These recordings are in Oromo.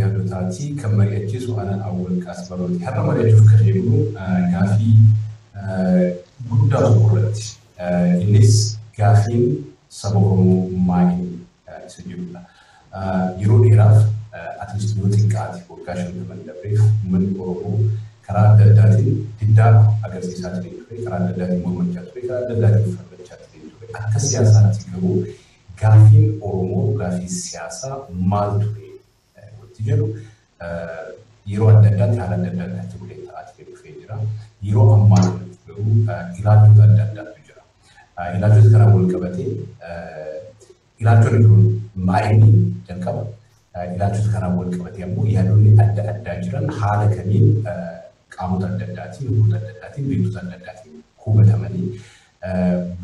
Yaadotaatii kan mari'achiisu ana awwal qaasbarooti. Har'a mari'achuuf kan jennu gaafii guddaa tokko irratti. Innis gaafiin saba Oromoo maali isa jedhudha. Yeroo dheeraaf atileetii yoo xiqqaate waggaa shantaman darbeef uummanni Oromoo karaa adda addaatiin diddaa agarsiisaa ture ture, karaa adda addaatiin mormachaa ture, karaa adda addaatiin falmachaa ture. Akka siyaasaatti garuu gaafiin Oromoo gaafii siyaasaa maal ture addaatti bulee ta'aa dhufee jira. Yeroo ammaa kanatti garuu ilaalchota adda addaatu jira. Ilaalchota kanaan wal qabatee ilaalchonni kun maa'inni jalqaba. Ilaalchota kanaan wal qabatee ammoo yaadonni adda addaa jiran haala kamiin qaamota adda addaatiin, humnoota adda addaatiin, beektota adda addaatiin hubatamanii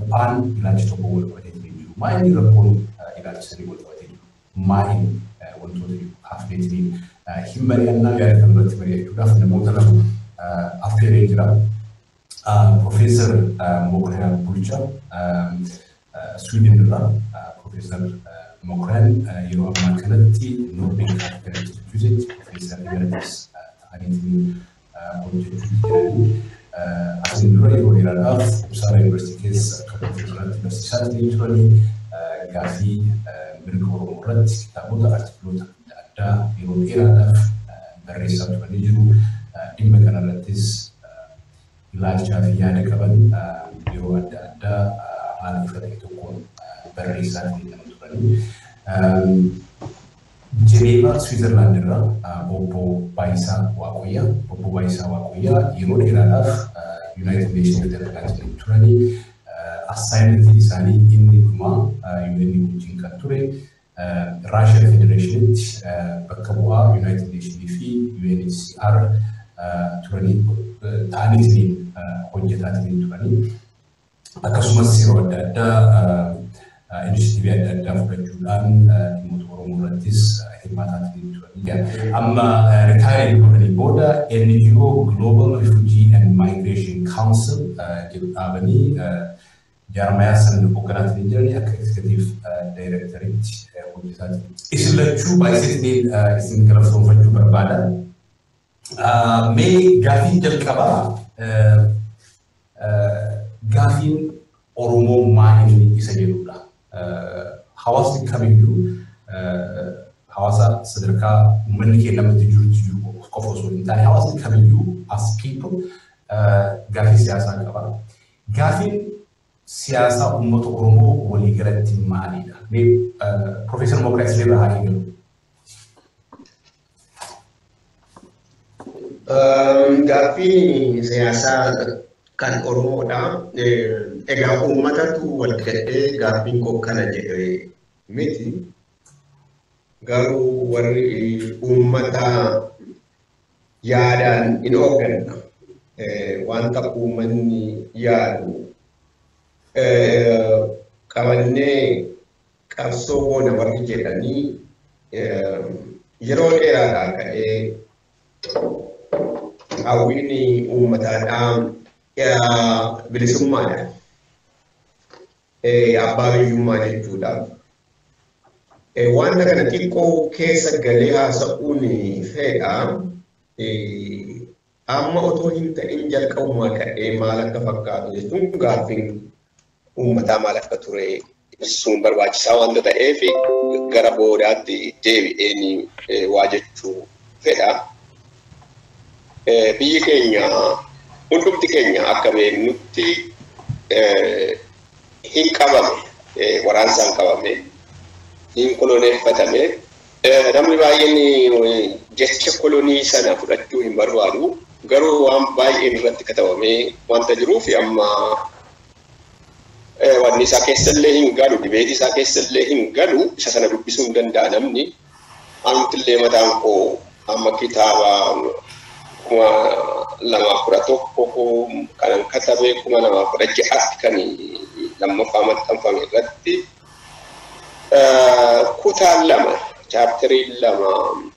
bu'aan ilaalcha tokko wal qabatee jiru. Maa'inni rakkoon ilaalchisanii wal qabatee jiru. Maa'inni controleren afmetingen. Himmelena är en väldigt mer geografisk modell afterregera. ፕሮፌሰር መኩሪያ ቡልቻ ስዊድን ራ ፕሮፌሰር መኩሪያን yeroo ammaa kanatti ኖርዌይ gadi jiru ፕሮፌሰር ኤሜሪተስ ta'aniitiin hojjechuu jiranii asiin dura yeroo dheeraadhaaf Uppsala Yuunivarsiitii keessa akka barsiisaa turanii gaafii mirga Oromoo irratti kitaabota artikloota adda addaa yeroo dheeraadhaaf barreessaa turanii jiru. Dhimma kanarrattis ilaalchaa fi yaada qaban yeroo adda addaa haala ifa ta'e tokkoon barreessaa turanii. Jeneeva Swiizerlaand irraa obbo Baayisaa Waaqoyyaa obbo Baayisaa Waaqoyyaa yeroo dheeraadhaaf Yuunaayitid Neeshinii dalagaa turanii kan ture Raashiyaa Federeeshinitti bakka bu'aa Yuunaayitid Neeshinii fi UNHCR turanii ta'anii hojjetaa turanii akkasumas yeroo adda addaa inishitiivii adda addaa fudhachuudhaan dhimmoota Oromoo irrattis hirmaataa turanii amma ritaayirii godhanii booda NGO Global Refugee and Migration Council jedhu dhaabanii የአርማያስን ኮኮናት ኢንጂነሪንግ ኤክዚክቲቭ ዳይሬክተሬት ሆጅታል እስለቹ ባይሴት እሲን ከለፍሶንፈቹ ሜ ጋፊን ጀልቀባ ጋፊን ኦሮሞ ማይን ይሰየዱላ ሐዋስ ከሚዩ ሐዋሳ ስድርካ ምንኬ ለምትጅሩ ትጅሩ ቆፎሶ ኢንታኒ ሐዋስ ከሚዩ አስፒፕ ጋፊ ሲያሳ ቀባ ጋፊን hin siyaasaa uummata Oromoo waliigalatti maalidha? Mee Profeesar Mokraa Isleerraa haa eegalu. Gaaffii siyaasaa kan Oromoodha. Egaa uummatatu wal gadhee gaaffiin koo kana jedhe miti. Garuu warri uummata yaadaan in hoogganna. Wanta uummanni yaadu qabannee qabsoo boona warri jedhanii yeroo dheeraadhaa ka'ee hawwiin uummataadhaa bilisummaadha. Abbaa biyyummaa jechuudha. Wanta kana xiqqoo keessa galee haasa'uun fedha. Amma otoo hin ta'in jalqabumaa ka'ee maal akka fakkaatu jechuun gaaffiin uummataa maal akka ture ibsuun barbaachisaa wanta ta'eef gara boodaatti deebi'een waa jechuu fedha. Biyyi keenya hundumti keenya akka beeknutti hin qabame waraansaan qabame hin koloneeffatame namni baay'een jecha kolonii sana fudhachuu hin barbaadu garuu waan baay'een irratti katabamee wanta jiruuf amma wanni isaa keessallee hin galu dibeetii isaa keessallee hin galu isa sana dubbisuu hin danda'a namni. Anumtillee mataan koo amma kitaaba kuma lamaaf kudha tokko kanan katabee kuma lamaaf kudha ja'aatti kan lammaffaa maxxanfame irratti. Kutaan lama chaaptariin lama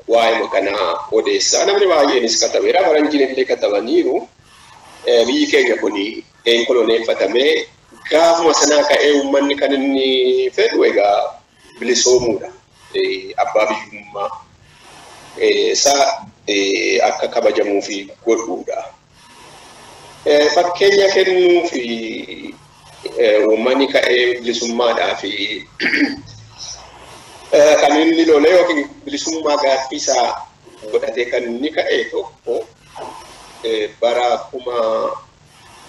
waa'ee kanaa odeessaa. Namni baay'eenis katabeera faranjiin illee katabaniiru. Biyyi keenya kun koloneeffatamee gaafuma sanaa ka'ee uummanni kan inni fedhu egaa bilisoomuudha. Abbaa biyyummaa isaa akka kabajamuu fi godhuudha. Fakkeenya kennuu fi uummanni ka'ee bilisummaadhaa fi kan inni lolee yookiin bilisummaa gaaffiisaa godhatee kan inni ka'e tokko bara kuma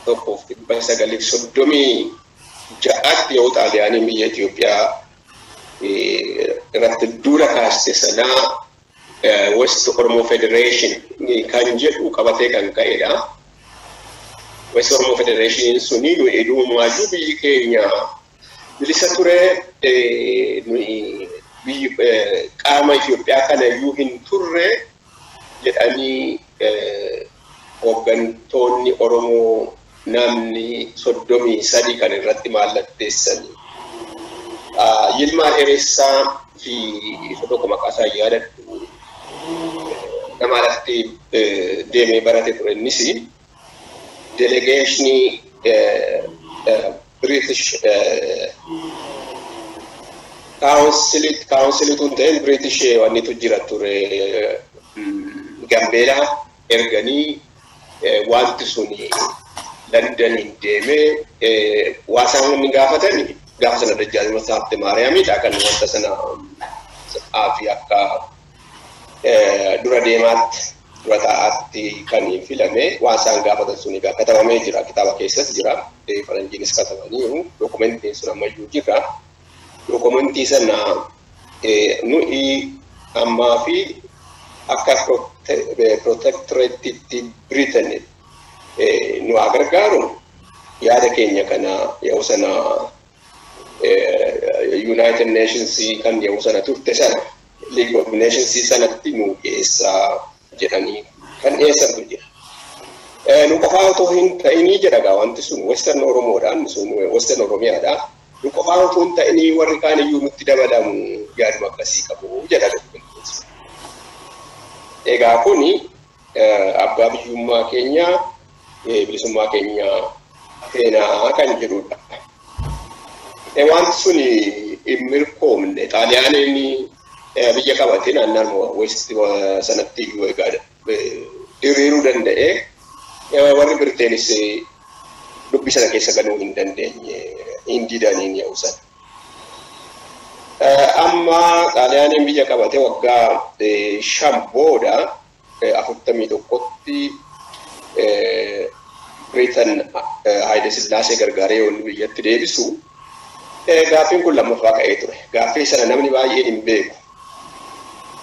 tokkoof dhibba sagaliif soddomii ja'aatti yoo xaaliyaaniin biyya Itoophiyaa irratti duula kaasite sanaa West Oromo Federation. Kan jedhu qabatee kan ka'edha. West Oromo Federation suni nuyi dhuumaayyuu biyyi keenya bilisa ture qaama Itoophiyaa kana iyyuu hin turre jedhanii hooggantoonni Oromoo namni soddomii sadii kan irratti mallatteessan. Yilmaan Eressaa fi tokko maqaa isaa yaadadhu nama alatti deemee barate ture innis delegeeshinii British kaawunsiliit kaawunsiliitu hin ta'in British wannitu jira ture Gambeelaa erganii wanti suni Londaniin deemee waasaan inni gaafatanii gaafa sana Dajjaalii Masaafte Maariyaamidha kan wanta sana fi akka dura deemaatti dura taa'aatti kan filame. Waan isaan gaafatan sun egaa katabamee jira. Kitaaba keessas jira. Faranjiinis katabaniiru dookumentiin sun ammayyuu jira. Dookumentii sana nuyi ammaa fi akka protectoreetitti Britain nu haa gargaaru yaada keenya kana yeroo sana United Nations kan yeroo sana turte sana League of Nations sanatti nu dhiyeessaa jedhanii kan dhiyeessantu jira. Nu qofaa otoo hin ta'inii jedhagaa wanti sun Western Oromoodhaan sun Western Oromiyaadha. Nu qofaa otoo hin ta'inii warri kaan iyyuu nutti dabalamu yaaduma akkasii qabu jedha Egaa kuni abbaa biyyummaa keenyaa bilisummaa keenyaa seenaa kan jedhudha. Wanti sun hin mirkoomne xaaliyaaniin biyya qabatee naannoo west sanatti diriiruu danda'e warri birteenis dubbii sana keessa galuu hin dandeenye hin didaniin yeroo sana. Amma xaaliyaaniin biyya qabate waggaa shan booda afurtamii tokkotti Biritan Haayile Sillaasee gargaaree yoo biyyatti deebisu gaaffiin kun lammaffaa ka'ee ture. Gaaffii sana namni baay'een hin beeku.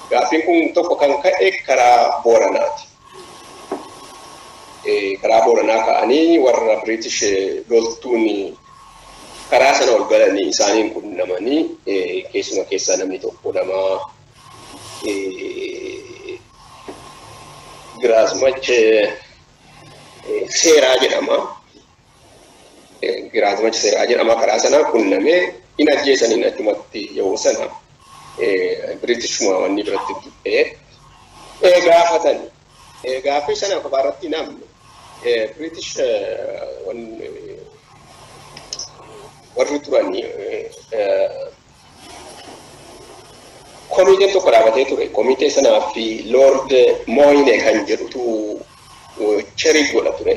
Gaaffiin kun tokko kan ka'e karaa Booranaati. Karaa Booranaa ka'anii warra British loltuun karaa sana ol galanii isaaniin qunnamanii keessuma keessaa namni tokko nama Giraazmach seeraa jedhama. Giraazmach seeraa jedhama karaa sana qunnamee hin ajjeesaniin achumatti yeroo sana Biritishuma wanni biratti dubbee gaafatan. Gaaffii sana kophaa irratti namni British warri turanii komiteen tokko dhaabatee ture. Komitee sanaa fi Lord Moyne kan jedhutu cherii godha ture.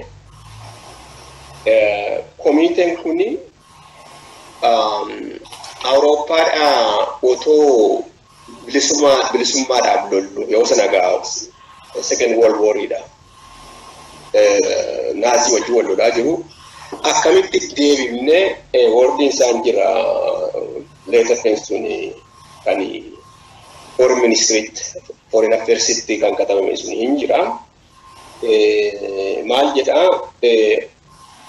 Komiteen kuni Awurooppaadhaa otoo bilisummaa bilisummaadhaaf lollu yeroo sana gaa second world warriidha. Naazii wajjin wal lolaa jiru. Akkamitti deebifnee wardiin isaan jira leetar sun kan foreign ministeriitti foreign affairs'itti kan katabame sun hin jira. Maal jedhaa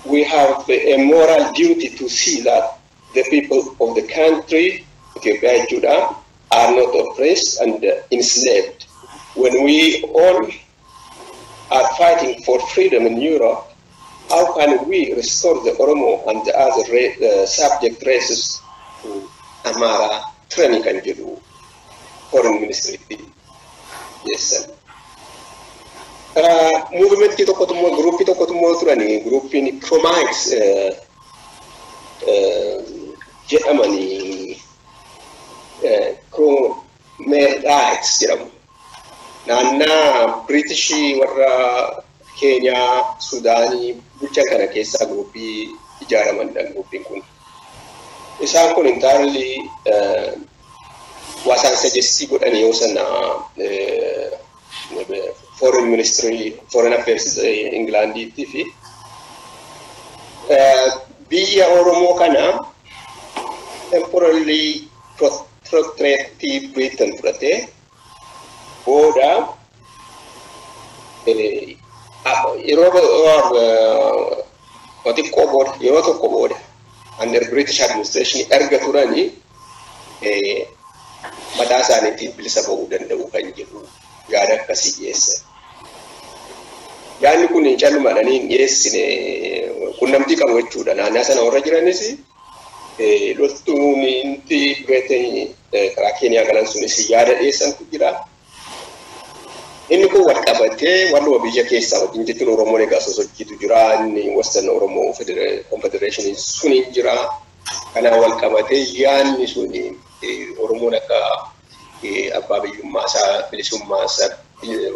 we have a moral duty to see that the people of the country, Ethiopia jechuudha, are not oppressed and enslaved. When we all are fighting for freedom in Europe, how can we restore the Oromo and the other uh, subject races to Amara training kan jedhu foreign ministry yes uh, movementii tokkotu immoo gruppii tokkotu immoo turani gruppiin promise uh, uh, jedhamanii Kromerdites jedhamu. Naannaa Biritishii warra Keenyaa, Sudaanii bulchan kana keessaa guruppii ijaaramanidha guruppiin kun. Isaan kun intaarli waasaan sajestii godhan yoo sana foreign ministry, foreign affairs Ingilaandiitti fi biyya Oromoo kana temporarily protective Britain fudhatee booda yeroo xiqqoo booda yeroo tokko booda under British administration erga turanii mataa isaaniitiin bilisa ba'uu danda'u kan jedhu yaada akkasii dhiyeessan. Yaadni kun callumadhanii hin dhiyeessine qunnamtii qabu jechuudha. Naannaa sana warra jiranis loltuun inti Britain karaa Keeniyaa galan sunis yaada dhiyeessantu jira. Inni kun wal qabatee walluma biyya keessaa wajjin jechuun Oromoon egaa sosochiitu jira. Inni Western Oromoo Confederation suni jira. Kanaan wal qabatee yaadni suni Oromoon akka abbaa biyyummaa isaa bilisummaa isaa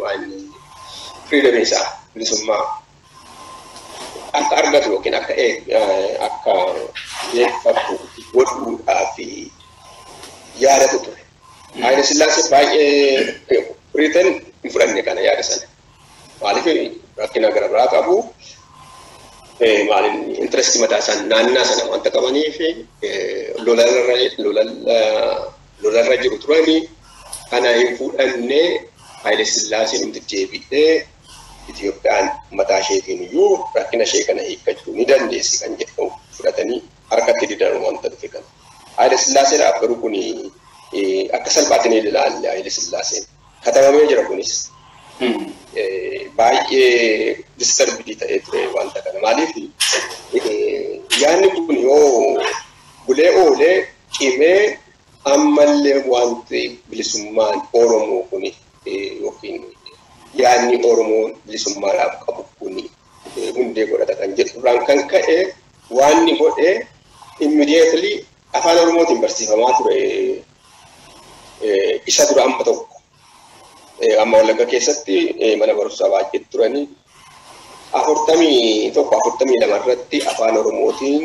waan freedom isaa bilisummaa akka argatu yookiin akka akka eeggatu godhuudhaaf yaadatu ture. Haayile Sillaasee baay'ee Britain hin fudhanne kana yaada sana. Maaliif rakkina gara biraa qabu maalin intirestii mataa isaan naannaa sana wanta qabaniif lolarra jiru turanii kana hin fudhanne Haayile Sillaaseen hundi deebi'ee Itoophiyaan mataa isheetiin iyyuu rakkina ishee kana hiikkachuu ni dandeessi kan jedhamu fudhatanii harkatti didan wanta dhufe kana. Haayile Sillaaseedhaaf garuu kun akka salphaatti ni ilaalle Haayile Sillaaseen. Katabamee jira kunis. Baay'ee distarbii ta'ee ture wanta kana. Maaliif yaadni kun yoo bulee oolee cimee ammallee wanti bilisummaan Oromoo kun yookiin yaadni Oromoon bilisummaadhaaf qabu kun hundee godhata kan jedhurraan kan ka'e waanni godhe immediately afaan Oromootiin barsiifamaa ture isa dura amma tokko. Amma Wallagga keessatti mana barumsaa baay'ee turanii afurtamii tokko afurtamii lama irratti afaan Oromootiin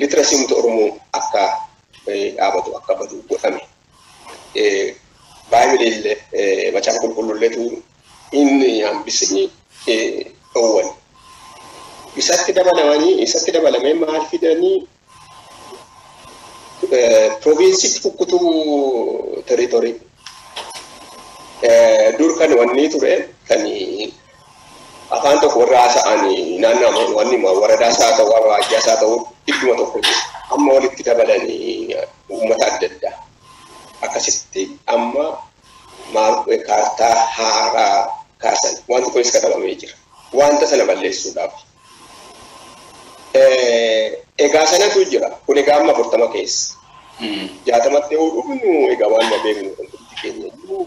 litirasii uummata Oromoo akka dhaabatu akka badu godhame. Baay'ee macaafa qulqulluulleetu inni hambisni dhowwan. Isatti dabalamanii isatti dabalamee maal fidanii provinsiitti kukkutuu teriitorii. Dur kan wanni ture kan afaan tokko warra haasa'an naannoo wanni waradaas haa ta'u warra waajjaas haa ta'u idduma tokko amma walitti dabalanii uummata adda addaa akkasitti amma kaartaa haaraa kaasan wanti kunis katabamee jira. Wanta sana balleessuudhaaf. Egaa sanatu jira. Kun egaa amma afurtama keessa. Jaatamatti yoo dhufnu egaa waan na beeknu kan keenya jiru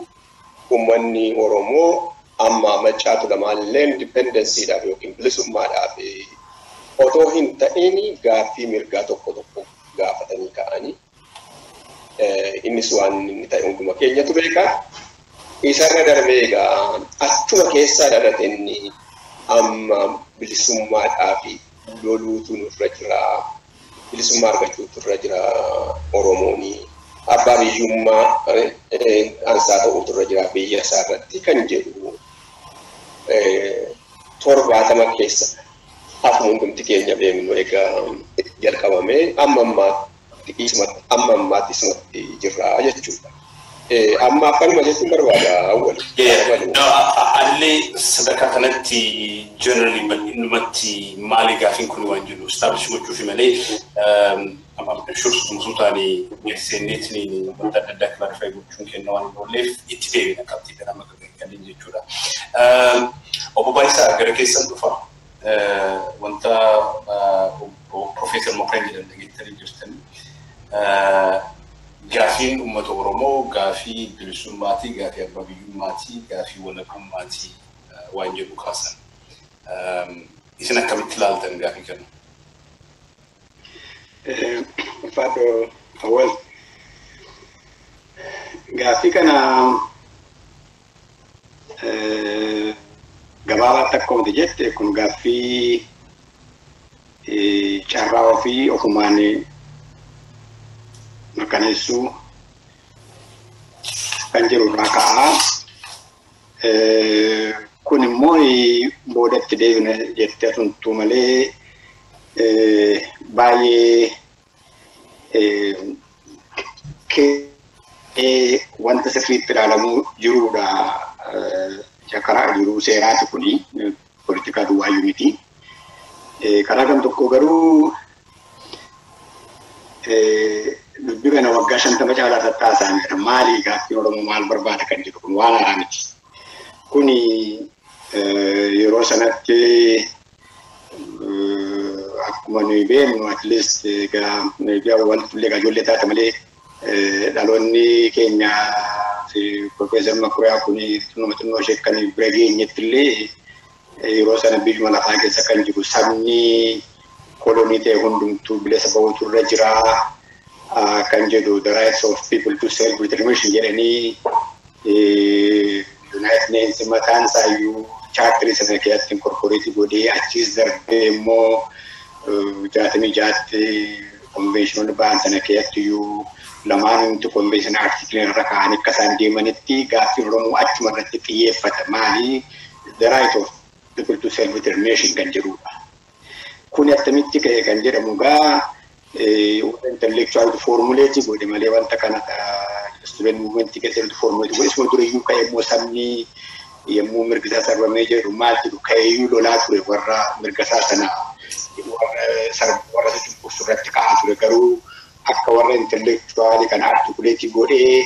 uummanni Oromoo amma macaatu lamaallee indipendensiidhaaf yookiin bilisummaadhaaf otoo hin ta'in gaaffii mirgaa tokko tokko gaafatanii ka'anii innis waan inni ta'e hunduma keenyatu beeka. Isarra darbee egaa achuma keessaa dhalate inni amma bilisummaadhaaf loluutu nurra jira. Bilisummaa argachuutu irra jira Oromoonii. Abbaa biyyummaa ansaa ta'uutu irra jira biyya isaa irratti kan jedhu torbaatama keessa afuma hundumti keenya beeknu egaa jalqabamee amma ammaatti isumatti amma ammaatti isumatti jirra jechuudha. Amma akkanuma jechuun barbaada awwal. Allee sadarkaa kanatti jenerali bal'inumatti maali gaafiin kun waan jiru istaablish gochuufi malee shursutum sutaanii seenneetiin wanta adda addaa kilaarifaayi gochuun kenna waan oolleef itti deebina qabxii ganama gaggeessaniin jechuudha. Obbo Baayisaa gara keessan dhufa wanta Profeesar Mokrain jedhan dhageettanii jirtan gaafiin uummata Oromoo gaafii bilisummaatii, gaafii abbaa biyyummaatii, gaafii walabummaati waan jedhu kaasan. Isin akkamitti ilaaltan gaafii kana? Faadho Awwal. Gaaffii kana gabaabaatti akkuma jette kun gaaffii carraa ofii ofumaan mirkaneessuu kan jiru irraa ka'aa. Kun immoo boodatti deebina jettee tuntuu malee baay'ee wanta sirriitti ilaalamuu jirudha. Karaa jiru seeraati kuni poolitikaa duwwaayyuu miti. Karaa kam tokko garuu dubbii kana waggaa shantama caalaa tattaasameera. Maali gaaffiin Oromoo maal barbaada kan jedhu kun waan haaraa miti. Kuni yeroo sanatti akkuma nuyi beeknu at least egaa walitti illee ijoollee taate malee dhaloonni keenya Profeesar Makuriyaa kun xinnoo xinnoo ishee kan bira geenyetti illee yeroo sana biyyuma lafaa keessa kan jiru sabni kolonii ta'e hundumtuu bilisa bahuutu irra jira kan jedhu the rights of people to self determination jedhanii United Nations mataan isaayyuu chaartirii sana keessatti inkorporeetii godhee achiis darbee immoo jaatamii jaatti konveeshinoonni ba'an sana keessatti iyyuu lamaan nuti konveeshinii artikilii irra ka'an akka isaan deemanitti gaaffiin Oromoo achuma irratti xiyyeeffata. Maali? The right of people to self determination kan jedhudha. Kun attamitti ka'e kan jedhamu gaa intellectual formuleetii godhe malee wanta kana student movement keessatti formuleetii godhe isuma durayyuu ka'e immoo sabni yommuu mirga isaa sarbamee jedhu maal jedhu ka'eeyyuu lolaa ture warra mirga isaa sana warra cunqursu irratti ka'aa ture garuu akka warra intellectual kan articuleetii godhee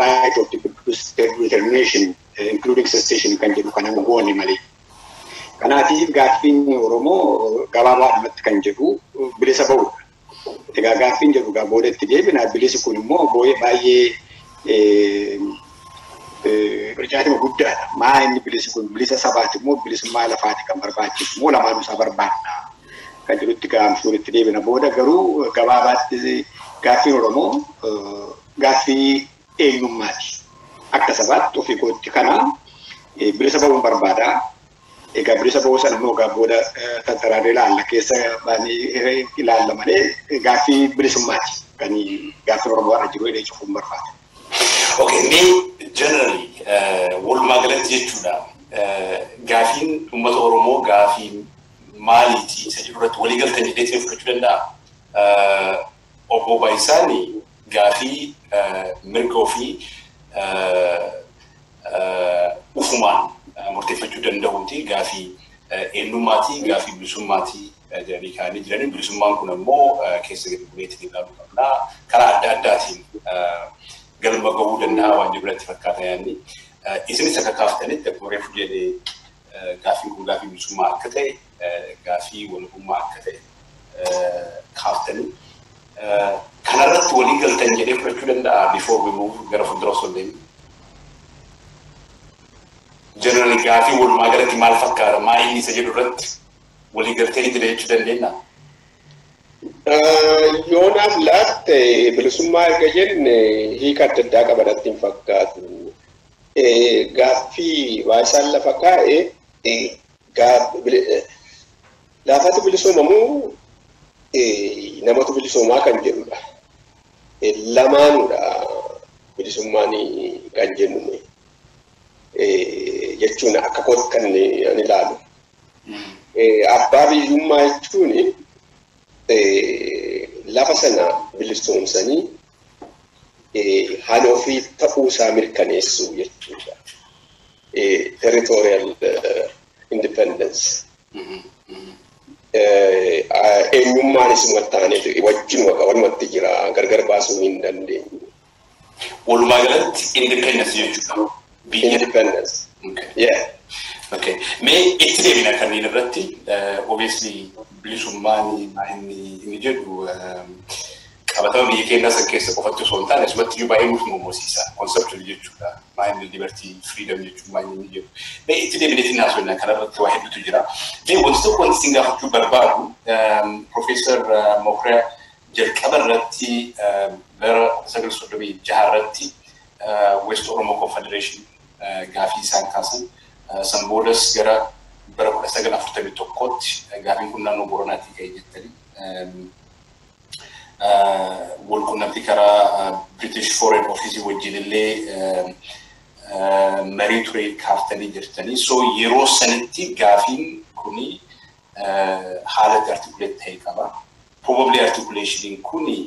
right of the self determination including secession kan jedhu kan goone malee. Kanaatiif gaaffiin Oromoo gabaabaadhumatti kan jedhu bilisa bahudha. Egaa gaaffiin jedhu gaa boodatti deebina bilisi kun immoo baay'ee bircaatima guddaadha. Maa inni bilisi kun bilisa sabaati immoo bilisummaa lafaati kan barbaachisu immoo lamaan isaa barbaadna. Kan jedhutti gaamsuun itti deebina booda garuu gabaabaatti gaaffiin Oromoo gaaffii eenyummaati. Akka sabaatti ofii kootti kana bilisa bahuun barbaada. Egaa bahuu sana immoo egaa booda tattaraaree ilaalla keessa baanii ilaalla malee gaaffii bilisummaati. Kan Oromoo irra jiru jedhee cufuun barbaada. Okay, mee generally walumaa galatti jechuudha. Gaaffiin uummata Oromoo gaaffii maaliiti isa jedhu irratti walii galtan jedhee fudhachuu danda'a. Obbo Baayisaan gaaffii mirga ofii ufumaan murteeffachuu danda'uuti gaaffii eenyummaati gaaffii bilisummaatii jedhanii kaa'anii jiranii bilisummaan kun immoo keessa gadi ilaaluu qabna karaa adda addaatiin galma gahuu danda'a waan jirutti fakkaata yaadni. Isinis akka kaaftanitti akkuma reefu jedhee gaaffiin kun gaaffii bilisummaa akka ta'e gaaffii walabummaa akka ta'e kaaftanii kanarratti walii galtan jedhee fudhachuu danda'a we move gara fuuldura osoo deemu. Generally gaaffii walumaa galatti maal fakkaata maa inni isa jedhu irratti walii galtee jira jechuu dandeenya. Yoonaaf laatte bilisummaa erga jenne hiika adda addaa qabanatti hin fakkaatu. Gaaffii Baayisaan lafa kaa'e laafatu bilisoomamuu namatu bilisoomaa kan jedhudha. Lamaanudha bilisummaan kan jennu jechuun akka kootti kan ilaalu. Abbaa biyyummaa jechuun lafa sana bilisoomsanii haala ofii ta'uu isaa mirkaneessuu jechuudha. Territorial independence. eenyummaanis waltaanee wajjin walumatti jira gargar baasuu hin dandeenyu. Walumaa galatti independence jechuudha. Independence. Yeah. Okay. Mee itti deebina kanneen irratti obviously bilisummaan inni inni jedhu qabatama biyya keenyaa san keessa qofatti osoo hin taane asumatti iyyuu baay'ee nuuf moomosiisa konseptuali jechuudha. Maa inni libertii freedom jechuun maa inni jedhu. Mee itti deebineetiin haasofnaa kanarratti waa hedduutu jira. Mee wanti tokko wanti isin gaafachuu barbaadu Profeesar Mokriyaa jalqaba irratti bara soddomii jaha irratti West Oromoo Confederation gaafii isaan kaasan san boodas gara bara kudha sagal afurtamii tokkotti gaafiin kun naannoo Boronaatii ka'e jettanii walqunnamtii karaa British Foreign Office wajjin illee marii ture kaaftanii jirtanii. So yeroo sanitti gaafiin kuni haala articulate ta'e qaba. Probably articulationiin kuni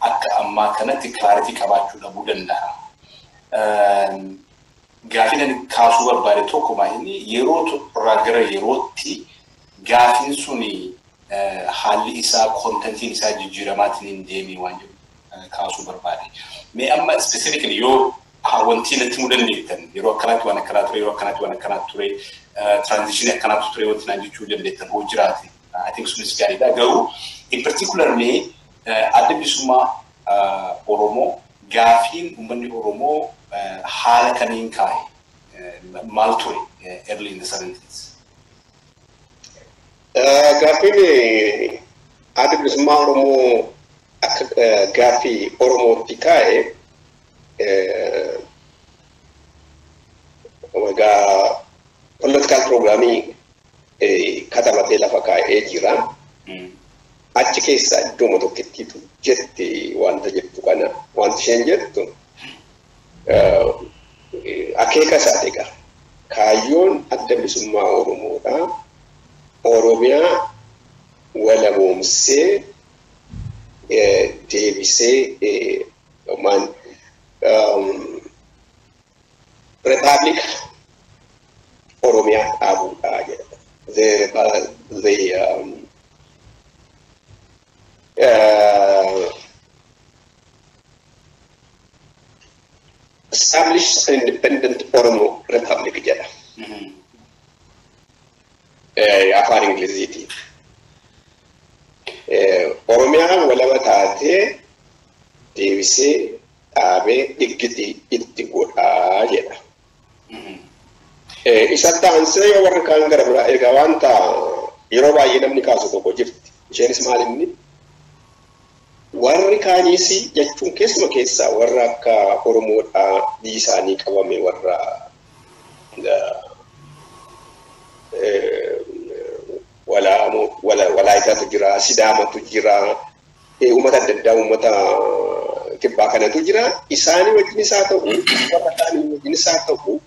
akka ammaa kanatti clarity qabaachuu dhabuu danda'a. Gaafiin ani kaasuu barbaade tokko inni? Yeroo irraa gara yerootti gaafiin suni haalli isaa kontentiin isaa jijjiiramaatiin hin deemee waan jedhu kaasuu barbaade. Mee amma specifically yoo wanti natti himuu dandeettan yeroo akkanaatti waan akkanaa ture yeroo akkanaatti waan akkanaa ture transitionii akkanaatu ture wanti naan jechuu dandeettan hoo jiraate. I think sunis gaariidha garuu in particular mee adda bilisummaa Oromoo gaafiin uummanni Oromoo haala kamiin kaa'e maal ture early in the 70s. Gaafiin adda bilisummaa Oromoo akka gaaffii Oromootti kaa'e egaa political programmii katabatee lafa kaa'ee jira. Achi keessaa iddoo tokkittiitu jette wanta jettu kana wanti isheen jettu akeeka isaati egaa kaayyoon adda bilisummaa Oromoodha. Oromiyaa walaboomsee deebisee maan Republic Oromiyaa dhaabuudha jedha. The, um, establish an independent Oromo Republic jedha. Afaan Ingiliziitiin. Oromiyaan walaba taatee deebisee dhaabee iggiti itti godhaa jedha. Isatti aansee yoo warri kaan gara biraa egaa wanta yeroo baay'ee namni kaasu tokko jirti. Isheenis maal inni? Warri kaaniis jechuun keessuma keessaa warra akka Oromoodhaa biyyi isaanii qabame warra Walaayitaatu jira, Sidaamatu jira, uummata adda addaa uummata kibbaa kanatu jira. Isaanii wajjinis haa ta'u, warra kaanii wajjinis haa ta'u,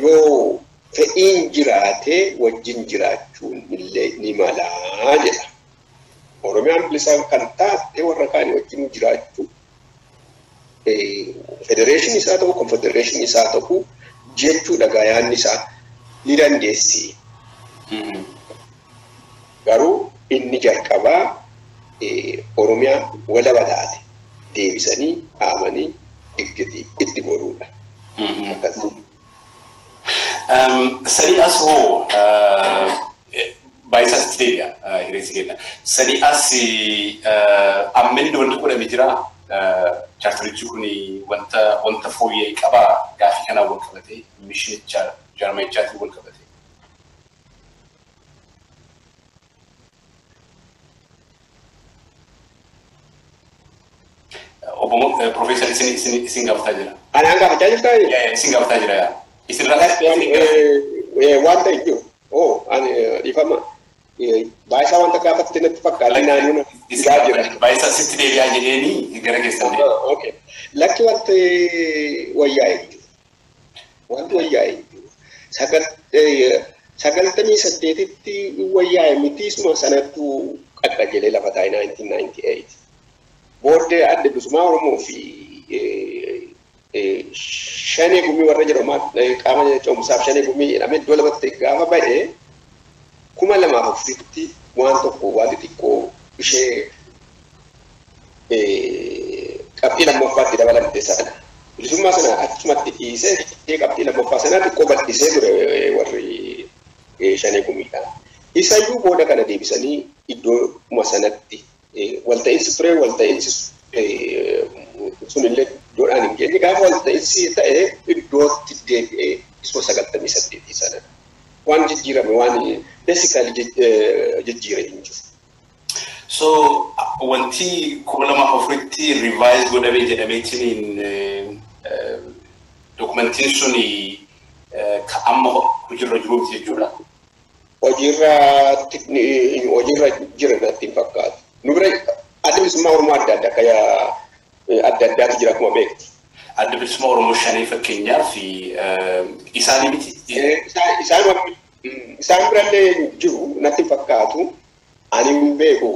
yoo fedhiin jiraate wajjin jiraachuun illee ni malaa jedha. Oromiyaan bilisaan kan taate warra kaanii wajjin jiraachuu federeeshinii isaa ta'u konfedereeshinii isaa ta'u jechuudha gaayaan isaa ni dandeessi. Garuu inni jalqabaa Oromiyaa walaba taate deebisanii dhaabanii itti godhuudha. Sadi as hoo baay'isaa sitti deebi'a hiriirsi kenna. Sadi as ammalli wanti godhame jira. Chaartarichi kun wanta wanta fooyya'e qabaa gaafii kanaan wal qabatee mishinicha jaarmanichaatiin wal qabatee. Obbo Profeesar isin isin gaafataa jira. Anaan gaafachaa jirtaa? Isin gaafataa jira. Isin irraa wanta iyyuu oo ani dhiifama baay'isaa wanta gaafatte natti fakkaata naannoo gaa jira. Baay'isaa sitti deebi'aa jedheeni gara keessan Okay. Lakki wanti wayyaa'e. Wanti wayyaa'e. Sagaltamii saddeetitti wayyaa'e mitiisuma sanattu qaqqajelee lafa taa'e 1998. Booddee adda bilisummaa Oromoo fi shanee gumii warra jedhamu qaama ce'umsaaf shanee gumii jedhamee iddoo lamatti gaafa ba'e kuma lamaaf afuritti waan tokko waan xixiqqoo ishee qabxii lammaffaatti dabalamte sana. Bilisummaa sana achumatti dhiisee ishee qabxii lammaffaa sana xiqqoo bal'isee ture warri shanee gumiidha. Isayyuu booda kana deebisanii iddooma sanatti walta'iinsi ture walta'iinsi sunillee iddoodhaan hin geenye gaafa walta'iinsi ta'e iddootti deebi'ee isuma sagaltamii saddeetii sana waan jijjiirame waan beesikaalii jijjiire jiru. So wanti kuma lama afuritti revise godhamee jedhameetiin dokumentiin sun ka amma hojiirra jiruuti jechuudha. Hojiirra hojiirra jira natti hin fakkaatu. Nu bira adda bilisummaa Oromoo adda addaa adda addaatu jira akkuma beektu. Adda bilisummaa Oromoo shanii fakkeenyaaf isaanii miti. Isaan birallee jiru natti fakkaatu. Ani hin beeku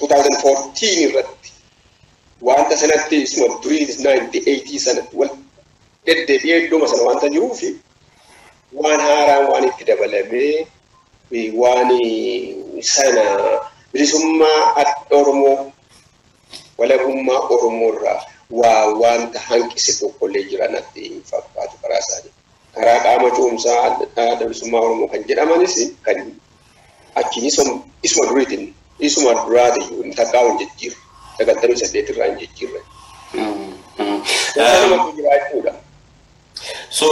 2014 irratti wanta sanatti isuma durii 98 sanatti wal deddeebi'ee iddooma sana wanta jiruufi waan haaraan waan itti dabalamee waan sana bilisummaa Oromoo walabummaa Oromoo irraa waa wanta hanqise tokkollee jiran natti hin fakkaatu karaa isaanii. Karaa qaama cuumsaa adda bilisummaa Oromoo kan jedhamanis kan achiin isuma duriitiin isuma duraati hin takkaa'u hin jijjiirre sagantamii saddeet irraa hin jijjiirre. Sanamatu jira. So,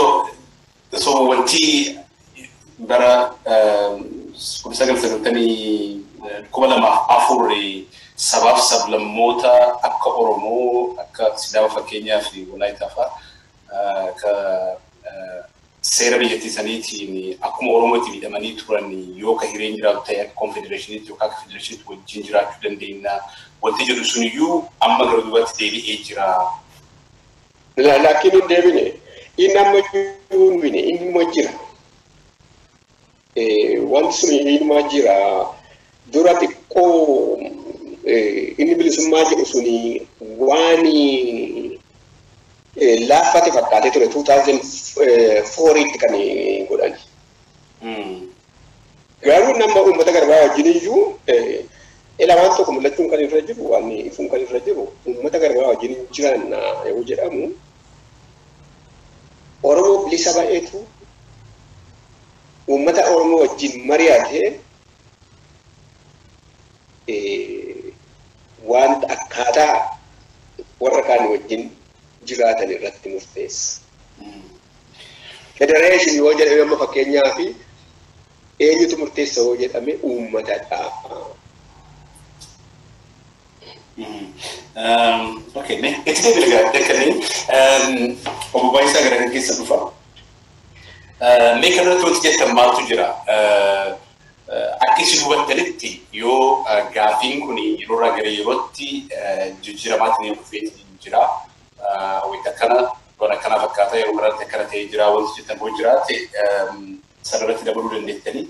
so wanti bara kudha sagal sagaltamii kuma lamaaf afur sabaaf sablammoota akka Oromoo akka Sidaama fakkeenyaa fi Walaayitaa fa'aa akka seera biyyattii saniitiin akkuma Oromootti miidhamanii turan yoo ka hireen jiraatu ta'e akka konfedereeshiniitti yookaan akka federeeshiniitti wajjin jiraachuu dandeenya. Wanti jedhu sun iyyuu amma gara duubatti deebi'ee jira. Laakiin hin deebine inni amma jiru hin bine immoo jira. Wanti sun inni jira dura xiqqoo inni bilisummaa jedhu suni waan laaffate fakkaatee ture 2004tti kan godhan. Garuu nama uummata garbaa wajjin iyyuu ilaawaan tokko mul'achuun kan irra jiru waan ifuun kan irra jiru uummata garbaa wajjin jiraanna yoo jedhamu Oromoo bilisa baay'eetu uummata Oromoo wajjin mari'atee wanta akkaataa warra kaan wajjin jiraatan irratti murteessa. Federeeshinii yoo jedhame amma fakkeenyaa fi eenyutu murteessa yoo jedhame uummatadha. Okay, itti deebiin egaa dekkanii obbo Baayisaa gara kan keessa dhufa. Mee kanarratti wanti jettan maaltu jira? Akka isin hubattanitti yoo gaafiin kun yeroorraa gara yerootti jijjiiramaatiin dhufee jira. Wayita kana waan akkana fakkaata yeroo kanatti akkana ta'ee jira wanti jettan yoo jiraate sanarratti dabaluu dandeettanii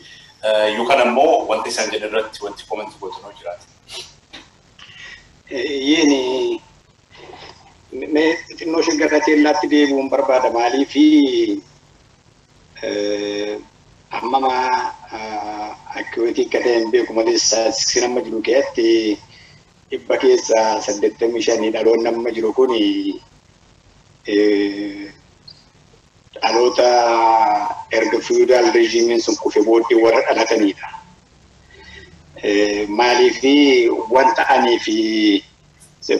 yookaan ammoo wanta isaan jedhan irratti wanti koomantii gootan yoo jiraate. Mee xinnoo shaggarra teellaatti deebi'uun barbaada maaliifi ammama akkiwaatii akka ta'e hin beeku malee si nama jiru keessatti dhibba keessa saddeettamii shanii dhaloonni amma jiru kun dhaloota erga fiyuudaal reejiimiin sun kufe booddee warra dhalatanidha. Maaliif wanta anii fi.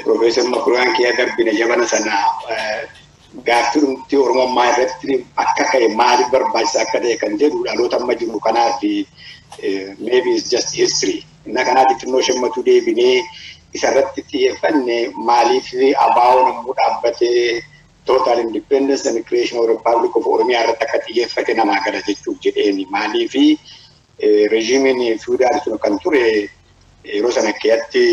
Profeesar Makuraan kee darbine jabana sana gaaffii dhumtii Oromummaa irratti akka ka'e maaliif barbaachisaa akka ta'e kan jedhu dhaloota amma jiru kanaaf maybe it's just history. Inna kanaaf xinnoo shammatu deebinee isarratti xiyyeeffanne maaliif abaa'oo namuu dhaabbatee total independence and creation of republic of Oromiyaa irratti akka xiyyeeffate namaa gala jechuuf jedheeni maaliif rejiimiin fiudaal sun kan ture yeroo sana keessatti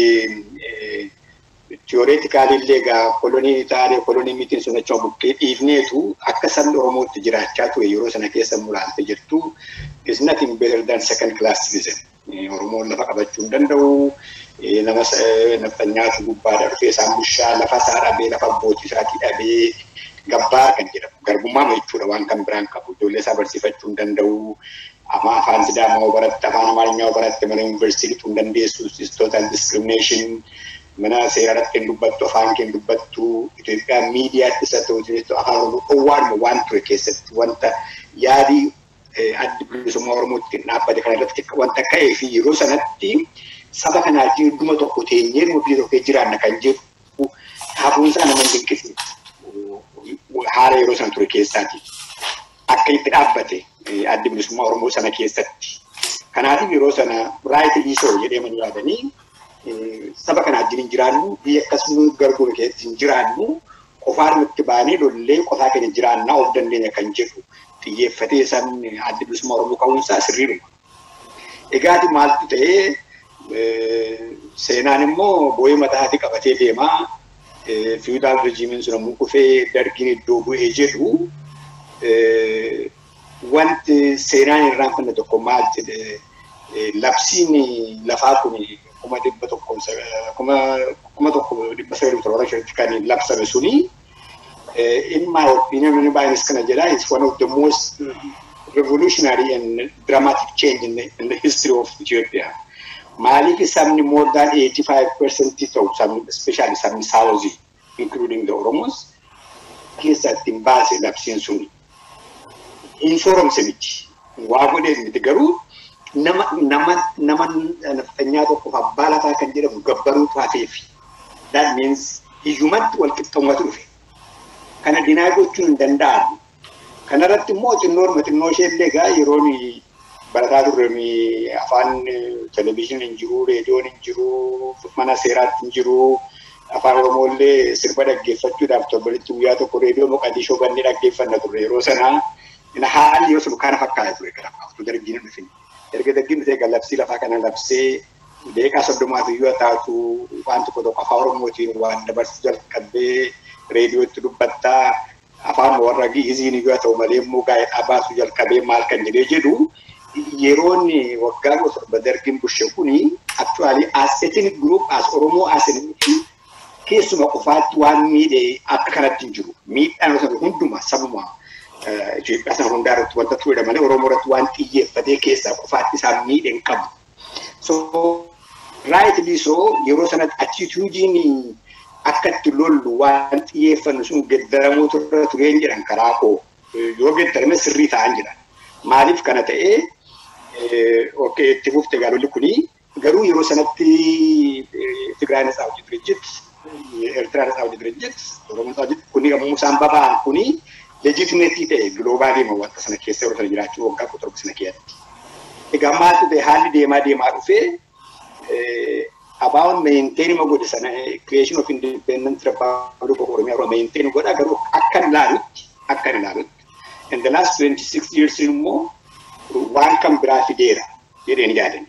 tiyoreetikaalii illee egaa kolonii taa'ee kolonii mitiin sun achuma buqqee dhiifneetu akka sabni Oromootti jiraachaa ture yeroo sana keessa mul'alte jettu is nothing better than second class citizen. Oromoon lafa qabachuu hin danda'u. Nama naftanyaatu gubbaadha dhufee isaan bushaa lafa isaa dhabee lafa abbootii isaatii dhabee gabbaa kan jedhamu garbummaa jechuudha waan kan biraan qabu ijoollee isaa barsiifachuu hin danda'u. Amma afaan sidaamaa baratte afaan amaarinyaa baratte mana yuunivarsiitii hin dandeessu is total discrimination mana seerarratti hin dubbattu afaan hin dubbattu Itoophiyaan miidiyaatti isa ta'u afaan oromoo dhowwaadhuma waan ture keessatti wanta yaadii addi bilisummaa oromootti dhaabbate kana irratti wanta ka'ee fi yeroo sanatti saba kanaa jidduma tokko teenyee biyya tokko jiraanna kan jedhu hafuunsaa nama dinqisiisu haala yeroo sana ture keessaati akka itti dhaabbate addi bilisummaa oromoo sana keessatti Kanaatiif yeroo sana. Raayit liisoo jedhee man yaadanii saba kana wajjin hin jiraannu biyya akkasuma garguru keessatti hin jiraannu qofaan itti baanee lollee qofaa keenya jiraannaa of dandeenya kan jedhu xiyyeeffatee sabni adda bilisummaa Oromoo ka'uunsaa sirriidhuma. Egaati maaltu ta'ee seenaan immoo boo'ee mataatii qabatee deemaa fiidaal rejiimiin sun ammoo kufee dargiin iddoo bu'ee jedhu wanti seenaan irraanfanne tokko maal jedhe labsiin lafaa kun kuma dhibba sagalii torba shanitti kan labsame suni in my opinion many buyers kana jedha is one of the most revolutionary and dramatic change in the, in the history of Ethiopia. Maaliif sabni more than 85% ta'u sabni especially sabni Saawuzii including the Oromos keessatti hin baase labsiin suni. Sooromse miti. Waa godheef miti garuu nama nama nama naftanyaa tokkoof abbaa lafaa kan jedhamu gabbaruutu hafeefi. That means hiyyumatti wal qixxaumatu dhufe. Kana dinaa gochuun hin danda'amu. Kanarratti immoo xinnoon xinnoo ishee illee egaa yeroon barataa turre afaan televizyiiniin hin jiru, reediyoon hin jiru, mana seeraatti hin jiru. Afaan Oromoo illee sirba dhaggeeffachuudhaaf torbanitti guyyaa tokko reediyoo Moqadishoo bannee dhaggeeffanna turre yeroo sanaa. Haalli yoo sun kana fakkaata ture gara aftu dargiin dhufin. Erga dargiin dhufee gallabsii lafaa kana labsee deeqaa soddomaaf iyyuu taatu waan tokko tokko afaan Oromootiin waan dabarsuu jalqabee reediyootti dubbattaa afaan warra gi'iziin iyyuu ta'u malee immoo gaa'elaa baasuu jalqabee maal kan jedhee jedhu yeroon waggaa gosa torba dargiin bushe kuni actually as ethnic group as Oromoo as keessuma qofaatti waan miidhe akka kanatti hin jiru. Miidhaan hunduma sabuma Itoophiyaa sana hundaa irratti wanta turedha malee Oromoo irratti waan xiyyeeffatee keessaa qofaatti isaan miidhe hin qabu. So raayit liisoo yeroo sanatti attituudiin akka itti lollu waan xiyyeeffannu sun geddaramuu turre tureen jedhan karaa koo yoo geddarame sirrii ta'an jedhan. Maaliif kana ta'ee okkee itti fufte gaalolli kuni garuu yeroo sanatti Tigraay Nasaa Hojii Direjjit, Eertiraa Nasaa Hojii Direjjit, Oromoo Nasaa Hojii kuni yommuu isaan baba'an kuni leejitimeetii ta'e giloobaalii wanta sana keessa yeroo sana jiraachuu waggaa kudha torba sana keessatti. Egaa maaltu ta'e haalli deemaa deemaa dhufee about maintain ma godhe sana creation of independent republic of Oromia irraa maintain godha garuu akka ilaalutti akka ilaalutti in the last 26 years immoo waan kan biraa fideera jedheen yaadan.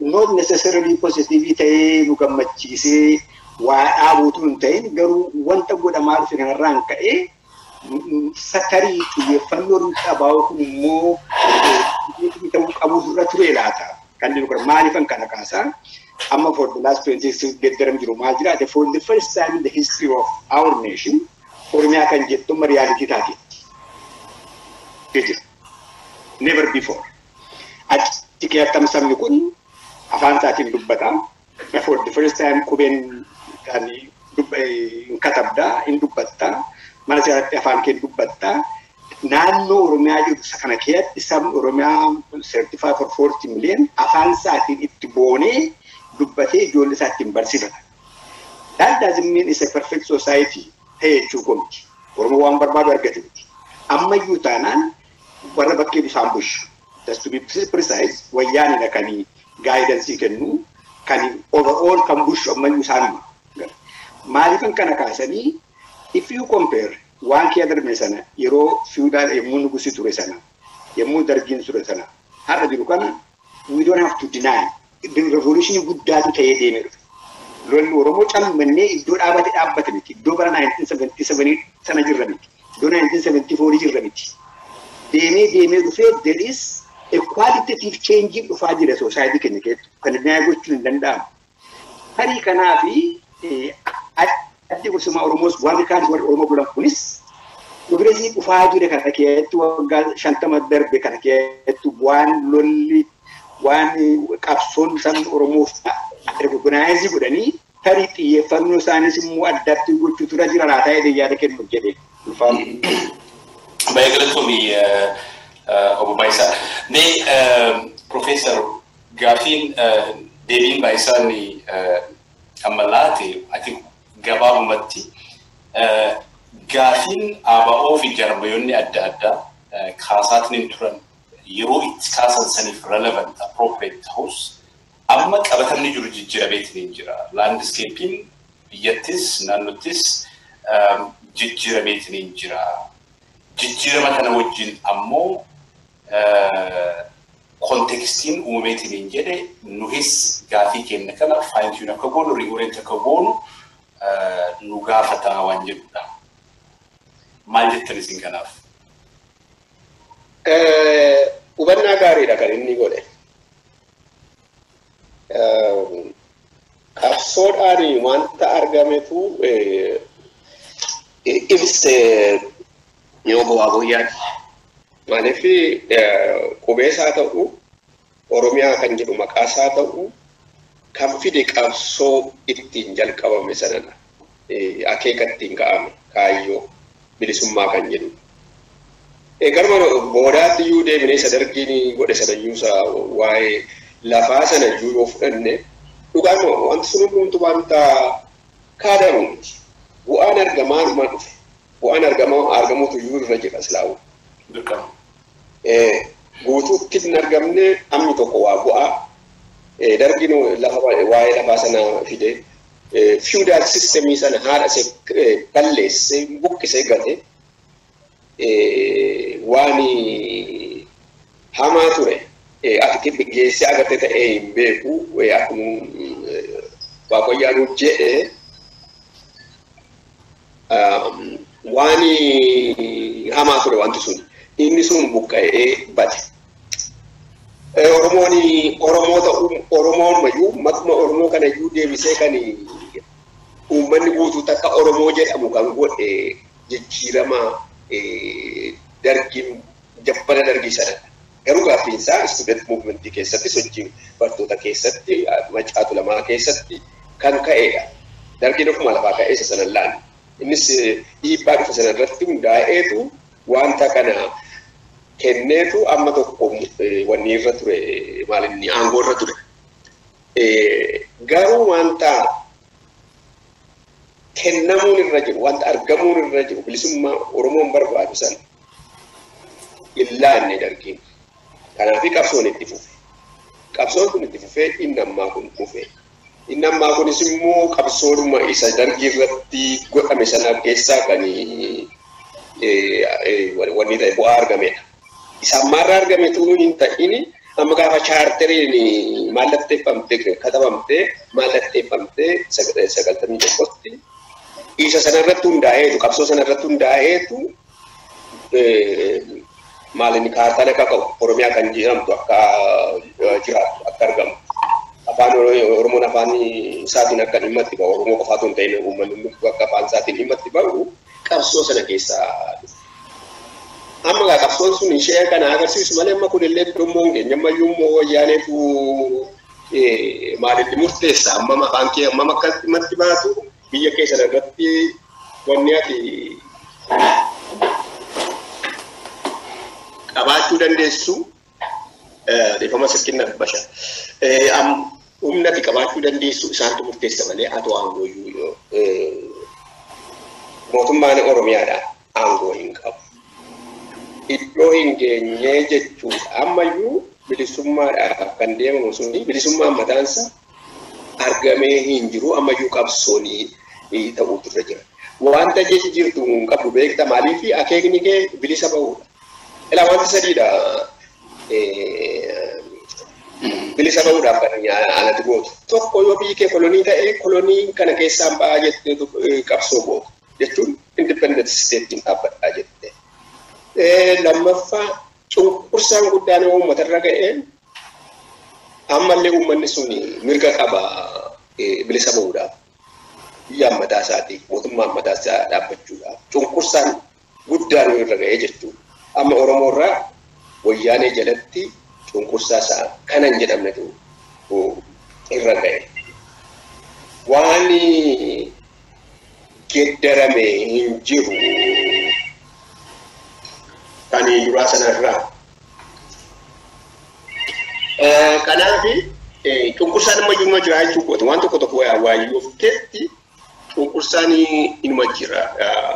Not necessarily positive ta'ee nu gammachiisee waa dhaabuutu hin ta'in garuu wanta godhamaa dhufe kanarraan ka'ee sakarii xiyyeeffannoon qabaa'u kun immoo ta'uu qabu irra ture laata. Kan jiru kun maaliifan kana kaasaa amma for the last 26 geddaram jiru maal jiraate for the first time in the history of our nation Oromiyaa kan jettu amma riyaalitii. Jira. Never before. Achi keessatti sabni kun afaan isaatiin dubbata. For the first time qubeen hin katabdaa, hin dubbattaa. Mana seeratti afaan kee dubbattaa. naannoo Oromiyaa jiru kana keessatti sabni Oromiyaa certified for 40 million afaan isaatiin itti boonee dubbatee ijoollee isaa ittiin barsiifata. That doesn't mean it's a perfect society ta'e jechuu komiti. Oromoo waan barbaadu argate miti. Ammayyuu taanaan warra bakkee bishaan bushu. Just to be precise, wayyaanidha kan gaayidensii kennu kan overall kan bushu ammayyuu isaanuma. Maaliifan kana kaasanii if you compare kee darbe sana yeroo fiudaal yommuu nugusi ture sana yommuu dargiin ture sana har'a jiru kana we don't have to deny revolution guddaatu ta'ee deeme dhufe. Lolli Oromoo calmannee iddoo dhaabate dhaabbate miti. Iddoo bara 1977 sana jirra miti. Iddoo 1974 jirra miti. Deemee deemee dhufee there is a qualitative change dhufaa jira society keenya keessatti kan dinaa gochuun hin danda'amu. Tarii kanaafi addi gorsummaa Oromoos warri kaan warri Oromoo bulan kunis dubireesii dhufaa jire kana keessatti waggaa shantama darbe kana keessatti waan lolli waan qabsoon sabni Oromoof recognize godhanii tarii xiyyeeffannoo isaanis immoo addatti gochuu tura jira laataa jedhee yaada kennuuf jedhee ulfaatu. Baay'ee galatoomii obbo Baayisaa. Mee Profeesar gaafiin deebiin Baayisaan amma laate ati gabaabumatti gaafiin ABO fi jarmayoonni adda addaa kaasaatiin turan yeroo itti kaasan saniif relevant appropriate ta'us amma qabatamni jiru jijjiirameetiin jira. Laandiskeepiin biyyattis naannottis jijjiirameetiin jira. Jijjiirama kana wajjin ammoo kontekstiin uumameetiin jedhe nuhis gaafii kenna kana faayintiun akka goonu riigoreent akka goonu nu gaafataa waan jedhudha. Maal jettan isin kanaaf? Hubannaa gaariidha kan inni godhe. Qabsoodhaan wanta argametu ibse yoo bu'aa guyyaati. Maaliif qubeesaa ta'u Oromiyaa kan jedhu maqaasaa ta'u kan fide qabsoo ittiin jalqabame sanadha. Akeeka ittiin ka'ame kaayyoo bilisummaa kan jedhu. Garuma boodaatti iyyuu deemnee sadarkiin godhe sanayyuusa waa'ee lafaa sana iyyuu yoo fudhanne dhugaan wanti sun hundumtu wanta kaadamu miti. Bu'aan argamaa dhuma dhufe. Bu'aan argamaa argamuutu iyyuu irra jira. Dirqama. Guutuutti hin argamne amni tokko waa bu'aa. Dargiin lafa waa'ee lafaa sana fide. Feudal systemii sana haadha ishee balleessee buqqisee gate. waan hamaa ture akka geessee agartee ta'ee hin beeku akkuma waaqayyaan jedhe waan hamaa ture wanti sun inni sun buqqa'ee bate. Oromoon Oromoo ta'uu Oromoon mayyuu maquma Oromoo kana iyyuu deebisee kan uummanni guutuu takka Oromoo jedhamu kan godhe jijjiirama dargiin jabbana dargii sana garuu gaaffiin isaa student muuvimentii keessatti sochii bartoota keessatti macaatu lamaa keessatti kan ka'edha. Dargiin ofuma lafaa ka'ee isa sana laan. Innis dhiibbaa dhufa sana irratti hundaa'eetu wanta kana kenneetu amma tokko wanni irra ture maalinni aangoo irra ture. Garuu wanta kennamuun irra jiru wanta argamuun irra jiru bilisummaa Oromoon barbaadu sana illaanne dargiin. Kanaafii qabsoon itti fufe. Qabsoon kun itti fufee inni ammaa kun fufe. Inni ammaa kunis immoo qabsoodhuma isa dargii irratti godhame sana keessaa kan wanni bu'aa argamedha. Isa ammaarraa argametu hin ta'ini. Amma gaafa chaarteriin mallatteeffamtee katabamtee mallatteeffamtee sagaltamii tokkotti isa sanarratti hundaa'eetu qabsoo sanarratti hundaa'eetu maalinni kaartaan akka qabu oromiyaa kan jedhamtu akka jiraatu akka argamu. Afaan oromoon afaan isaatiin akka dhimma itti ba'u oromoo qofaatu hin ta'in uummanni akka afaan isaatiin dhimma itti ba'u qabsoo sana keessaa amma gaa qabsoon sun ishee kana agarsiisu malee amma kun illee dhummoon keenya ammayyuu immoo wayyaaneetu maalinni murteessa ammam afaan kee ammam akka dhimma itti baatu biyya keessa irratti wanni ati qabaachuu dandeessu dhiifama sirkinna basha humna ati qabaachuu dandeessu isaantu murteessa malee atu aangoo iyyuu mootummaan oromiyaadha aangoo hin qabu. Iddoo hin geenye jechuudha ammayyuu bilisummaadhaaf kan deemamu suni bilisummaan mataansa argamee hin jiru ammayyuu qabsoonii ta'uutu irra jira. Wanta jechi jirtu hin qabdu beekta maaliif akeekni kee bilisa ba'uudha. Ilaa wanti sadiidha bilisa ba'uudhaaf kan alatti gootu. Tokko yoo biyyi kee kolonii ta'e kolonii kana keessaan ba'aa jettee qabsoo gootu jechuun independent statetiin dhaabbadhaa jettee. Lammaffaa cunqursaan guddaan uummata irra ga'ee ammallee uummanni sun mirga qaba bilisa ba'uudhaaf. Biyyaan mataa isaatii mootummaan mataa isaa dhaabbachuudhaaf cunqursaan guddaan irra ga'ee jechuudha. amma Oromoo irraa wayyaanee jalatti cunqursaa isaa kana hin jedhamnetu irra ga'e. Waan geddarame hin jiru kan duraa sanarraa. Kanaaf cunqursaan amma iyyuu jira jechuudha. Waan tokko tokko waayyoofteetti cunqursaan inuma jira.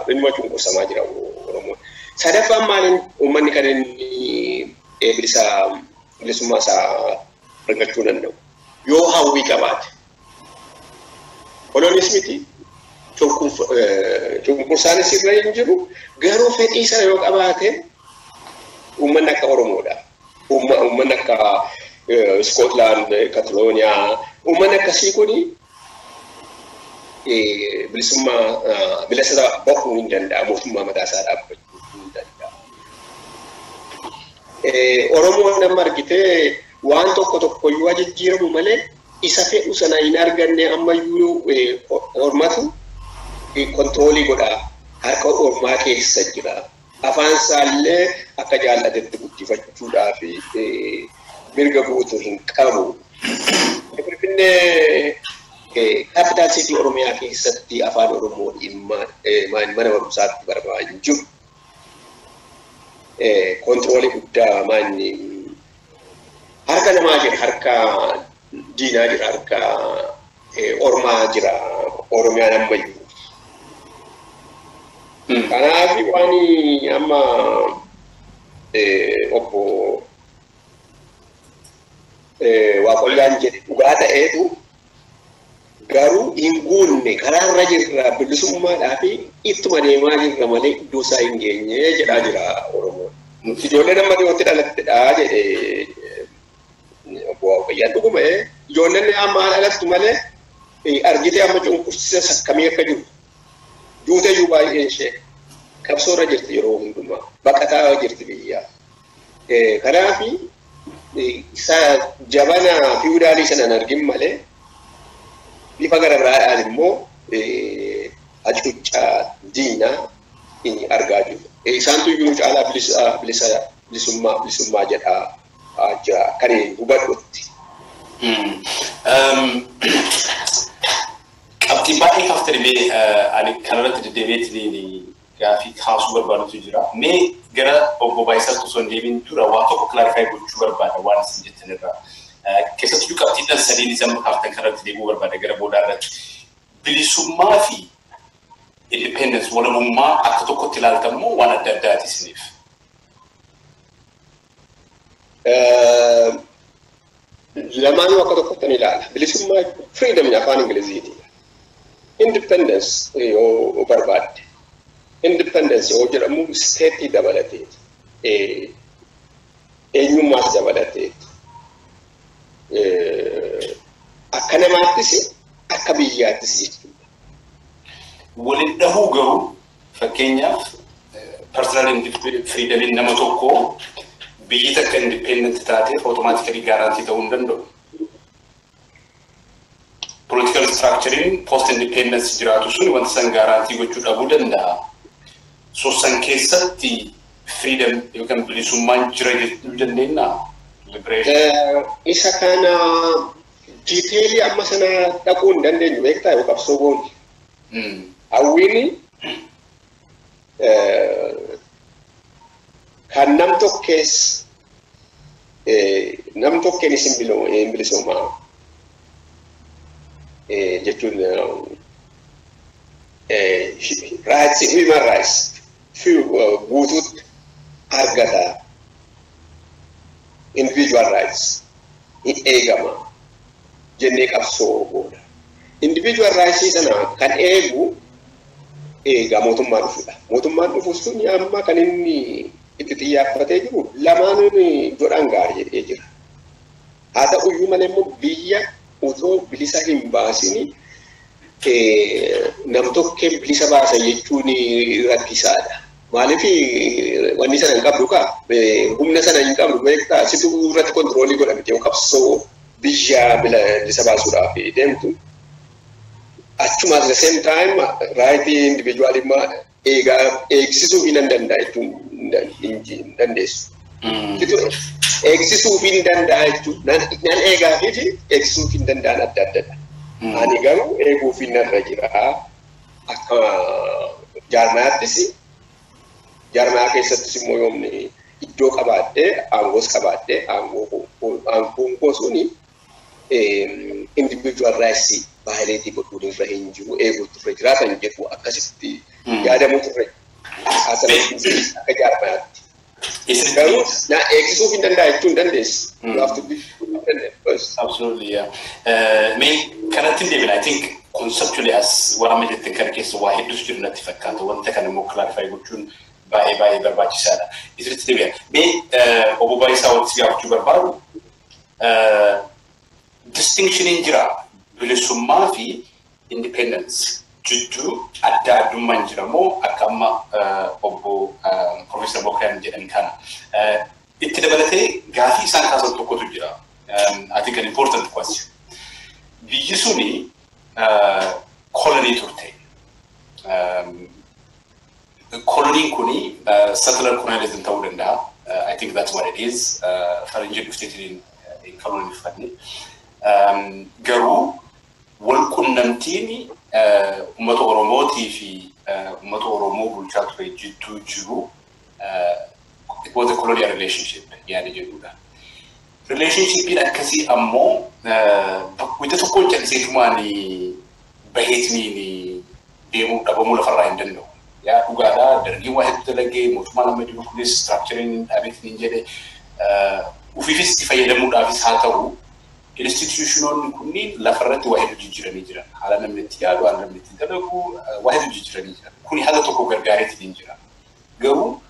Inuma cunqursamaa jira Oromoon. sadaffaan maaliin uummanni kan inni bilisa bilisummaa isaa argachuu danda'u. Yoo hawwii qabaate. Koloonismiti cunqursaanis irra hin jiru garuu fedhii sana yoo qabaate uummanni akka Oromoodha. Uummanni akka Scotland, Catalonia, uummanni akkasii kuni bilisummaa bilisa bahuu hin danda'a mootummaa mataa isaa dhaabbachuu hin danda'a. Oromoon nama argitee waan tokko tokkoyyuu jijjiiramu malee isa fedhu sana hin arganne ammayyuu hormatu kontiroolii godhaa harka ormaa keessa jira. Afaan isaallee akka jaallatetti guddifachuudhaaf mirga guutuu hin qabu. Finfinnee kaapitaal siitii Oromiyaa keessatti afaan Oromoo mana barumsaatti baramaa hin jiru. Kontiroolii guddaa maanni harka namaa jira, harka diinaa jira, harka ormaa jira Oromiyaan ammayyuu. Kanaaf waan amma obbo Waaqoyyaan jedhe dhugaa ta'eetu garuu hin guunne karaarra jirra bilisummaadhaa fi ittuma deemaa jirra malee iddoo isaa hin geenye jedhaa jira Oromoon. Ijoollee nama dhiyootti dhalattedha jedhe obbo Waaqoyyaan dhuguma ijoolleen amma dhalattu malee argitee amma cunqursisa sakkamii akka jiru duuteyyuu baay'een ishee qabsoorra jirti yeroo hundumaa baqataa jirti biyyaa. Kanaaf isa jabana fiwudaalii sanaan argin malee bifa gara biraadhaan immoo hacuuccaa diinaa argaa jiru. Isaantu iyyuu caalaa bilisummaa bilisummaa jedhaa jira kan hubadhutti. Qabxii baay'ee kafte dhibee kanarratti deddeebi'eetiin gaafii kaasuu barbaadutu jira. Mee gara obbo Baayisaatti osoo hin deebiin dura waa tokko kilaarifaay gochuu barbaada waan isin jettan irraa. Keessattuu qabxiidhaan sadiin isa kaaftan kanarratti deebi'uu barbaada gara boodaa irratti. Bilisummaa fi independence walabummaa akka tokkotti ilaaltamu waan adda addaati isiniif. Lamaanuu akka tokkotti ni ilaala. Bilisummaa freedom afaan Ingiliziiti. Independence yoo barbaadde. Independence yoo jedhamu steetii dabalatee eenyummaas dabalatee akka namaattis akka biyyaattis jechuudha. Waliin dhahuu garuu fakkeenyaaf personal freedomiin nama tokkoo biyyi takka independent taateef automaatikali gaarantii ta'uu hin danda'u. Political structuring post independence jiraatu sun wanta san gaarantii gochuu dhabuu danda'a. So san keessatti freedom yookaan bilisummaan jira jechuu dandeenya. Isa kana diiteelii amma sana dhaquu hin dandeenyu beektaa yoo qabsoo goone. Hawwiin kan nam tokkees nam tokkeen isin bilisoomaa jechuun rights human rights guutuutti argata individual rights hin eegama jennee qabsoo goona. Individual rights sana kan eegu eegaa mootummaa dhufudha. Mootummaan dhufu sun amma kan inni itti xiyyaaffatee jiru lamaanuun godhan gaarii jedhee jira. Haa ta'uyyuu malee immoo biyya utoo bilisa hin baasini nam tokkeen bilisa baasa jechuun rakkisaadha. Maaliif wanni sana hin qabdu kaa humna sana hin qabdu beektaa situ irratti kontiroolii godhamte yoo qabsoo biyya bilisa baasuudhaaf deemtu. Achuma at the same time raayitii individuaalimmaa eegsisuu hin danda'a jechuun hin dandeessu. Eegsisuu hin danda'a jechuun nan eegaa fi eegsisuu hin danda'an adda addadha. Ani garuu eeguuf hin narra jira. Akka jaarmayaattis jaarmayaa keessattis immoo yoomni iddoo qabaadhee aangoos qabaadhee aangoon koo suni individual rights vaayileetii godhuun irra hin jiru eeguutu irra jiraatan jedhu akkasitti yaadamuutu irra akka jaarmayaatti. Garuu na beeksisuuf hin danda'a jechuun dandeessi. You have to be first. Absolutely, yeah. Uh, mee kanatti deebina. I think conceptually as warama jettin kana keessa waa hedduutu jiru natti fakkaata. Wanta kana immoo clarify gochuun baay'ee baay'ee barbaachisaadha. Isirratti deebi'a. Mee obbo Baayisaa si gaafachuu barbaadu distinction jira bilisummaa fi independence jidduu adda addummaan jira moo akka amma obbo Profeesar Bokraan jedhan kana. Itti dabalatee gaafii isaan kaasan tokkotu jira. I think an important question. Biyyi suni kolonii turte. Koloniin kuni settler colonialism ta'uu danda'a. I think that's what it is. Faranjii dhufteetiin hin koloniiffanne. Garuu wal qunnamtiin uummata Oromootii fi uummata Oromoo bulchaa ture jidduu jiru it was a colonial relationship yaada jedhudha. Relationshipiin akkasii ammoo wanta tokkoon calliseetumaan baheetiniin deemuu dhabamuu lafarraa hin danda'u. Yaa dhugaadhaa dargiin waa hedduu dalagee mootummaan amma jiru kunis istiraakchariin dhaabeetiin jedhe ufiifis itti fayyadamuudhaafis haa ta'u instituushinoonni kunniin lafarratti waa hedduu jijjiiranii jiran. Haala namni itti yaadu, haala namni itti dalagu waa hedduu jijjiiranii jiran. Kuni haala tokko gargaareetiin jira. Garuu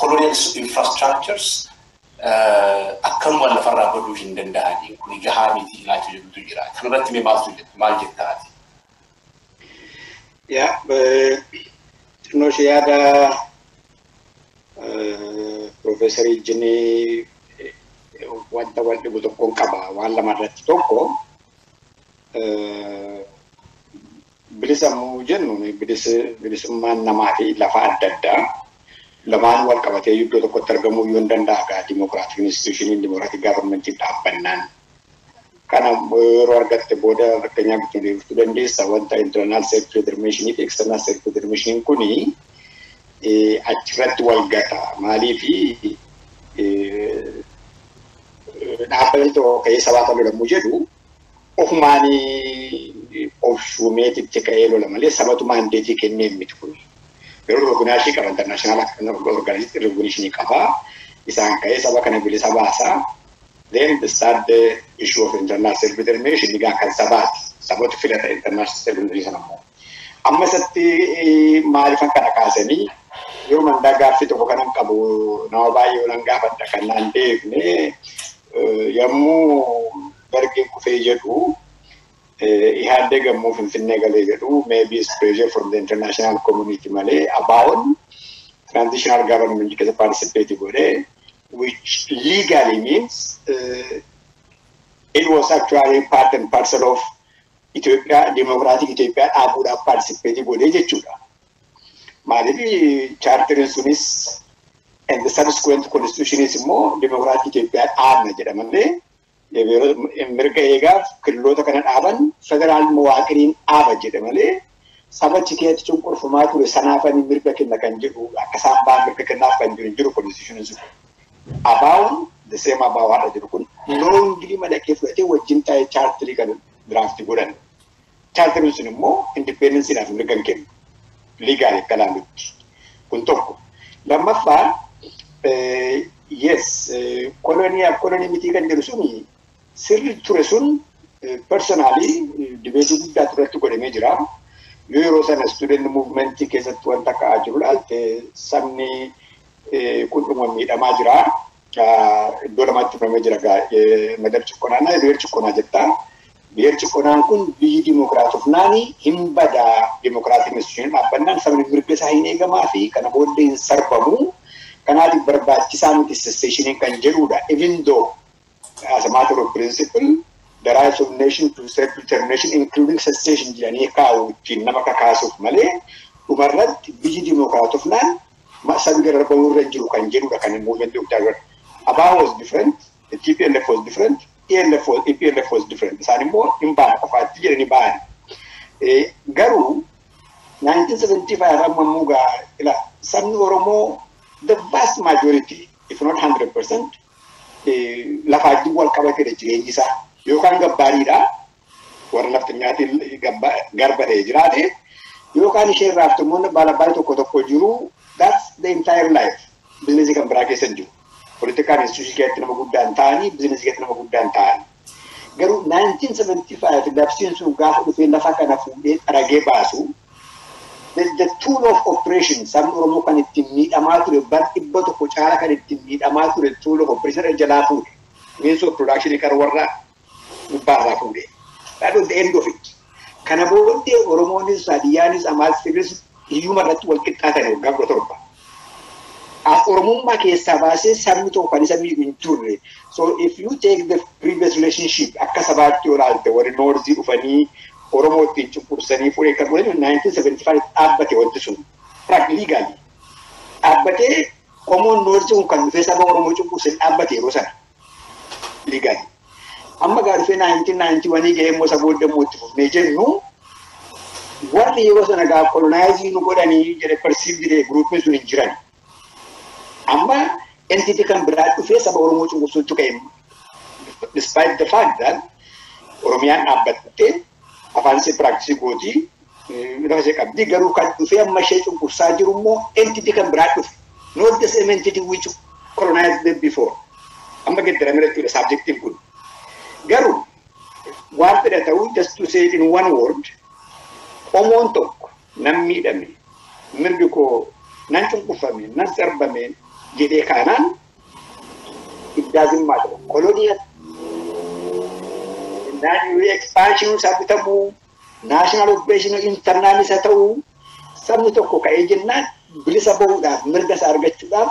colonial infrastructures akkanumaan lafarraa baduu hin danda'anii kuni gahaa miti ilaalcha jedhutu jira. Kanarratti mee maaltu maal jettaati? Yaa xinnoo ishee yaada Piroofeesarii Jinii wanta wal dhibu tokkoon qaba. Waan lama irratti tokko bilisamuu jennu bilisummaan namaa fi lafa adda addaa. Lamaan wal qabatee iddoo tokkotti argamuu yoo hin danda'a gaa dimokiraatik institushiniin dimokiraatik gaafarmentiin dhaabbannaan. Kana yeroo argatte booda fakkeenyaaf ittiin deebisuu dandeessa. Wanta internal self determination fi external self determination kuni achirratti wal gata. Maaliifi dhaabbanni tokko ka'ee sabaa lolamuu jedhu ofumaan of shuumeetitti ka'ee lola malee sabatu maandeetii kennee miti kun. Yeroo rognaashii qaba internaashinaal organizing rognishinii qaba isaan ka'ee saba kana bilisa baasaa then the third issue of internal self determination egaa kan sabaati sabatu filata international self determination ammoo. Amma isatti maalifan kana kaasanii yoo mandaa gaaffii tokko kanan qabu nama baay'ee olan gaafadha kan naan deebine yommuu dargeen kufee jedhu ihaadde gammuu finfinnee galee jedhu maybe is pressure from the international community malee abaa'oon transitional government keessa participate godhee which legally means uh, it was actually part and parcel of Itoophiyaa Dimokiraatik Itoophiyaa dhaabuudhaaf participate godhee jechuudha. Maaliif chaartiriin sunis and subsequent constitutionis immoo Dimokiraatik Itoophiyaa dhaabna jedha malee mirga eegaaf killoota kana dhaaban federaal mawaaqiriin dhaaba jedha malee saba tikeetti cunqurfamaa ture sanaafanii mirga kenna kan jedhu akka isaan ba'an mirga kennaaf kan jiru jiru constitutionin sun. Abaawun the same abaawuu har'a jiru kun loongilii madaqee fudhatee wajjin taa'ee chaartirii kan diraafti godhan. Chaartiriin sun immoo indipendensiidhaaf mirga hin kennu. Ligaali akka laallutti. Kun tokko. Lammaffaa yes koloniyaaf kolonii mitii kan jedhu suni sirri ture sun personaalii dibeetii guddaa turratti godhamee jira. Yoo yeroo sana student muuvimentii keessatti wanta ka'aa jiru laalte sabni kun dhuma miidhamaa jira. Iddoo lamatti himamee jira madab ciqqonaanaa biheer ciqqonaa jettaa. Biheer ciqqonaan kun biyyi dimokiraatofnaani hin badaa dimokiraatik institushiniin dhaabbannaan sabni mirga isaa hin eegamaa fi kana booddee hin sarbamu. Kanaatiif barbaachisaa miti secessionii kan jedhudha. Even though as a matter of principle the rights of nation to self determination including secession jedhanii kaa'u ittiin nama kakaasuuf malee dhumarratti biyyi dimokiraatofnaan sabi gararbamuu irra jiru kan jedhudha kan movement of Dagar. Abaa was different, the TPLF was different, ELF was, EPLF was different. Isaan immoo hin baane qofaatti jedhanii baane. Garuu 1975 amma immoo gaa ila sabni Oromoo the vast majority, if not 100%, lafa ajjii wal qabatedha jireenyi isaa. Yookaan gabbaadhiidha. Warra nafxanyaatiin garba ta'ee jiraate. Yookaan ishee irraa haftummoonni baala baay'ee tokko tokko jiru. That's the entire life. Bizinesi kan biraa keessa jiru. Politikaan instituushii keessatti nama guddaan ta'anii bizinesii keessatti nama guddaan ta'anii. Garuu 1975 labsiin sun gaafa dhufee lafa kana fuudhee xaragee baasu tool of operation sabni Oromoo kan ittiin miidhamaa ture bar dhibba tokko caala kan ittiin miidhamaa ture tool of operation jalaa fuudhe. Means of production kan warra gubbaarraa fuudhe. That was the end of it. Kana booddee Oromoonis, Hadiyyaanis, Amaasiris hiyyuma irratti wal qixxaatan kudha torba. Oromummaa keessaa baasee sabni tokko kan isa miidhu hin turre. So if you take the previous relationship akka sabaatti olaalte warri noorzii dhufanii Oromoo ittiin cunqursanii fuudhee kan godhan 1975 dhaabbate wanti sun. Legaally. Dhaabbatee Qomoon noorzii kun kan dhufee saba Oromoo cunqursanii dhaabbate yeroo sana. Legaally. Amma gaa dhufee 1991 gahee immoo isa booddee immoo itti fufnee jennu warri yeroo sana gaa kolonaayiziin nu godhanii jedhe persiivdee guruupiin sun hin jiran. Amma entity kan biraa dhufee saba Oromoo cunqursuutu ka'e. Despite the fact that Oromiyaan dhaabbattee afaan gootii lafa ishee qabdi garuu kan dhufee amma ishee cunqursaa jiru immoo entity kan biraa dhufe. Not the same entity which colonized them before. Amma geddaramee jechuudha subjectiin kun. Garuu waan fedha ta'uu just to say in one word qomoon tokko nan miidhame mirgi koo nan cunqurfame nan sarbame jedhee kaanaan iddaazimmaa ta'u koloniyaa naannoo ekspaanshinu isaa bitamuu naashinaal opereeshinii intarnaalis haa ta'uu sabni tokko ka'ee jennaan bilisa bahuudhaaf mirga isaa argachuudhaaf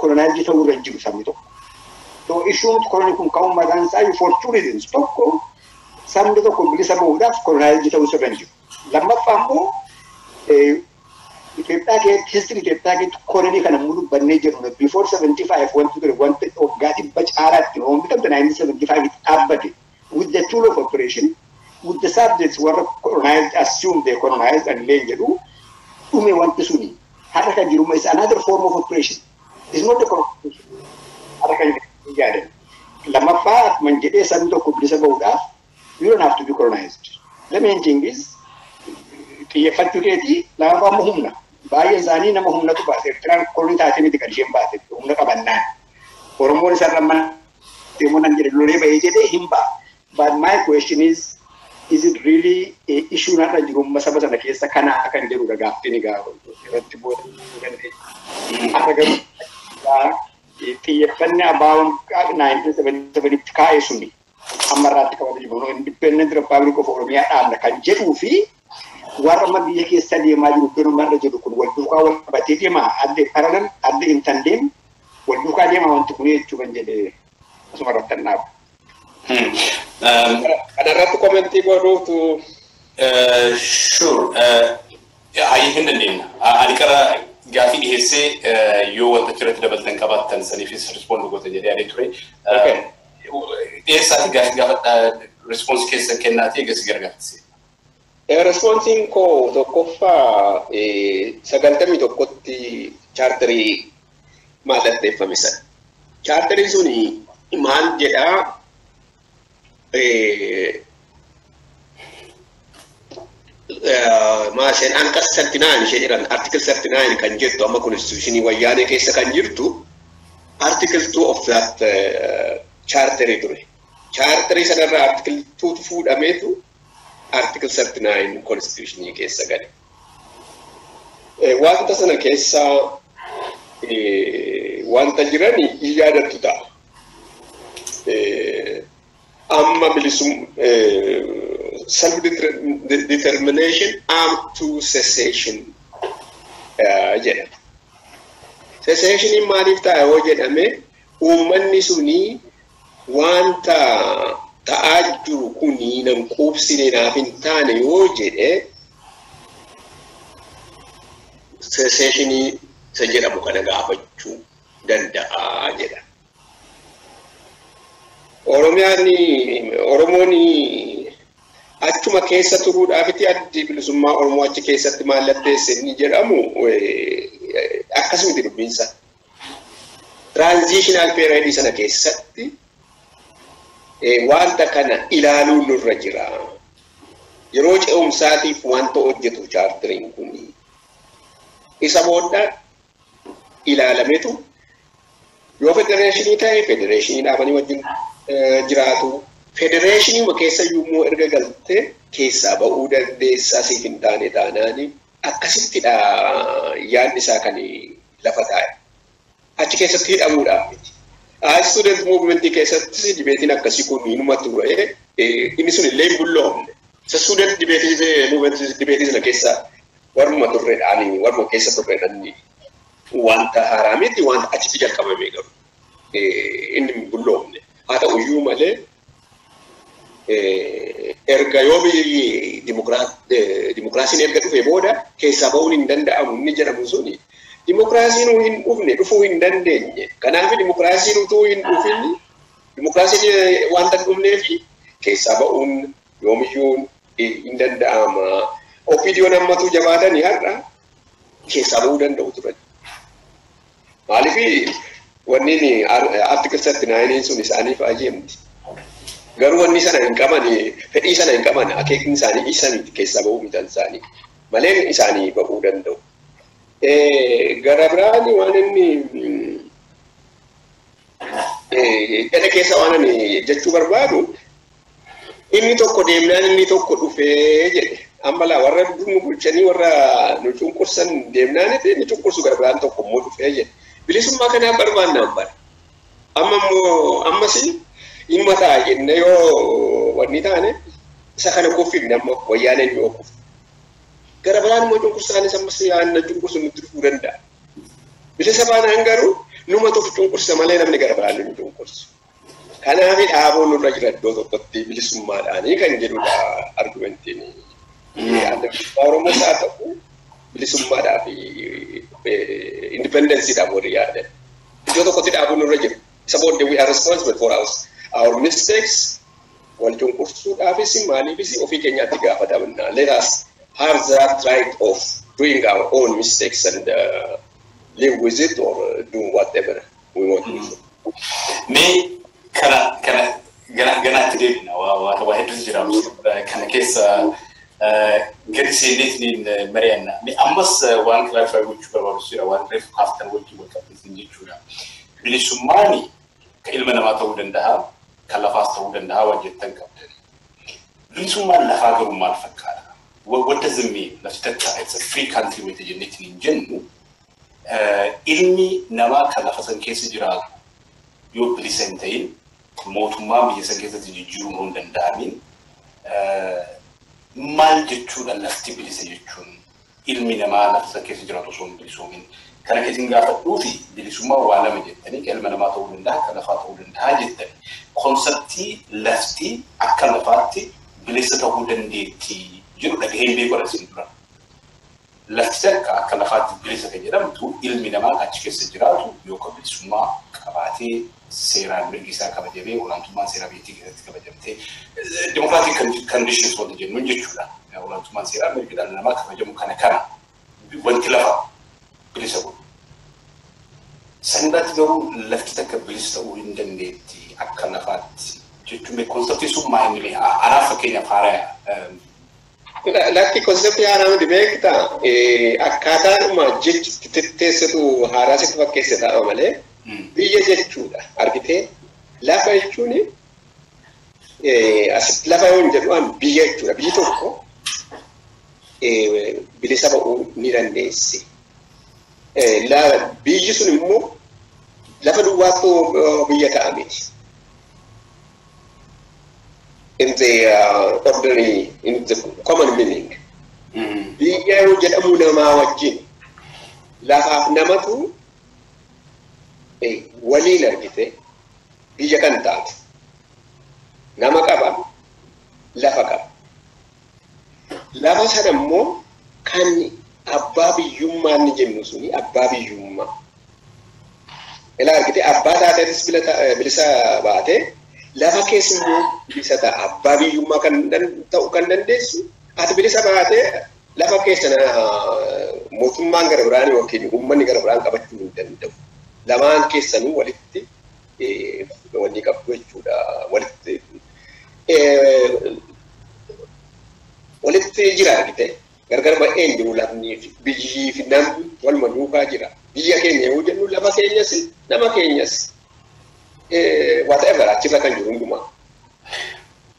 kolonaayizdii ta'uu irra jiru sabni tokko. So issuun kolonii kun ka'uu maqaan isaa reasons. Tokko sabni tokko bilisa bahuudhaaf kolonaayizdii ta'uu irra jiru. Lammaffaa immoo Itoophiyaa keessatti histirii Itoophiyaa keessatti kolonii kana immoo dubbannee jirru before 75 wanti ture wanti waggaa dhibba caalaatti oomishamte 1975 dhaabbate with the tool of operation with the subjects warra colonized assume they colonized and leen jedhu dhume wanti suni har'a kan jiru is another form of operation. Is not the colonization har'a kan yaadan lammaffaa akkuma jedhee sabni tokko bilisa bahuudhaaf you don't have to be colonized the main thing is xiyyeeffachuu keetii lammaffaa immoo humna baay'een isaanii nama humnatu baase Eertiraan kolonii taatee miti kan isheen baate humna qabannaan Oromoon isarra mana deemuu nan jedhe lolee bahee jedhee hin ba'a. But my question is is it really a issue narra jiru amma saba sana keessa kana kan jedhudha gaaffiin egaa irratti booda. Akka garuu xiyyeeffanni abaawon 1977 kaa'e suni amma irraatti qabatu jiru independent republic of Oromiyaa dhaabna kan jedhuu fi warra amma biyya keessa deemaa jiru iddoo irra jiru kun wal duukaa wal qabatee deema adde parallel adde hin tandeem wal duukaa deema wanti kun jechuu kan jedhe asuma irratti annaafu. Kanarratti komentii godhuutu. Sure. Hayyii hin dandeenya. Ani qara gaafii dhiyeessee yoo wanta achirratti dabalatan qabaatan saniifis rispoond goota jedhee yaadee ture. Dhiyeessaati gaafii gaafa rispoonsi keessa kennaatee eegas gargaarsee. Responsiin koo tokkoffaa sagaltamii tokkotti chaartarii mallatteeffame sana. Chaartarii suni maal jedhaa maasheen anqas 39 ishee jedhan article 39 kan jettu amma konstituushinii wayyaanee keessa kan jirtu article 2 of that chaartarii ture. Chaartarii sanarraa article 2 fuudhameetu article 39 constitutionii keessa gale. Wanta sana keessa wanta jiran hin yaadattu ta'a. Amma bilisum self determination up to cessation jedha. Cessationiin maaliif ta'a yoo jedhame uummanni suni wanta ta'aa jiru kuni nan quubsine naaf hin taane yoo jedhe cessationii isa jedhamu kana gaafachuu danda'a jedha. Oromiyaan Oromoon achuma keessa turuudhaafiti addi bilisummaa Oromoo achi keessatti mallatteesse inni jedhamu akkasumatti dubbiinsa. Transitional period sana keessatti wanta kana ilaaluun nurra jira. Yeroo ce'umsaatiif wanta hojjetu chaartiriin kun isa booda ilaalametu Yoo federeeshinii ta'e federeeshinii dhaabanii wajjin jiraatu. Federeeshinii keessa immoo erga galtee keessaa ba'uu dandeessaa siif hin taane taanaani akkasittidha yaadni isaa kan lafa taa'e. Achi keessatti hidhamuudhaaf miti. Student movementii keessattis dibeetiin akkasii kun inuma ture inni sun illee hin bulloomne. Isa student dibeetii dibeetii sana keessa warruma turreedhaan warruma keessa turreedhaan wanta haaraa miti wanta achitti jalqabame garuu inni hin bulloomne. Haa ta'uyyuu malee erga yoo biyyi dimokiraasiin erga dhufee booda keessaa ba'uun hin danda'amu inni jedhamu suni dimokiraasiin hin dhufne dhufuu hin dandeenye. Kanaaf dimokiraasiin utuu hin dhufin dimokiraasiin wanta dhufneef keessaa ba'uun yoomiyyuu hin danda'ama. Opiidiyoon ammatu jabaatanii har'a keessaa ba'uu danda'u turan. Maaliif wanni artikil satti naayiniin sun isaaniif ajeemti. Garuu wanni sana hin qaban fedhii sana hin qaban akeekni isaanii isa miti keessaa ba'uu mitan isaanii malee isaanii ba'uu danda'u. Gara biraan waan inni dhala keessa waan ani jechuu barbaadu inni tokko deemnaan inni tokko dhufee jedhe amma laa warra nu bulchanii warra nu cunqursan deemnaan inni cunqursu gara biraan tokko immoo dhufee jedhe bilisummaa kanaaf barbaannaan bara. Amma immoo ammas dhimma ta'a jenne yoo wanni taane isa kana kuffifne amma wayyaaneen yoo kufu. Gara biraan immoo cunqursaanis ammas yaadna cunqursu nutti dhufuu danda'a. Bilisa baanaan garuu numa tokko cunqursa malee namni gara biraan nu cunqursu. Kanaaf dhaaboon nurra jira iddoo tokkotti bilisummaadhaanii kan jedhudha argumentiin. Oromoos haa ta'u bilisummaadhaa fi indipendensiidhaaf warri yaadan. Iddoo tokkotti dhaaboon nurra jira. Isa booddee we are responsible for our, our mistakes. Wal cunqursuudhaafis maaliifis ofii keenyaatti gaafatamna. Let us have that right of doing our own mistakes and uh, live with it or do whatever we want to do. Mee kana kana gana ganaatti deebina waa waa hedduutu jira kana keessa እንግዲህ እንዴት ሊን መሪያና አመስ ዋን ክላሪፋይዎቹ በባሩስ ራ ዋን ሬፍ ካፍተን ወጭ ወቀት እንጂቹ ያ ቢሊሱማኒ ከኢልመ ነማ ተው ደንደሃ ከለፋስ ተው ደንደሃ ወጀተን ቀብደን ቢሊሱማን ለፋገሩ ማልፈካለ ወደ ዝሜ ለፍተታ ፍሪ ካንትሪ ወይ ተጀነት ሊንጀኑ ኢልሚ ነማ ከለፈሰን ኬስ ጅራቱ ዮ ቢሊሰንተይን ሞቱማ ቢየሰን ኬስ ጅጅሩ ሆን ደንዳሚን maal jechuudha lafti bilisa jechuun? Ilmi namaa lafa san keessa jiraatu osoo hin bilisoomin. Kana keessin gaafadhuu fi bilisummaa waa lama jettanii kan ilma namaa ta'uu danda'a kan lafaa ta'uu danda'a jettani konseptii lafti akka lafaatti bilisa ta'uu dandeetti jedhu dhagaheen beeku agarsiin dura. Lafti takka akka lafaatti bilisa kan jedhamtu ilmi namaa achi keessa jiraatu yookaan bilisummaa qabaatee seeraan mirgi isaa kabajamee olaantummaan seeraa biyyattii keessatti kabajamtee dimokiraatik kandishins wanta jennuun jechuudha. Olaantummaan seeraa mirgi dhala namaa kabajamu kana kana wanti lafa bilisa godhu. Sanirratti garuu lafti takka bilisa ta'uu hin dandeetti akka lafaatti jechuun konseptii sun maa inni anaaf fakkeenyaaf haaraa Lakki konseptii haaraa miti beekta akkaataadhuma jechi teessitu haaraa sitti fakkeesse ta'a malee biyya jechuudha argitee lafa jechuun asitti lafa yoo hin jedhu biyya jechuudha biyyi tokko bilisa ba'uu ni dandeessi. Biyyi sun immoo lafa duwwaattuu biyya ta'a miti. In the uh, ordinary, in the common meaning. Biyya yoo jedhamu namaa wajjin lafaaf namatu waliin argite biyya kan taate nama qaba lafa qaba. Lafa sana immoo kan abbaa biyyummaa ni jennu suni abbaa biyyummaa. Ilaa argite abbaa taateetis bilisa baatee lafa keessa immoo bilisa ta'a. Abbaa biyyummaa kan ta'u kan dandeessu ati bilisa baatee lafa keessa mootummaan gara biraan yookiin uummanni gara biraan qabachuu hin danda'u. Lamaan keessanuu walitti wanni qabdu jechuudha. Walitti walitti jira argite gargar ba'een jiru lafni biyyii fi namni waluma duukaa jira. biyya keenya yoo jennu lafa keenyas nama keenyas whatever achirra kan jiru hundumaa.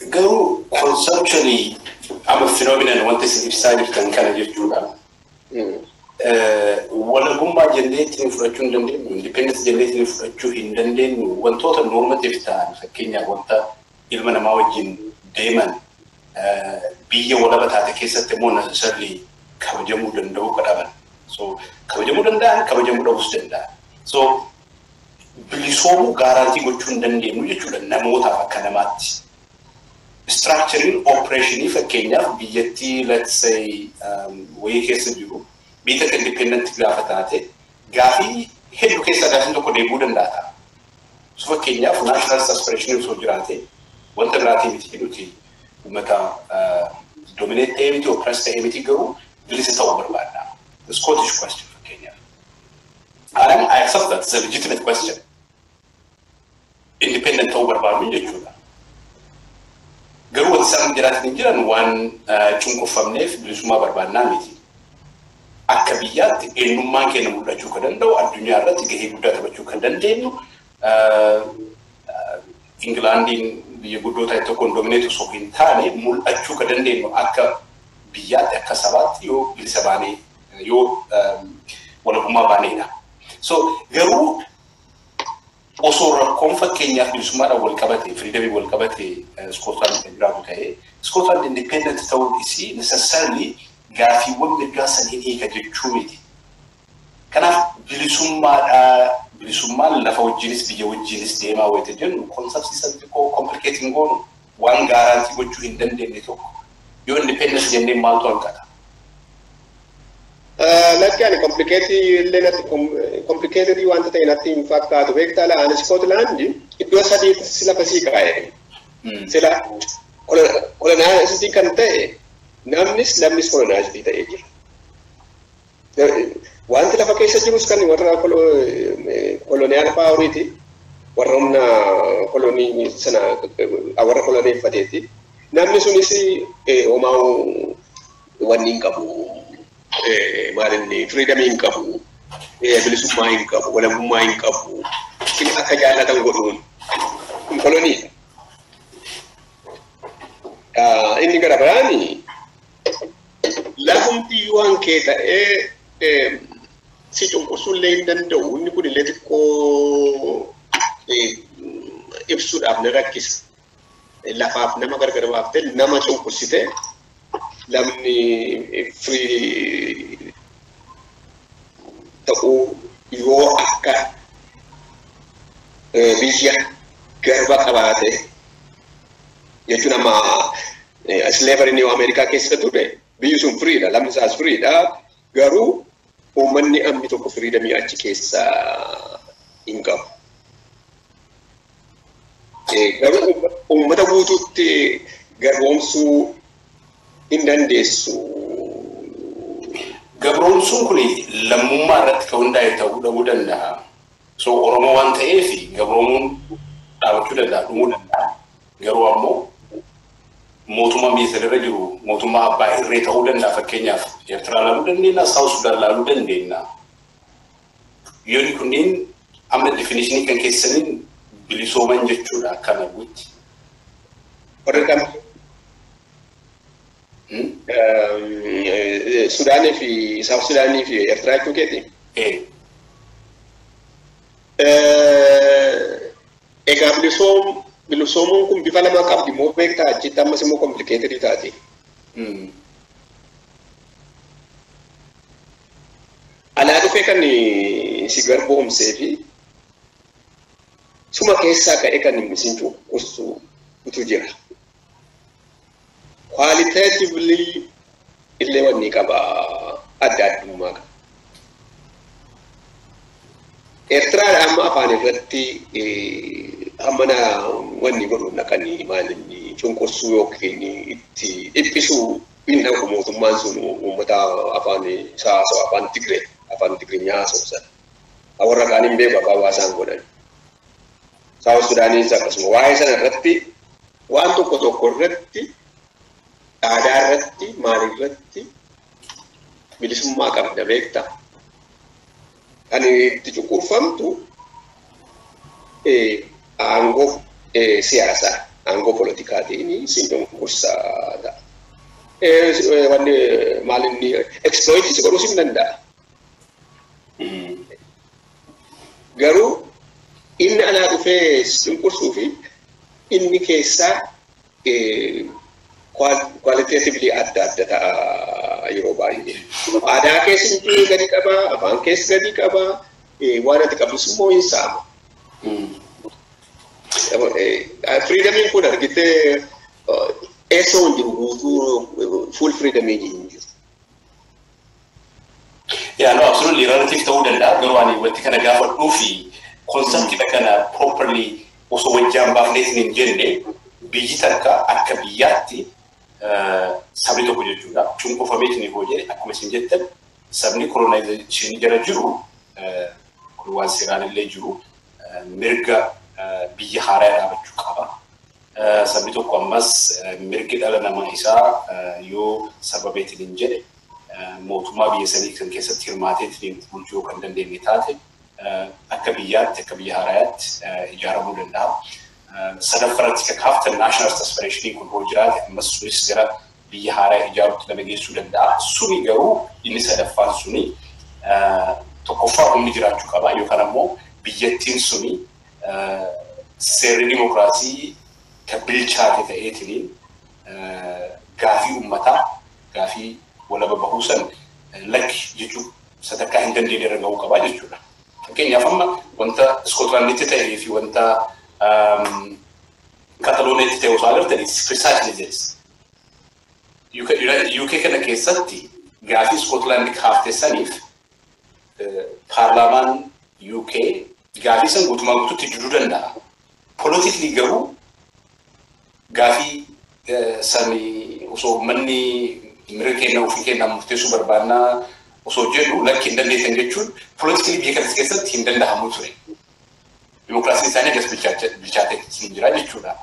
Garuu conceptually amma phenomenon wanta isin ibsaa jirtan kana jechuudha. Walabummaa jennee ittiin fudhachuu hin dandeenyu, independence jennee ittiin fudhachuu hin dandeenyu wantoota normative ta'an fakkeenyaaf wanta ilma namaa wajjin deeman biyya walaba taate keessatti immoo necessarily kabajamuu danda'uu qaban. So kabajamuu danda'an kabajamuu dhabuus danda'an. So bilisoomuu gaaraantii gochuu hin dandeenyu jechuudha namootaaf akka namaatti. Structuring operation fakkeenyaaf biyyattii say wayii keessa jiru biyya akka independent gaafa taate gaafii hedduu keessaa gaafiin tokko deebi'uu danda'a. So fakkeenyaaf national aspiration osoo jiraate wanta biraatii miti nuti uummata dominate ta'ee miti oppress ta'ee miti garuu bilisa ta'uu barbaadna. Scottish question fakkeenyaaf. And I accept that it's a legitimate question. Independent ta'uu barbaadu jechuudha. Garuu wanti isaan jiraatan jiran waan cunqurfamneef bilisummaa barbaannaa miti. Akka biyyaatti eenyummaan keenya mul'achuu kan danda'u addunyaa irratti gahee guddaa taphachuu kan dandeenyu Ingilaandiin biyya guddoo ta'e tokkoon doomineetu osoo hin taane mul'achuu kan dandeenyu akka biyyaatti akka sabaatti yoo bilisa baanee yoo walabummaa baaneedha. So garuu osoo rakkoon fakkeenyaaf bilisummaadhaan wal qabate firiidamii wal qabate Iskootaand kan jiraatu ta'e Iskootaand independent ta'uun isii necessarily gaafiiwwan mirgaa saniin hiika jechuu miti. Kanaaf bilisummaadhaa bilisummaan lafa wajjinis biyya wajjinis deemaa wayita jennu konsepsiisan xiqqoo komplikeetiin goonu waan gaaraantii gochuu hin dandeenye tokko yoo independence jennee maaltu hanqata. Lakki ani komplikeetii illee komplikeetii wanta ta'e natti hin fakkaatu beektaa la'aan Iskootlaandi iddoo sadiitti sila kasii kaa'e. Sila kolonaayizitii kan ta'e namnis lammis kolonaayizitii ta'ee jira. Wanti lafa keessa jirus kan warra koloniyaal paawuriiti. Warra humna kolonii sana warra koloneeffateeti. Namni sunis homaa wanni hin qabu. Maalinni firiidamii hin qabu. Bilisummaa hin qabu. Walabummaa hin qabu. Isin akka jaallatan godhuun kolonii. Inni gara biraani lafumti waan kee ta'ee si cunqursuu illee hin danda'u. Inni kun illee xiqqoo ibsuudhaaf na rakkisa. Lafaaf nama gargar baaftee nama cunqursite lamni firii ta'uu yoo akka biyya garba qabaate jechuun amma slavery yoo Ameerikaa keessa ture biyyi sun firiidha lamni isaas firiidha garuu uummanni amni tokko firiidamii achi keessa hin qabu. Garuu uummata guutuutti garboomsuu hin dandeessu. Gabroomsuun kun lammummaa irratti kan hundaa'e ta'uu dhabuu danda'a. So Oromoo waan ta'eef gabroomuun dhaabachuu danda'a, dhumuu danda'a. Garuu ammoo mootummaa biyya sana irra jiru mootummaa abbaa irree ta'uu danda'a fakkeenyaaf Eertiraa laaluu dandeenya, Saawus Sudaan laaluu dandeenya. Yoonni kunneen amma definishinii kan keessaniin bilisooman jechuudha akka naguutti. Warri kam Sudaanii fi Saawus Sudaanii fi Eertiraa jechuu keeti? Egaa bilisoom bilisoomuun kun bifa lama qabdi moo beektaa achitti ammas immoo komplikeetedii taati. Alaa dhufee kan si garboomsee fi suma keessaa ka'ee kan isin cunqursuutu jira. Kwaaliteetivli illee wanni qaba adda addummaa qaba. Eertiraan amma afaan irratti hammana wanni godhu naqanii maalinni cunqursuu yookiin itti dhiphisuu hin dhaqu mootummaan sun uummata afaan isaa afaan Tigree afaan Tigriinyaa haasa'u sana. Warra kaan hin beeku afaan waasaan godhan. Saawus Sudaaniis akkasuma waa'ee sana irratti waan tokko tokko irratti aadaa irratti maal irratti bilisummaa qabda beekta. kan itti cunqurfamtu aangoo siyaasaa aangoo politikaatiin sin cunqursaa ta'a. Wanni maal inni exploitis godhuu sin danda'a. Garuu inni anaa dhufee cunqursuu fi inni keessaa kwaaliteetivli adda adda ta'a yeroo baay'ee. Aadaa keessi gadi qaba, afaan keessi gadi qaba, waan ati qabus immoo hin saama. Firiidamiin kun argitee eessoo hin jiru guutuu fuul firiidamii hin jiru. Yaa no absolutely relative ta'uu danda'a garuu ani wanti kana gaafadhuu fi konseptidha kana properly osoo wajjaan baafneetiin hin jenne biyyi takka akka biyyaatti sabni tokko jechuudha. Cunqurfameetiin yoo jedhe akkuma isin jettan sabni kolonaayizeeshinii jala jiru kun waan seeraan illee jiru mirga biyya haaraa dhaabachuu qaba. Sabni tokko ammas mirgi dhala namaa isaa yoo sababeetiin hin jedhe mootummaa biyya sanii kan keessatti hirmaateetiin bulchuu kan dandeenye taate akka biyyaatti akka biyya haaraatti ijaaramuu danda'a. Sadaffaratti kan kaaftan naashinaal aspiraashinii kun hoo jiraate ammas sunis gara biyya haaraa ijaaruutti nama geessuu danda'a. Suni garuu inni sadaffaan suni tokkoffaa humni jiraachuu qaba yookaan ammoo biyyattiin suni seerri dimokiraasii kan bilchaate ta'eetiin gaafii uummataa gaafii walaba bahuu san lakki jechuun sadarkaa hin dandeenye irra gahuu qabaa jechuudha. Fakkeenyaaf amma wanta Iskootlaanditti ta'ee fi wanta Katalooneetti ta'e osoo agartani precisely this. UK kana keessatti gaafii Iskootlaandi kaaftee saniif paarlaamaan UK gaafii san guutumaa guutuutti jiruu danda'a. Politikli garuu gaafii sani osoo manni mirga keenya ofii keenyaan murteessuu barbaannaa osoo jedhu lakki hin dandeessan jechuun politikli biyya kanas keessatti hin danda'amu ture. Dimookiraasiin isaanii agas bilchaatee hin jira jechuudha.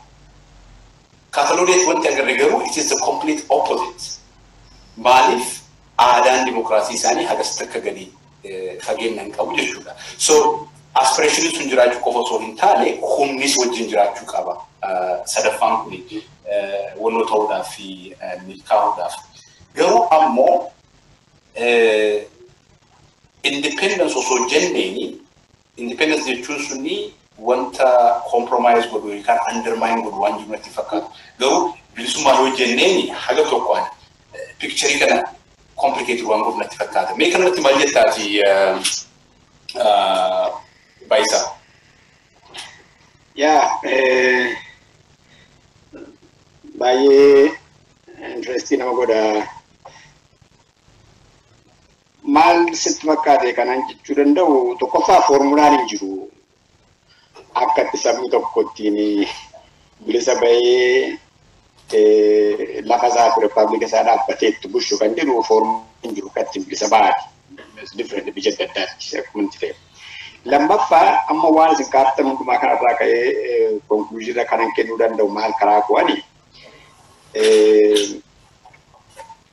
Katalooneetti wanti agarre garuu it is the complete opposite. Maaliif aadaan dimookiraasii isaanii hagas takka gadi fageenya hin qabu jechuudha. So aspiraashiniin sun jiraachuu qofa osoo hin taane humnis wajjin jiraachuu qaba. Sadaffaan kun wannoo ta'uudhaaf fi milkaa'uudhaaf. Garuu ammoo independence osoo jenneeni independence jechuun suni wanta compromise godhu yookaan undermine godhu waan jiru natti fakkaatu. Garuu bilisummaa yoo jenneeni haga tokkoon picturii kana complicated waan godhu natti fakkaata. Mee kanarratti maal jettaati Baayisaa? Yaa baay'ee interestii nama godha. Maal sitti fakkaate kanan jechuu danda'u tokkoffaa foormulaan hin jiru. Akka itti sabni tokko ittiin bilisa bahee lafa isaa fi rippaabilika isaa dhaabbatee itti bulchu kan jedhu foormulaan hin jiru kan ittiin bilisa bahaati. Different biyya adda addaatti akkuma itti ta'e. Lammaffaa amma waan isin kaartan hundumaa kanarraa ka'ee konkluuziirra kanan kennuu danda'u maal karaa ku'ani.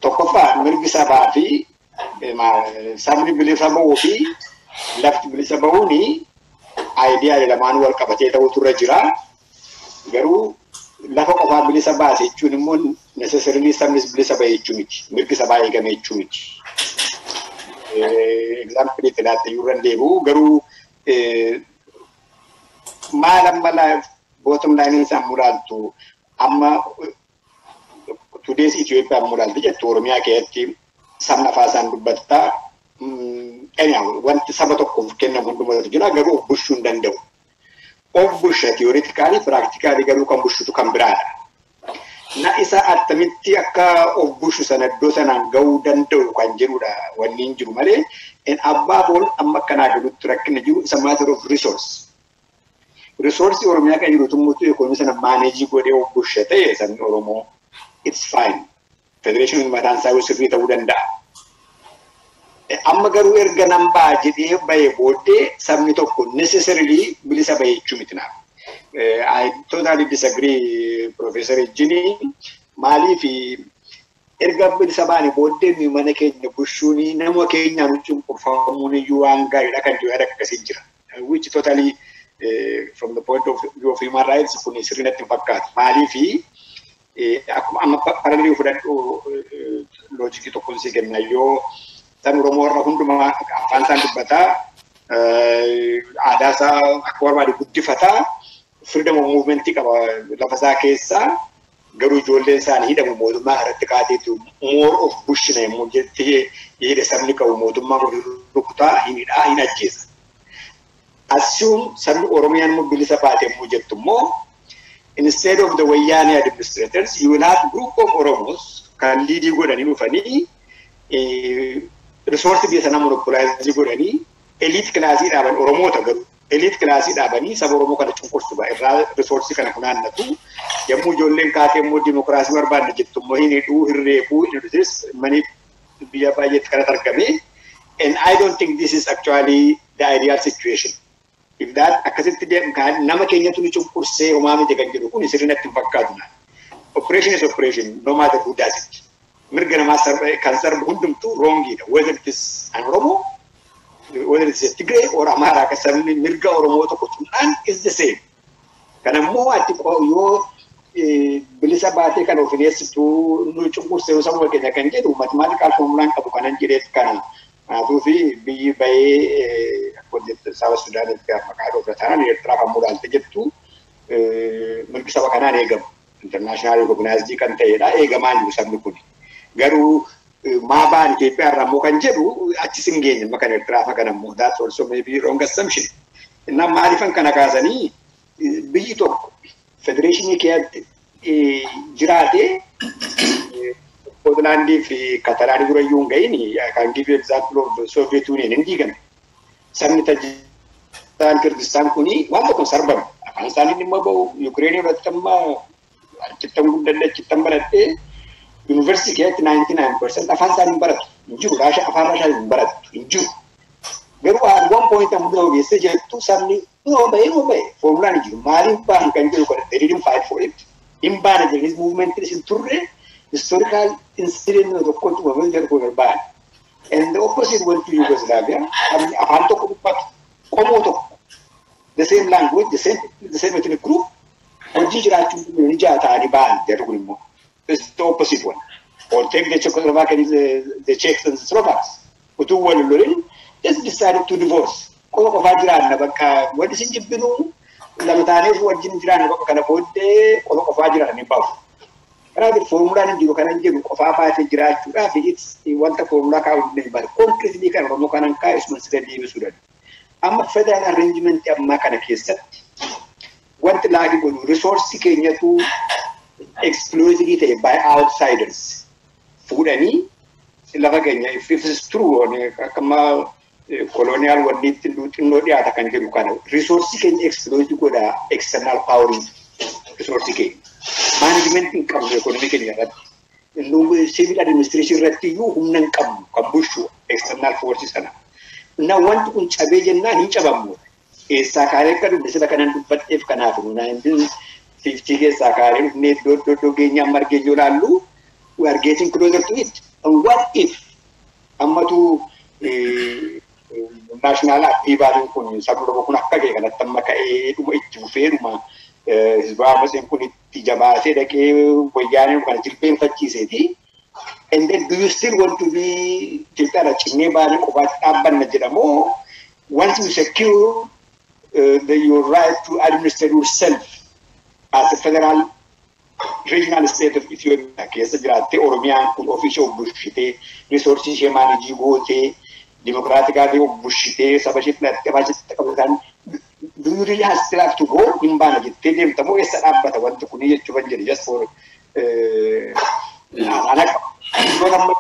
Tokkoffaa mirgi sabaa fi sabni bilisa bahuu fi lafti bilisa bahuun aayidiyaa lamaan wal qabatee ta'utu irra jira. Garuu lafa qofaa bilisa baase jechuun immoo necessarily sabnis bilisa bahe jechuu miti. Mirgi sabaa eegame jechuu miti. Laatte iyyuu irra deebi'u garuu maal amma bottom line isaan mulaaltu amma tudees Itoophiyaan mulaalti jettu Oromiyaa keessatti sabni afaan isaan dubbattaa wanti saba tokkoof kennamu hundumatu jira garuu of bulchuu hin danda'u. Of bulcha tiyooritikaalii piraaktikaalii garuu kan bulchutu kan biraadha. Na isa attamitti akka of bulchu sana iddoo sanaan gahuu danda'u kan jedhudha wanni hin jiru malee abbaa bool amma akkanaa galutti rakkina jiru isa matter of resource. Resoursi Oromiyaa kan jiru tummuutu ekonomii sana maaneejii godhee of bulcha ta'e sabni Oromoo it's fine. Federeeshiniin mataan isaa sirrii ta'uu danda'a. Amma garuu erga nan ba'a jedhee bahee booddee sabni tokko necessarily bilisa bahee jechuu miti naaf. I totally disagree Professor Ejjini. Maaliif erga bilisa baane booddee mana keenya bushuun nama keenyaan cunqurfamuun iyyuu waan gaariidha kan jiru yaada akkasii jira. Which totally from the point of view of human rights kun sirrii natti hin fakkaatu. Maaliifi akkuma amma paralii fudhadhu loojikii tokkoon si kenna yoo tan Oromoo irra hundumaa afaan isaan dubbataa aadaa isaa akka barbaade guddifataa of movement qaba lafa isaa keessaa garuu ijoolleen isaanii hidhamu mootummaa irratti kaateetu more of bushina yommuu jettee hidha sabni qabu mootummaa rukutaa hin hidhaa hin ajjeesa. Assume sabni Oromiyaan bilisa baate yommuu jettu immoo instead of the Wayyaanee administrators you will have group of Oromos kan liidii godhanii dhufanii resource biyya sanaa monopolize godhanii eliit kilaasii dhaaban Oromoota garuu eliit kilaasii dhaabanii saba Oromoo kana cunqursuba irraa risoorsii kana funaannatu yommuu ijoolleen kaatee immoo dimokiraasii barbaadne jettu immoo hin hidhuu hin reebuu hin hidhutis manii biyya baay'eetti kanatti argame and I don't think this is actually the ideal situation. If that akkasitti nama keenyatu ni cunqursee homaa miti kan jedhu kun sirrii natti hin fakkaatu. Operation is operation no matter who does it. Mirga namaa kan sarbu hundumtuu wrongiidha. Whether it is an Oromo whether it's a Tigray or Amara ka sabni mirga Oromoo tokko cunqursuun is the same. Kana immoo ati yoo bilisa baatee kan ofineessitu nu cunqursee sabuma keenya kan jedhu maatimaatikaal foomulaan qabu kanan jedheet kana. Kanaafuu fi biyyi bahee akka saba Sudaanitti gaafa maqaa dhoofa taanaan Eertiraa kan mudaalte jettu mirgi saba kanaan eegamu. Intarnaashinaal rikognaayizdii kan ta'edha. Eegamaa jiru sabni kun. Garuu maa ba'an Itoophiyaa irraa immoo kan jedhu achis hin geenye amma kan Eertiraa fa kan ammoo that's also maybe wrong assumption. Innaa maaliifan kana kaasanii biyyi tokko federeeshinii keessatti jiraatee Pootlaandii fi Katalaanii dura iyyuu hin gahin kan give example of Soviet Union hin diigame. Sabni Tajikistaan Kirgistaan kuni waan tokko sarbame. Afaan isaanii dhimma bahu Yukireenii irratti amma achittan guddadhe achittan baradhee yuunivarsiitii keessatti 99% afaan isaanii baratu. Hin jiru afaan Raashaa hin baratu hin jiru. Garuu at one point amma dura ogeessee jettu sabni yoo ba'e yoo ba'e foomulaan hin jiru. Maaliif ba'an kan jedhu didn't fight for it. Hin baane jedhanii muuvimentiin isin turre historical incident tokkotu uumamee jedhu barbaan. And the opposite went to Yugoslavia. Afaan tokko dubbatu, qomoo tokko, the same language, the same, the same ethnic group, hojii jiraachuun ni jaa ta'anii ba'an jedhu kun immoo. It's the opposite one. Or take the Czechoslovakians, the, the Czechs and the Slovaks. Utuu wal lolin, just decided to divorce. Qofa qofaa jiraanna bakka wanti isin jibbinuu lama taaneef wajjin jiraanna bakka kana booddee qofa qofaa jiraanna ni bahu. Kanaaf foomulaan hin jiru kanan jedhu qofaa baatee jiraachuudhaaf wanta foomulaa kaa'uu hin baane konkiriitii kan Oromoo kanan kaa'e isuma siree deebisuu danda'u. Amma federaal arreenjimentii ammaa kana keessatti wanti laagi godhu risoorsii keenyatu exploitivii ta'e by outsiders fuudhanii lafa keenya if is true akka amma koloniyaal wanniitti xinnoo dhiyaata kan jedhu kana risoorsii keenya exploitii godha external powering risoorsii keenya. Maanajimentii hin qabnu ekonomii keenya irratti. Siivil adiministireeshinii irratti iyyuu humna hin qabnu kan bulchu eksternal foorsii sana. Na wanti kun cabee jennaan hin cabamu. Eessaa kaaree akka dubbe sila kanan dubbadheef kanaaf naayintiin fiiftii keessaa kaaree dhufnee iddoo iddoo iddoo geenyaa margee yoo laallu we are getting closer to it. And what if ammatu naashinaal aktiivaaliin kun sabni kun akka ga'e kanatti amma ka'ee dhuma itti fufee dhuma hizbaa maseen kun itti jabaatee dhaqee wayyaanee kana jilbeenfachiiseeti. And then do you still want to be Itoophiyaadha cinnee baanee qofaatti dhaabbanna jedhamoo once you secure uh, the, your right to administer yourself as a federal regional state of Ethiopia keessa jiraattee Oromiyaan kun ofiishee of bulchitee risoorsii ishee maanijii gootee dimokiraatikaatti of bulchitee saba ishee filattee have still have to go hin baana jettee deemta moo eessa dhaabbata wanti kun jechuu kan jedhe qaba.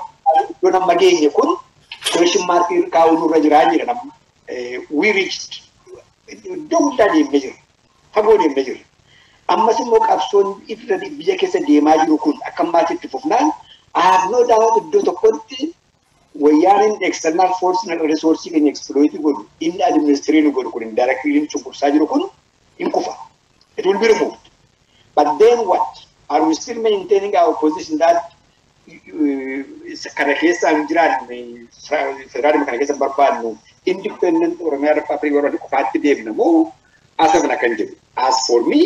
Iddoon amma geenye kun question markii kaa'uu nurra jiraa jira. We reached iddoo guddaa deemnee jira. Fagoo deemnee jira. Ammas immoo qabsoon irra biyya keessa deemaa jiru kun akka maatiitti fufnaan no doubt iddoo tokkotti wayyaaniin external force resource keenya exploit godhu inni administreenu godhu kun indirectly hin cunqursaa jiru kun hin kufa. It will be removed. But then what? Are we still maintaining our position that kana keessa hin jiraanne federaalima kana keessa barbaadnu independent oromiyaa rippaabilikii warra qofaatti deemna moo asabna kan jedhu as for me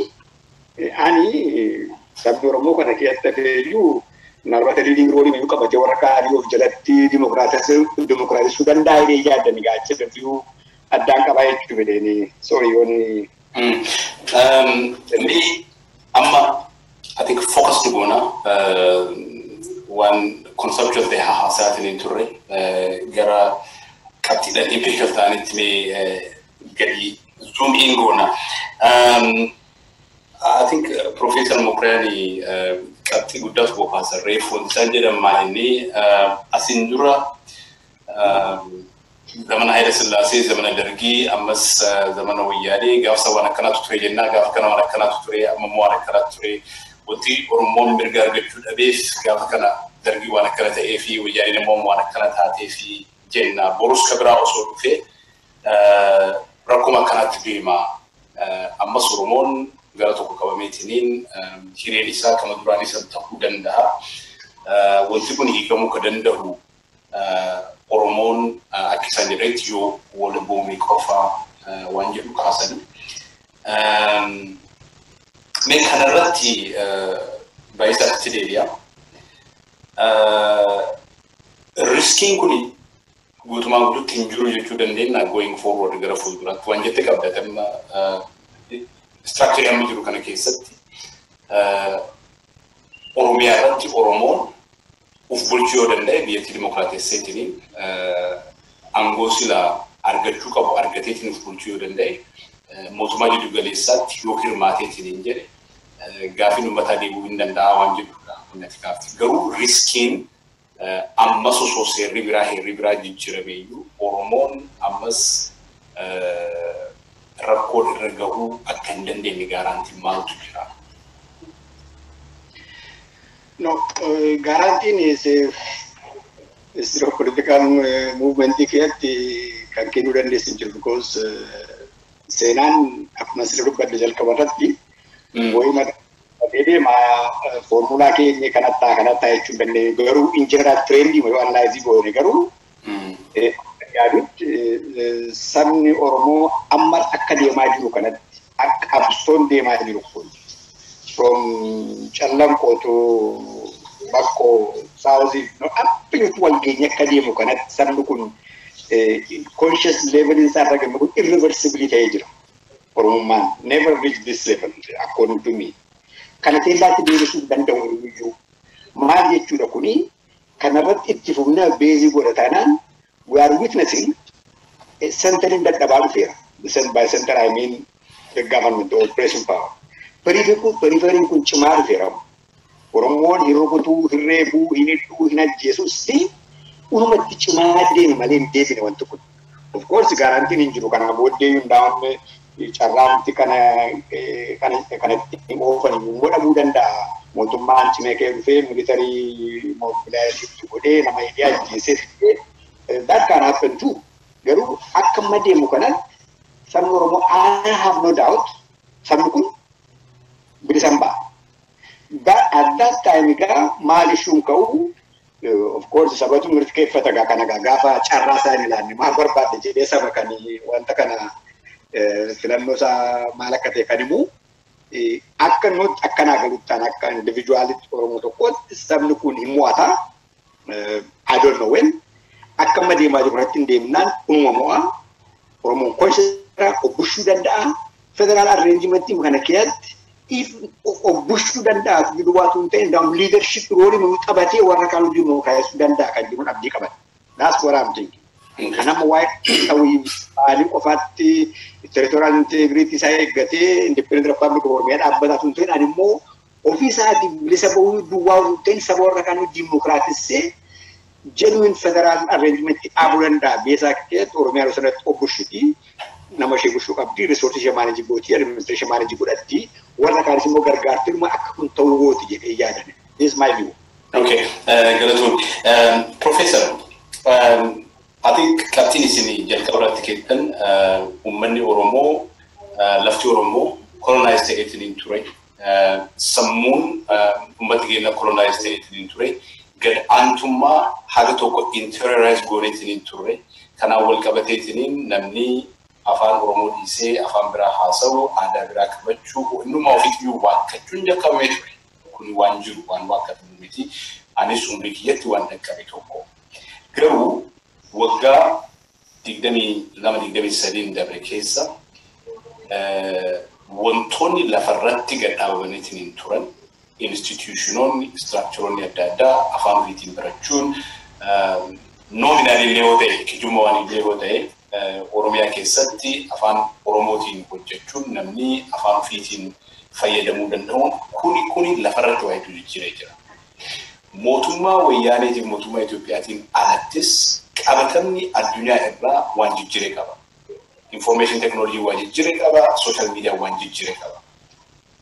ani sabni oromoo kana keessatti hafeeyyuu narbata liiding roolii mayyuu qabatee warra kaanii of jalatti dimokiraatisuu danda'a jedhee yaaddan gaacha dandiyuu addaan qabaa jechuu fedheeni sorry yooni. Inni amma I think focus ni goona waan conceptual ta'e haasaatiin hin turre gara qabxiidhaan empirical ta'anitti mee gadi zoom in goona. Qabxii guddaa tokko kaasan reeffu isaan jedhamaa inni asin dura zamana Haile Sillaasee, zamana Dargii, ammas zamana Wayyaanee gaafsa waan akkanaatu ture jennaa gaafa kana waan akkanaatu ture amma waan akkanaatu ture wanti Oromoon mirga argachuu dhabeef gaafa kana Dargii waan akkana ta'ee fi Wayyaaneen immoo waan akkana taatee fi jenna borus ka biraa osoo dhufee rakkuma akkanaatti deema ammas Oromoon gara tokko qabameetiniin hireen isaa kama duraan isa ta'uu danda'a. Wanti kun hiikamuu ka danda'u Oromoon akka isaan jedhetti yoo wal boomee qofa waan jedhu kaasan. Mee kanarratti baay'isaatti deebi'a. Riskiin kun guutumaan guutuutti hin jiru jechuu dandeenya going forward gara fuulduraatti waan jette qabdatamma structure amma jiru kana keessatti Oromiyaa irratti Oromoon uf bulchuu yoo danda'e biyyattii dimokiraatesseetiin aangoo silaa argachuu qabu argateetiin uf bulchuu yoo danda'e mootummaa jiddu galeessaatti yoo hirmaateetiin jedhe gaafiin uummataa deebi'uu hin danda'a waan jedhudha ummati gaafti. Garuu riskiin ammas osoo seerri biraa heerri biraa jijjiirameeyyuu Oromoon ammas rakkoo irra gahuu akka hin dandeenye gaaraantiin maaltu jira? No, uh, guaranteeing is a is a political movement keessatti kan kennuu dandeessu jiru because seenaan akkuma sirri dubbadde jalqaba irratti wayima deema foormulaa keenya kanattaa kanattaa jechuu dandeenye garuu injineraal tireendii yoo analaayizii goone garuu yaadutti sabni Oromoo amma akka deemaa jiru kanatti akka qabsoon deemaa jiru kun from Callanqoo to Bakkoo Saawuzii no abbiitu wal geenye akka deemu kanatti sabni kun conscious level isaa irra gamme kun irreversibly ta'ee jira. Oromummaan never reach this level according to me. Kana teellaatti deebisuu danda'u iyyuu maal jechuudha kuni kanarratti itti fufnaa beezii godhataanaan we are witnessing centering dadhabaa dhufeera. By center I mean the government or oppressive power. Periferiin kun cimaa dhufeera. Oromoon hin rukutuu, hin reebuu, hin hidhuu, hin ajjeesus unumatti cimaa deeme malee hin deebine wanti kun. Of course gaarantiin hin jiru kanaa booddee hundaa'uun carraanti kana kanatti oofan immoo dhabuu danda'a. Mootummaan cimee kee dhufee militarii moobilaayitii godhee nama hidhee ajjeesee that can happen too. Garuu akka amma deemu kanatti sabni Oromoo I have no doubt sabni kun bilisan ba'a. But at that time egaa maal ishuun ka'u of course sabatu mirkaneeffata gaa kana gaa gaafa carraa isaa hin ilaanne maal barbaadde jedhee saba kan wanta kana filannoo isaa maal akka ta'e kan himu akka nuti akkanaa galuttaan akka individuaalitti Oromoo tokkotti sabni kun hin mo'ata. I don't know when. Akka amma deemaa jiru irratti hin deemnaan uumama mo'a. Oromoon konshiraa obbushuu danda'a. Federaal arreenjimentii kana keessatti if obbushuu danda'a jedhu waatu hin ta'in daam liidarship roolii nuyi qabatee warra kaan hojii nuu kaayessuu danda'a kan jedhuun abdii. That's what I'm thinking. Kanama waa'ee ta'uu maalii qofaatti territorial integrity isaa eeggatee independent republic of Oromiyaa dhaabbataa sun ta'in immoo ofii isaatii bilisa bahuu duwwaa hin ta'in saba warra kaan hojii dimokiraatissee genuine federal arrangement dhaabuu danda'a. Beesaa keessatti Oromiyaa sanatti obbushiti. nama ishee bushuu qabdi, riisortii ishee maanajii gooti, administreeshinii maanajii godhatti, warra kaanis immoo gargaartii dhuma akka kun ta'uu gooti jedhee yaadan. This is my view. Okay, galatoon. Professor, ati qabxiin isin jalqaba irratti keessan uummanni Oromoo lafti Oromoo kolonaayiz ta'eetiin ture. Sammuun uummati keenya kolonaayiz ta'eetiin ture. Gad aantummaa haga tokko interiorize gooneetiin hin turre. Kanaan wal qabateetiin namni afaan Oromoo dhiisee afaan biraa haasa'u, aadaa biraa qabachuu, innuma ofiiyyuu waakkachuun jalqabamee ture. Kun waan jiru waan waakkatamu miti. Anis umrii kiyyatti waan dhaqqabe tokko. Garuu waggaa digdamii lama digdamii sadiin dabre keessa wantoonni lafarratti gad dhaabamaniitiin hin turan instituushinoonni, istiraakcharoonni adda addaa afaan ofiitiin barachuun noominaalillee yoo ta'e, kijummawaanillee yoo ta'e Oromiyaa keessatti afaan Oromootiin hojjechuun namni afaan ofiitiin fayyadamuu danda'uun kuni kuni lafarratti waa hedduu jijjiiree jira. Mootummaa wayyaaneetiif mootummaa Itoophiyaatiin alattis qabatamni addunyaa irraa waan jijjiiree qaba. Information technology waan jijjiiree qaba, social media waan jijjiiree qaba.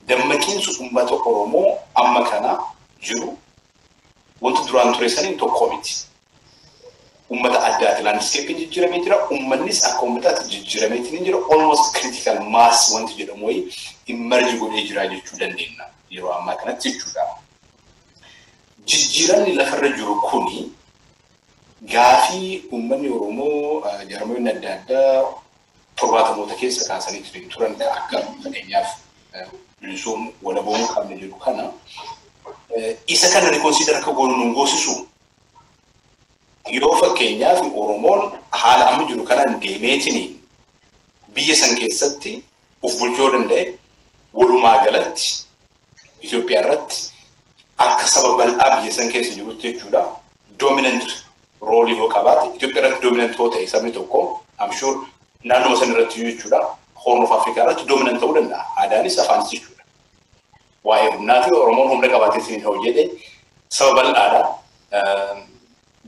Dammaqiinsi uummata Oromoo amma kana jiru wanti duraan ture saniin tokko miti. Uummata addaati laandiskeepiin jijjiiramee jira, uummannis akka uummataatti jijjiirameetiin jira, almost critical mass wanti jedhamu wayii immerji godhee jira jechuu dandeenya yeroo ammaa kanatti jechuudha. Jijjiiramni lafarra jiru kuni gaafii uummanni Oromoo jarmoonni adda addaa torbaatamoota keessa kaasanii turan akka fakkeenyaaf bilisoom walaboomuu qabne jedhu kana isa kana rikonsiidar akka goonu nun goosisu yoo fakkeenyaaf Oromoon haala amma jiru kanaan deemeetiin biyya san keessatti of bulchuu danda'e walumaa galatti Itoophiyaa irratti akka saba bal'aa biyya san keessa jirutti jechuudha doominant roolii yoo qabaate Itoophiyaa irratti doominant yoo ta'e sabni tokko amshuur naannoo san irratti jechuudha Horn of Afrikaa irratti doominant ta'uu danda'a aadaanis afaanis jechuudha. Waa'ee humnaa fi Oromoon humna qabaatee siin jedhee saba bal'aadha.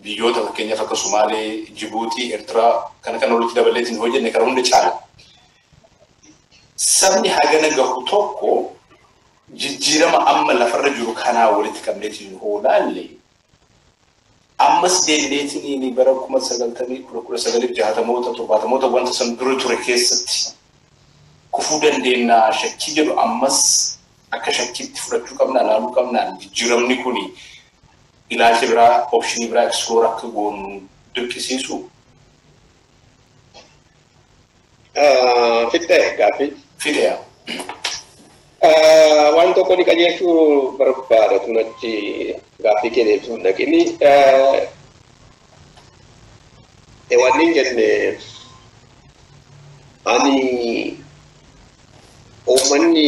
Biyyoota fakkeenyaaf akka Sumaalee, Jibuutii, Eertiraa kana kana walitti dabaleetiin hojjenne kana hunda caala. Sabni hagana gahu tokko jijjiirama amma lafarra jiru kanaa walitti qabneetiin hoo laalle ammas deebineetiin bara kuma sagaltamii kudha kudha sagaliif jaatamoota torbaatamoota wanta san dura ture keessatti kufuu dandeenya shakkii jedhu ammas akka shakkiitti fudhachuu qabna ilaaluu qabna jijjiiramni kun ilaalcha biraa oopshinii biraa eksploor akka goonu dirqisiisu. Fidee gaaffii. Fidee. Waan tokko ni qajeelchuu barbaada tunatti gaaffii keenya ibsuun dhaqini. Wanni hin jenne ani uummanni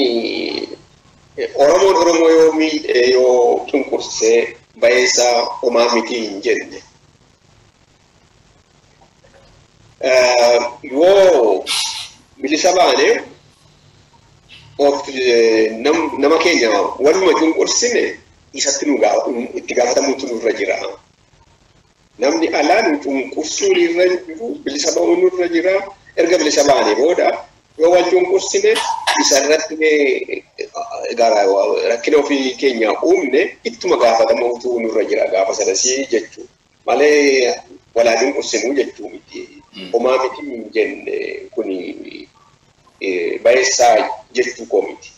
Oromoon Oromoo yoo miidhee yoo cunqursee bayeessaa homaa miti hin jenne. Yoo bilisa baane of nama keenya waluma cunqursine isatti nu itti gaafatamuutu nurra jira. Namni alaa nu cunqursuun irra jiru bilisa ba'uun nurra jira. Erga bilisa baane booda yoo wal cunqursine isarratti rakkina ofii keenya uumne ittuma gaafatamuutu nurra jira gaafa sadasii jechuudha. Malee walaa cunqursinuu jechuu miti. Homaa miti jenne kuni bayeessaa jechuu koo miti.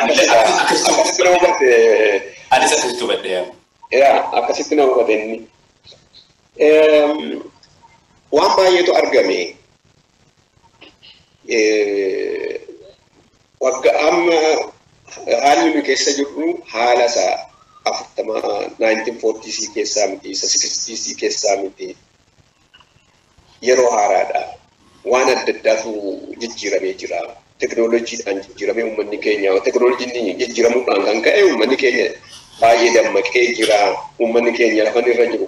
Akkasitti na hubate. Anis akkasitti hubadhe. Akkasitti na hubate inni. Waan baay'eetu argame. Wagga amma haalli nu keessa jirru haala isaa afurtama 1940s keessaa miti, isa 60s keessaa miti. Yeroo haaraadha. Waan adda addaatu jijjiiramee jira. Teknooloojiidhaan jijjiiramee uummanni keenya teknooloojiin jijjiiramuudhaan kan ka'e uummanni keenya baay'ee dammaqee jira. Uummanni keenya lafan irra jiru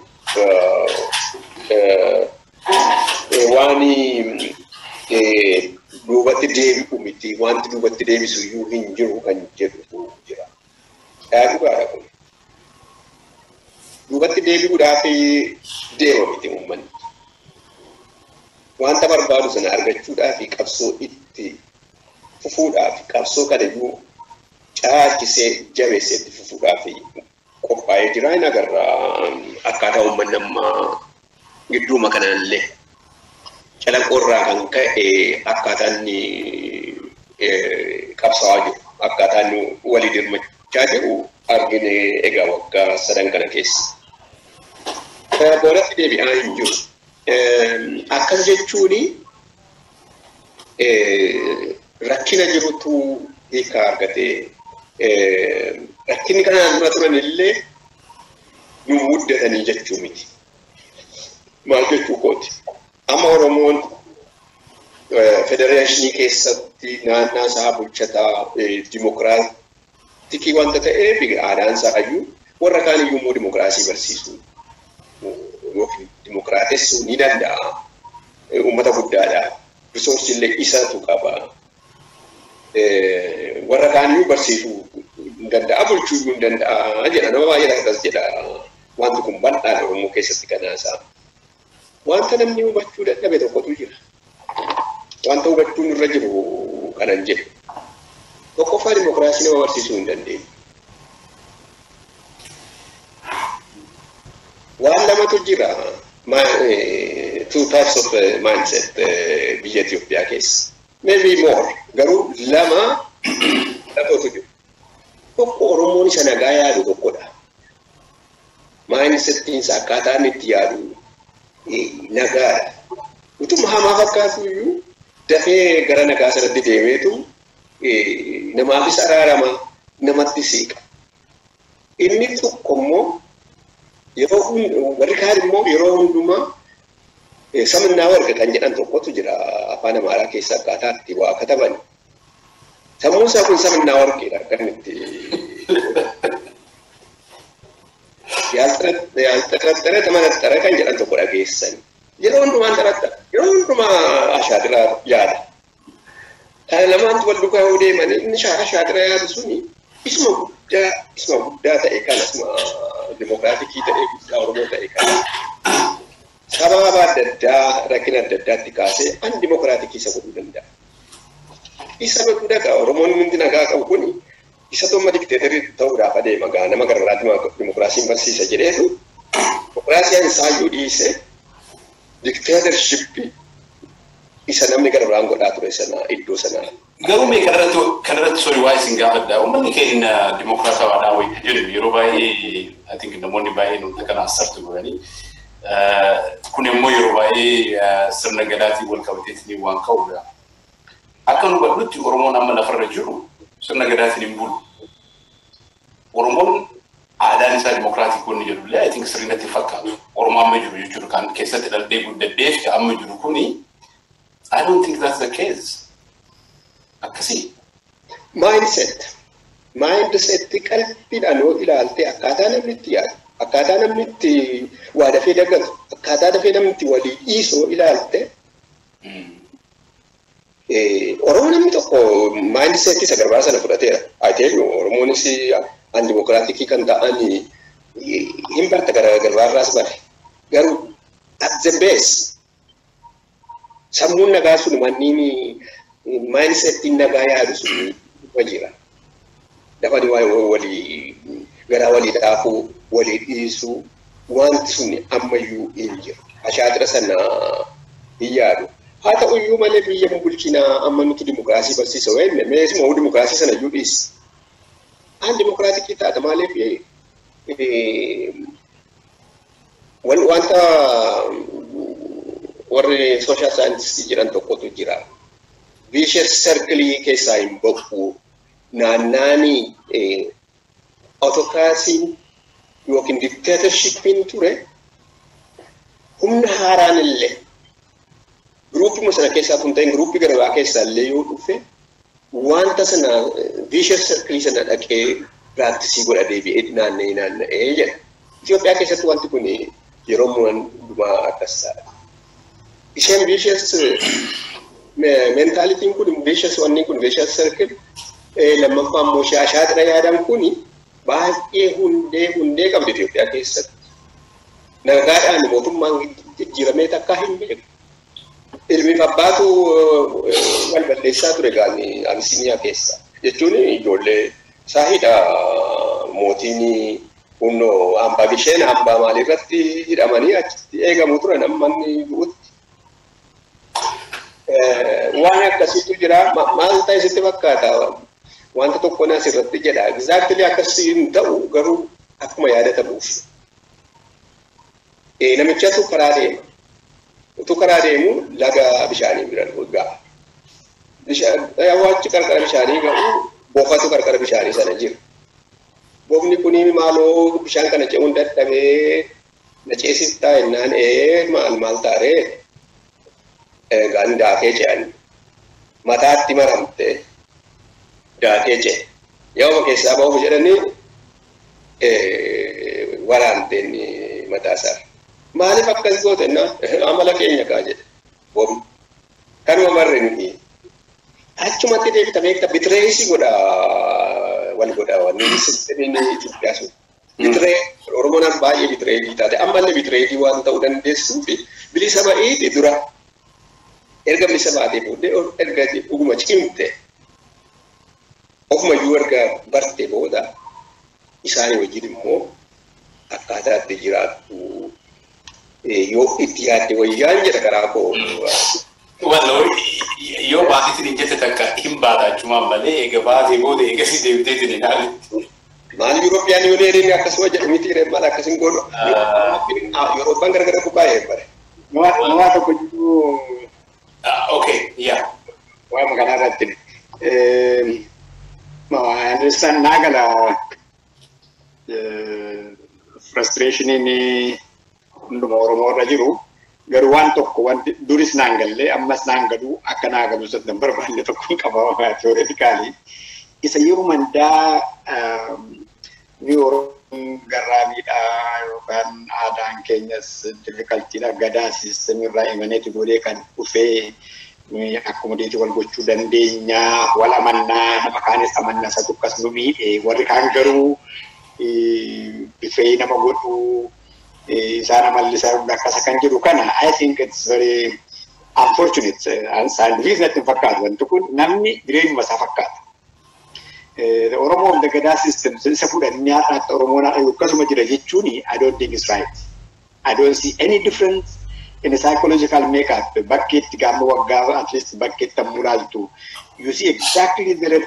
waan duubatti deebi'u miti wanti duubatti deebisu iyyuu hin jiru kan jedhu jira. Dhugaadha kun. Duubatti deebi'uudhaaf deema miti uummanni. Wanta barbaadu sana argachuudhaaf qabsoo itti fufuudhaaf qabsoo kana iyyuu caalchisee jabeessee itti fufuudhaaf qophaa'ee jira. Inni agarra akkaataa uummanni amma gidduuma kanallee calaqoorraa kan ka'e akkaataa inni qabsaa'aa jiru akkaataa inni walii dirmachaa jiru argine egaa waggaa sadan kana keessa. Boodatti deebi'aa hin jiru. Akkas jechuuni rakkina jirutu hiika argatee rakkinni kanaan dura turan illee nu muddatanii jechuu miti. Maal jechuu kooti? Amma Oromoon federeeshinii keessatti naannaa isaa bulchataa dimokiraatikii wanta ta'eef aadaan isaa iyyuu warra kaan iyyuu immoo dimokiraasii barsiisuu yookiin dimokiraatessuu ni danda'a. Uummata guddaadha. Risoorsii illee isatu qaba. Warra kaan iyyuu barsiisuu hin danda'a bulchuu iyyuu hin danda'a jedha nama baay'ee akkas jedha. Wanti kun bal'aadha Oromoo keessatti kanaasaa. Wanta namni hubachuu dadhabe tokkotu jira. Wanta hubachuun irra jiru kanan jedhu. Tokkoffaa dimokiraasii nama barsiisuu hin dandeenye. Waan lamatu jira. Two types of mindset biyya Itoophiyaa keessa. Maybe more. Garuu lama lamatu jiru. Tokko Oromoon isa nagaa yaadu tokkodha. Mindsettiinsa akkaataa inni itti yaadu nagaadha. Utuma hamaa fakkaatu iyyuu dafee gara nagaa sanatti deemeetu namaafis araarama namatti siiqa. Inni tokko immoo yeroo warri kaan immoo yeroo hundumaa saminnaa warga kan jedhan tokkotu jira afaan amaaraa keessa akkaataa itti waa kataban. Sammuun isaa kun saminnaa warqeedha kan itti yaalxaxaxare tamanaxare kan jedhan tokko dhageessan. Yeroo hundumaan xaraxara yeroo hundumaa ashaadiraa yaada. Kana lamaantu wal duukaa yoo deeman inni ashaadiraa yaadu suni isuma guddaa isuma guddaa ta'e kana isuma dimokiraatikii ta'e guddaa Oromoo ta'e kana sababa adda addaa rakkina adda addaatti an dimokiraatikii isa godhuu danda'a. Isa godhuu dhagaa Oromoon hundi nagaa qabu isa tomma dikteetarii ta'uudhaaf adeema nama gargaraatti dimokiraasiin barsiisa jedheetu dimokiraasiyaan isaayyuu dhiise dikteetarshippi isa namni gargaraan godhaa ture sana iddoo sanaa. Garuu mee kanarratti sori waa isin gaafadha. Uummanni keenya dimokiraatawaadhaa wayita jedhu yeroo baay'ee I think namoonni baay'een wanta kana asartu godhanii kun immoo yeroo baay'ee sirna gadaatiin wal qabateetiin waan ka'udha. Akka nu hubadhutti Oromoon amma lafarra jiru sirna gadaatiin hin bulu. Oromoon aadaan isaa dimokiraatik wanni jedhullee I think sirnatti fakkaatu. Oromoo amma jiru jechuudha kan keessatti dhaldhee guddadhee fi amma jiru kuni I don't think that's the case. Akkasii. Mindset. Mindset qalbiidhaan yoo ilaalte akkaataa namni itti yaadu, akkaataa namni itti waa dafee daggatu, akkaataa dafee namni itti walii dhiisu ilaalte Oromoo namni tokko mindset isa garbaa sana fudhateera. Haa Oromoonis an dimokiraatikii kan ta'an hin barta garbaarraas bare. Garuu at the base sammuun nagaa sun manniin mindsettiin nagaa yaadu sun jira. Dafani walii garaa walii dhaafuu, walii dhiisuu wanti sun ammayyuu hin jiru. Ashaatira sana hin yaadu. Haa ta'u iyyuu malee biyya bulchinaa amma nuti dimokiraasii barsiisa wayne meesuma dimokiraasii sana iyyuu dhiisi. Aan dimokiraatikii taata maaliif wanta warri sooshaal saayintistii jedhan tokkotu jira. Vicious circle keessaa hin ba'u naannaani autokraasiin yookiin dikteetarshippiin ture. Humna haaraan illee Gruupii sana keessaa kun ta'in gruupii garbaa keessaa illee yoo dhufe wanta sana vicious circle sana dhaqee piraaktisii godha deebi'ee naanna'ee naanna'ee jedha. Itoophiyaa keessatti wanti kun yeroo hundumaa akkas ta'a. Isheen vicious mentaalitiin kun vicious wanni kun vicious circle lammaffaa immoo shaashaaxira yaadan kun baay'ee hundee hundee qabdi Itoophiyaa keessatti. Nagaadhaan mootummaan jijjiiramee takkaa hin beeku. Ilmi abbaatu wal balleessaa ture gaani Abisiiniyaa keessa. Jechuun ijoollee saahidha mootiin hunnoo hambaa bisheen hambaa maaliirratti hidhamanii achitti eegamu ture namni du'utti. Waan akkasiitu jira maal ta'e sitti fakkaata wanta tokko nas irratti jedha. Exactly akkasii hin ta'u garuu akkuma yaadatamuuf. Namichatu karaa deema. Utuu karaa deemu laga bishaanii bira ga'a. Waanti qarqara bishaanii ga'u boofatu qarqara bishaanii sana jira. Boofni kun maaloo bishaan kana ce'uun dadhabee na ceesistaa jennaan ee maal maal taaree egaan daakee ce'an mataatti maramte daakee ce'e. Yoo keessaa ba'uuf jedhanii waraanteen mataa isaa. Maaliif akkas goote na amala keenya kaa jedhe. Boofni. Kanuma marre nuti. Achumatti deebita beekta bitireesii godha wal godha wanni sistemiin Itoophiyaa sun. Bitiree Oromoon baay'ee bitireetii taate. Ammallee bitireetii waan ta'uu dandeessuu fi bilisa ba'iiti dura. Erga bilisa baatee booddee erga dhuguma cimte. Ofuma iyyuu erga barte booda isaanii wajjin immoo akkaataa itti jiraattu yoo itti yaadde wayyaan jedha karaa koo. Walloo yoo baatiitiin hin jette takka hin baata achumaan malee eega baatee booda eega si deebiteetiin hin haalli. Maal Yurooppiyaan yuuniyeeniin akkasuma jedhu miti irree maal akkasiin godhu. Yurooppaan gargar akka baay'ee bare. Nama tokko jiru. Okay, yaa. Waa magaalaa irratti. Understand naa gala frustrationiin hunduma Oromoo irra jiru. garuu waan tokko wanti duris naan galle ammas naan galu akka naa galu soddan barbaanne tokko qaba teoreetikaalii. Isa yeroo mandaa ni Oromoon garraamiidhaa yookaan aadaan keenyas diffikaltiidha gadaa siistamiirraa imaneeti godhee kan dhufee akkuma deetii wal gochuu dandeenyaa wal amannaa nama kaanis amannaa isa tokkas nu miidhe warri kaan garuu dhufee nama godhuu isaan amallisaa akkasa kan jedhu kana I think it's very unfortunate. Saayintifiis natti hin fakkaatu wanti kun namni jireenyuma isaa fakkaata. Oromoo the gadaa system isa fudhannee haadhaatti Oromoon haadha akkasuma jira jechuun I don't think it's right. I don't see any difference in psychological makeup bakkeetti gaama waggaa at least bakkeetti ammuu laaltu. You see exactly the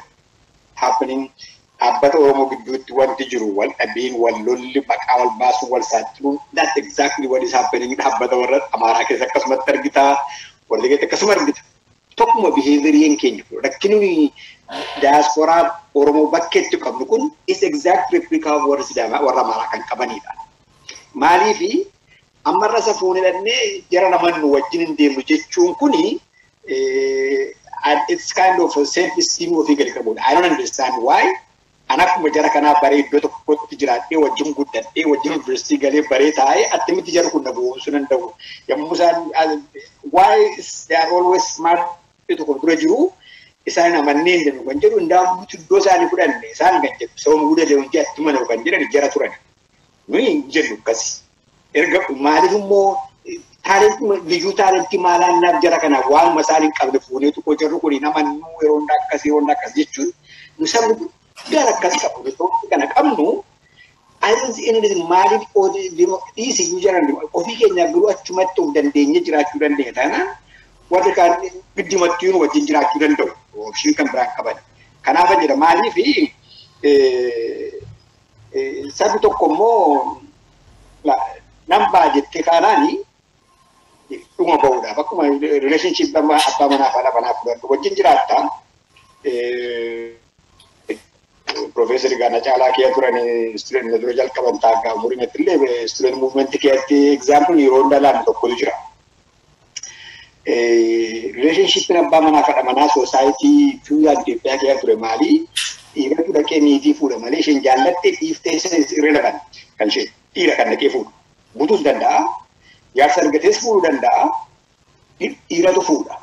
happening dhaabbata Oromoo gidduutti wanti jiru wal dhabiin wal lolli maqaa wal baasuun wal saaxiluun that's exactly what is happening dhaabbata warra Amaaraa keessa akkasumatti argita warra keessatti akkasuma argita. Tokkuma biheeviriin keenya rakkinni daasporaa Oromoo bakkeetti qabnu kun is exact replica warra Sidaamaa warra Amaaraa kan qabanidha. Maaliifi ammarra isa fuunee dhannee jara namannu wajjin hin deemnu jechuun kuni it's kind of a self-esteem ofii gadi qabuudha. I don't understand why. An akkuma jara kanaa baree iddoo tokkotti jiraadhee wajjin guddadhee wajjin yuunivarsiitii galee baree taa'ee attamitti jara kun na boonsuu danda'u. Yommuu isaan why they are always smart tokko dura jiru isaan amannee hin jennu kan jedhu hundaamutti iddoo isaanii fudhanne isaan kan jedhu sababa guddaa leewwantii atti mana kan jedhan jara turan. Nuyi hin jennu akkasi. Erga maaliif immoo biyyuu taalentii maalaan naaf jara kana waanuma isaan hin qabne fuunee tokko jarri kun namannuu yeroo hundaa akkasii yeroo hundaa akkas jechuun nu sabni guddaan akkas qabu wantoota kana qabnu ayirinsi inni maaliif dhiisii jiran ofii keenyaaf garuu achumatti of dandeenye jiraachuu dandeenya taanaan warri kaan giddumatti nu wajjin jiraachuu danda'u oomishii kan biraan qaban. Kanaaf jedha maaliif sabni tokko immoo nan ba'a jettee kaanaanii dhuma bahuudhaaf akkuma rileeshinshiip abbaa manaa fi haadha manaa wajjin jiraatta. Profeesari Gaana Caalaa kee turan istuudent dura jalqaban taaggaa umuriitti illee istuudent muuvmentii keessatti egzaampil yeroo hundaa laamu tokkotu jira. Rileeshinshiippiin abbaa manaa fi haadha manaa soosaayitii fiuyaa Itoophiyaa keessa ture maali? Dhiiratu dhaqee niitii fuudha malee isheen jaallatte dhiiftee irrelevan kan ishee dhiira kan dhaqee fuudha. Butuus danda'a. Jaarsa argatees fuudhuu danda'a. Dhiiratu fuudha.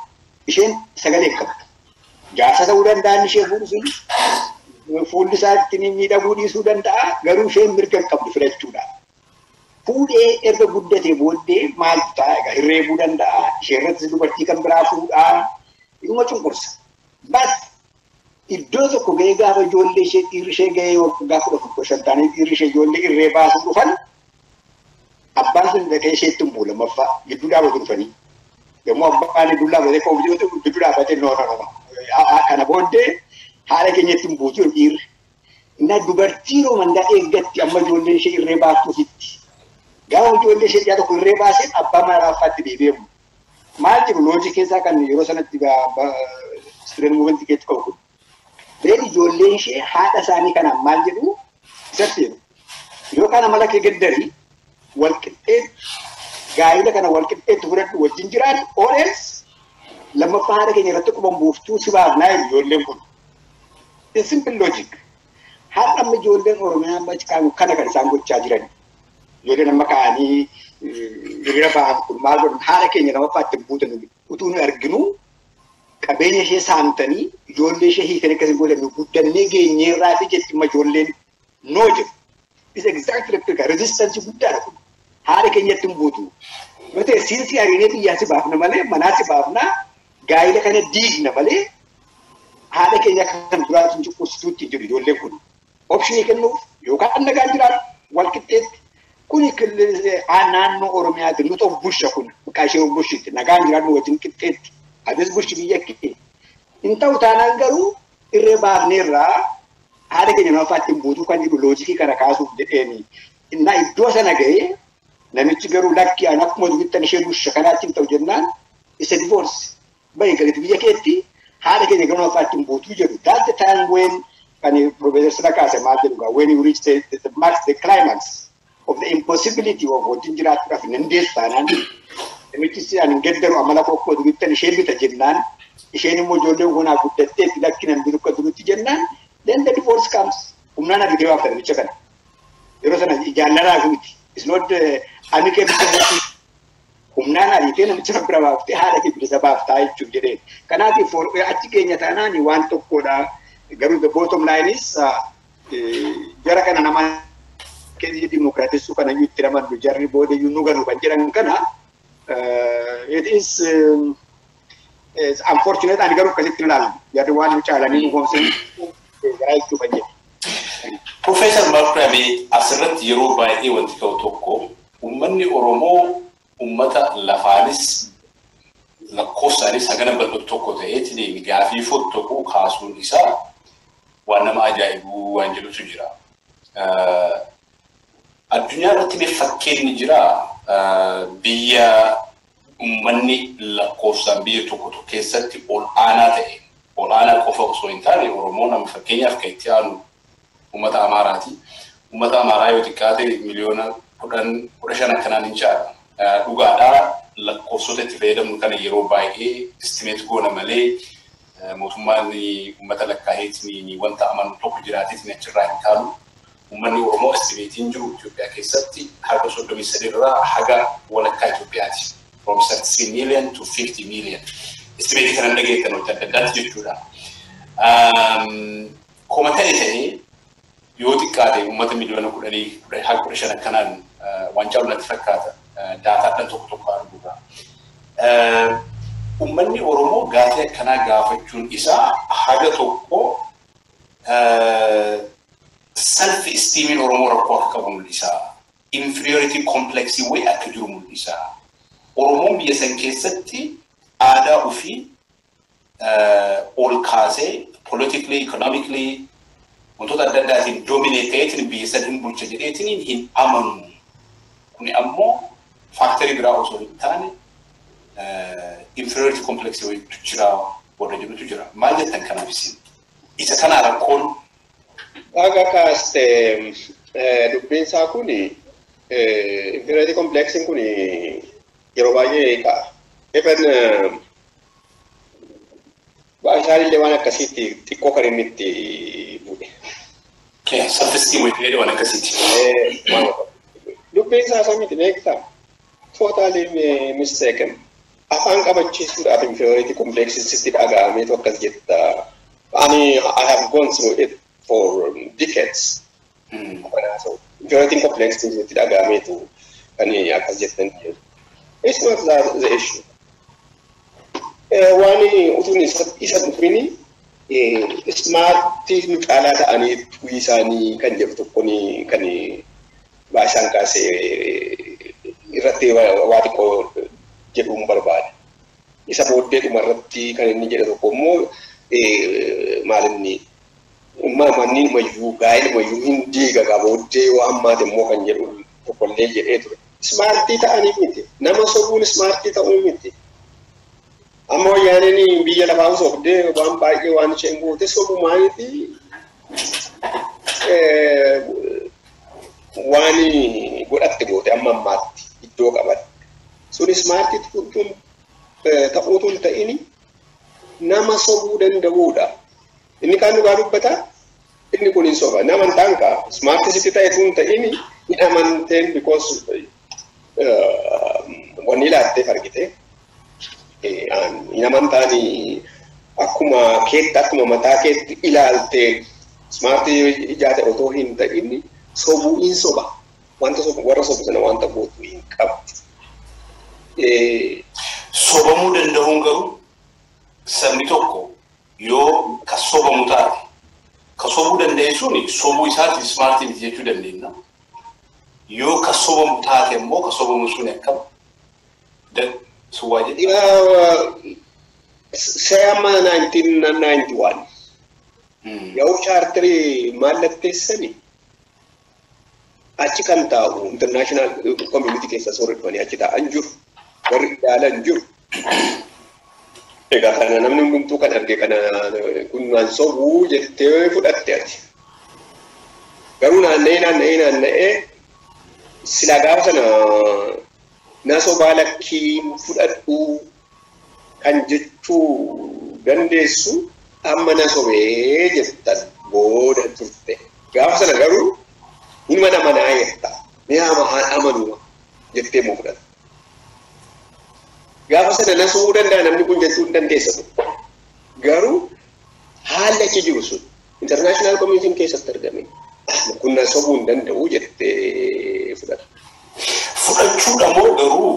Isheen sagalee qabdi. Jaarsa ta'uu danda'a ishee fuudhu sun fuulli isaa ittiin miidhaguu dhiisuu danda'a. Garuu isheen mirga hin qabdu filachuudha. Fuudhee erga guddatee booddee maaltu ta'a egaa hirreebuu danda'a. Ishee irrattis dubartii kan biraa fuudhaa. Dhuma cunqursa. Bas iddoo tokko gahee gaafa ijoollee ishee dhiirri ishee gahee waggaa kudha tokko shan taanii dhiirri ishee ijoollee irree baasuu dhufan abbaan sun dhaqee isheetti hin lammaffaa gidduu dhaabatu dhufanii. Yommuu abbaan gidduu dhaabatee koo gidduu dhaabatee noo noo noo. Kana booddee haala keenyatti buutu dhiirri. Innaa dubartii roomandaa eeggatti amma ijoolleen ishee irree baatuufitti. Gaafa ijoollee ishee dhiyaa tokko irree baaseen abbaa mana raaffaatti deebi'emu. Maal jiru loojii keessaa kan yeroo sanatti student movement keetti qabu kun. Been ijoolleen ishee haadha isaanii kanaan maal jedhu isatti jedhu. Yookaan amala kee gaddarii walqixxee gaa'ila kana walqixxeetti fudhadhu wajjin jiraatu ooles lammaffaa haadha keenya irratti quban buuftuu si baafnaa jedhu ijoolleen kun. In simple logic. Har'a amma ijoolleen Oromiyaa amma kana kan isaan gochaa jiran. Ijoolleen amma ka'anii hiriira ba'an kun maal godhan haadha keenya lammaffaa ittiin buutan utuu nu arginu qabeenya ishee saamtanii ijoollee ishee hiikanii akkasii godhan guddannee geenyeerraa fi jetti amma ijoolleen noo jedhu. Is exactly replica resistance guddaadha kun. Haadha keenyatti hin buutu. Yoo ta'e siinsi hariiree biyyaa si baafna malee manaa si baafna gaa'ila kana diigna malee haadha keenya kan duraatu hin cuqqubsituutti jiru ijoolleen kun. Opshinii kennuuf yookaan nagaan jiraatu wal qixxeetti. Kuni naannoo Oromiyaati nuti of busha kun of bushitti nagaan jiraatu wajjin qixxeetti. Adees bushi biyya kee. Hin ta'u taanaan garuu irree baafneerraa haala keenya namafaatti hin buutuu kan jedhu loojikii kana kaasuuf jedheeni. Innaa iddoo sana ga'ee namichi garuu lakki aan akkuma dubittan ishee busha kanaatti hin ta'u jennaan isa divorce. Bahi galiti biyya keetti haala keenya gara namafaatti hin buutuu jedhu. That's the time when kan Professor Sadakaase maal jedhu when you reach the, the, max, the climax of the impossibility of wajjin jiraachuudhaaf hin dandeessu taanaan namichi si aan hin gaddaru amala koo akkuma dubittan ishee bita jennaan isheen immoo ijoollee hunaa guddatteetti lakki nan bitu akka durutti jennaan then the divorce comes. Humnaan argitee baafta namicha kana. Yeroo sana jaallaraa miti. It's not amicable. Humnaan argitee namicha bira baaftee haadha kee bilisa baaftaa jechuuf jedheen. Kanaatiif achi keenya taanaan waan tokkodha. Garuu bottom line is jara kana nama dimokiraatessuu kana itti namannu jarri booda iyyuu nu ganu kan jedhan kana it is unfortunate ani garuu akkasitti ilaalu. Jarri waan nu caalanii nu hoomsan garaa jechuu kan jedhu. Profeesar Markramee asirratti yeroo baay'ee wanti ta'u tokko uummanni Oromoo uummata lafaanis lakkoofsaanis hagana bal'atu tokko ta'eetiin gaafii fottokuu kaasuun isaa waan nama ajaa'ibu waan jedhutu jira. Addunyaa irratti mee fakkeenyi jira biyya uummanni lakkoofsaan biyya tokko keessatti ol aanaa ta'e ol aanaa qofa osoo hin taane Oromoo nama fakkeenyaaf kan itti aanu uummata Amaaraati. Uummata Amaaraa yoo xiqqaate miliyoona kudhan kudha shan akkanaan hin caala. Dhugaadhaa lakkoofsota itti fayyadamnu kana yeroo baay'ee istimeet goona malee mootummaan uummata lakkaa'eetiin wanta amanu tokko jiraateetiin achirraa hin kaalu. Uummanni Oromoo istimeetiin jiru Itoophiyaa keessatti haga soddomii sadiirraa haga walakkaa Itoophiyaati. From 33 million to 50 million. Istimeetii kanan dhageettan hojii adda addaati jechuudha. Koma ta'e ta'ee yoo xiqqaate uummata miliyoona kudhanii kudha shan akkanaan waan caalu natti fakkaata. Daataadhaan tokko tokko arguudha. Uummanni Oromoo gaafii akkanaa gaafachuun isaa haga tokko self esteemiin Oromoo rakkoo akka qabu mul'isa. Inferiority complexii wayii akka jiru mul'isa. Oromoon biyya san keessatti aadaa ofii ol kaasee politically, economically wantoota adda addaatiin dominate ta'eetiin biyya san hin bulcha jedheetiin hin amanu. Kuni ammoo faaktarii biraa osoo hin taane inferiority complexii wayiitu jira warra jedhutu jira. Maal jettan kanaaf isin? Isa kana rakkoon Akka kaaste dubbiin isaa kun inferiority complexiin kun yeroo baay'ee ka'a. Even baay'isaan illee waan akkasiitti xiqqoo kan inni itti bu'e. Self-esteem wayii waan akkasiiti. Dubbiin isaa miti beektaa? Totally mistaken. Afaan qabachiisuudhaaf inferiority complexity dhaga'ameetu akkas jetta. Ani I have gone through it for decades. Inferiority complexity itti dhaga'ameetu kan akkas jettan jedhu. It's not that the issue. Waan utuun isa dhufini ismaartii nu caalaa ta'anii tuwii isaanii kan jedhu tokko kan baashaan kaasee irratti waa xiqqoo jedhuun barbaada. Isa booddee dhuma irratti kan inni jedhe tokko immoo maal inni manni mayyuu gaa'ela mayyuu hin diiga qabooddee yoo hammaate immoo kan jedhu tokkollee jedhee ture. Ismaartii ta'anii miti. Nama sobuun ismaartii ta'uu miti. Amma wayyaaneen biyya lafaa soofdee waan baay'ee waan isheen goote sobumaaniiti waan godhatte goote amma ammaatti iddoo qabatte. Sun ismaartii ta'uutu hin ta'ini nama sobuu danda'uudha. Inni kaan dhugaa dubbataa inni kun hin soba. Nama hin taanka ismaartii sitti ta'etu hin ta'ini hin amanteen because wanni ilaalteef argite. Hin amantaani akkuma keetti akkuma mataa keetti ilaaltee ismaartii ijaate otoo hin ta'ini sobuu hin soba. Wanta sobu warra sobu sana wanta gootu hin qabdu. Sobamuu danda'uun garuu sabni tokko yoo ka sobamu taate ka sobuu danda'e suni sobuu isaati ismaartii miti jechuu dandeenya. Yoo ka sobamu taate immoo ka sobamu suni akkam suwaa jedhe. Seama 1991 yoo chaartarii mallatteessanii achi kan taa'u international community keessa soorri dhufanii achi taa'an jiru warri ilaalan jiru. Egaa kana namni hundumtuu kan arge kana kunnaan sobuu jettee fudhatte ati. Garuu naanna'ee naanna'ee naanna'ee sila gaafa sana na sobaa lakkii fudhadhu kan jechuu dandeessu amma na sobee jettan booda turte. Gaafa sana garuu hin mana manaa jetta. Ni ama amanuma jettee moo fudhatta. Gaafa sana na sobuu danda'a namni kun jechuu hin dandeessa. Garuu haalli achi jiru sun international community keessatti argame. Kun na sobuu hin danda'u jettee fudhatta. Fudhachuudha moo garuu